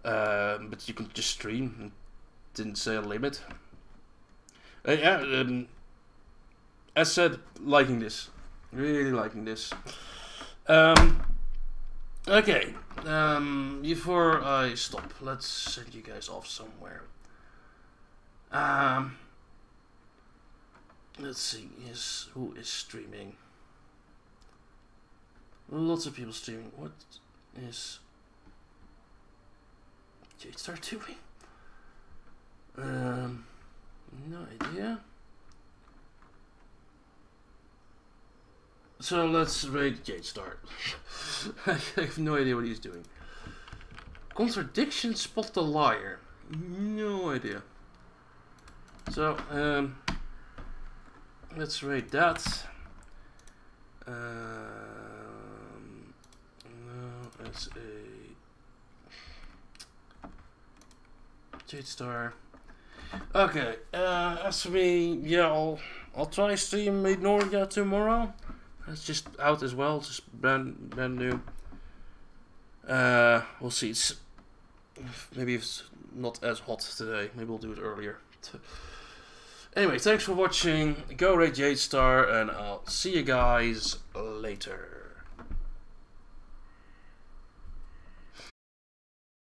Um, but you can just stream. Didn't say a limit. Uh, yeah, um, as said, liking this. Really liking this. Um, okay. Um, before I stop, let's send you guys off somewhere. Um, let's see. Yes, who is streaming? Lots of people streaming. What is Jade Star doing? Um, no idea. So let's rate Jadestar. I have no idea what he's doing. Contradiction spot the liar. No idea. So, um, let's rate that. Um, no, it's a Jade Star. Okay, uh, as for me, yeah, I'll, I'll try stream Minoria tomorrow. It's just out as well, just brand brand new. Uh, we'll see. It's maybe it's not as hot today. Maybe we'll do it earlier. Anyway, thanks for watching. Go rate Jadestar, and I'll see you guys later.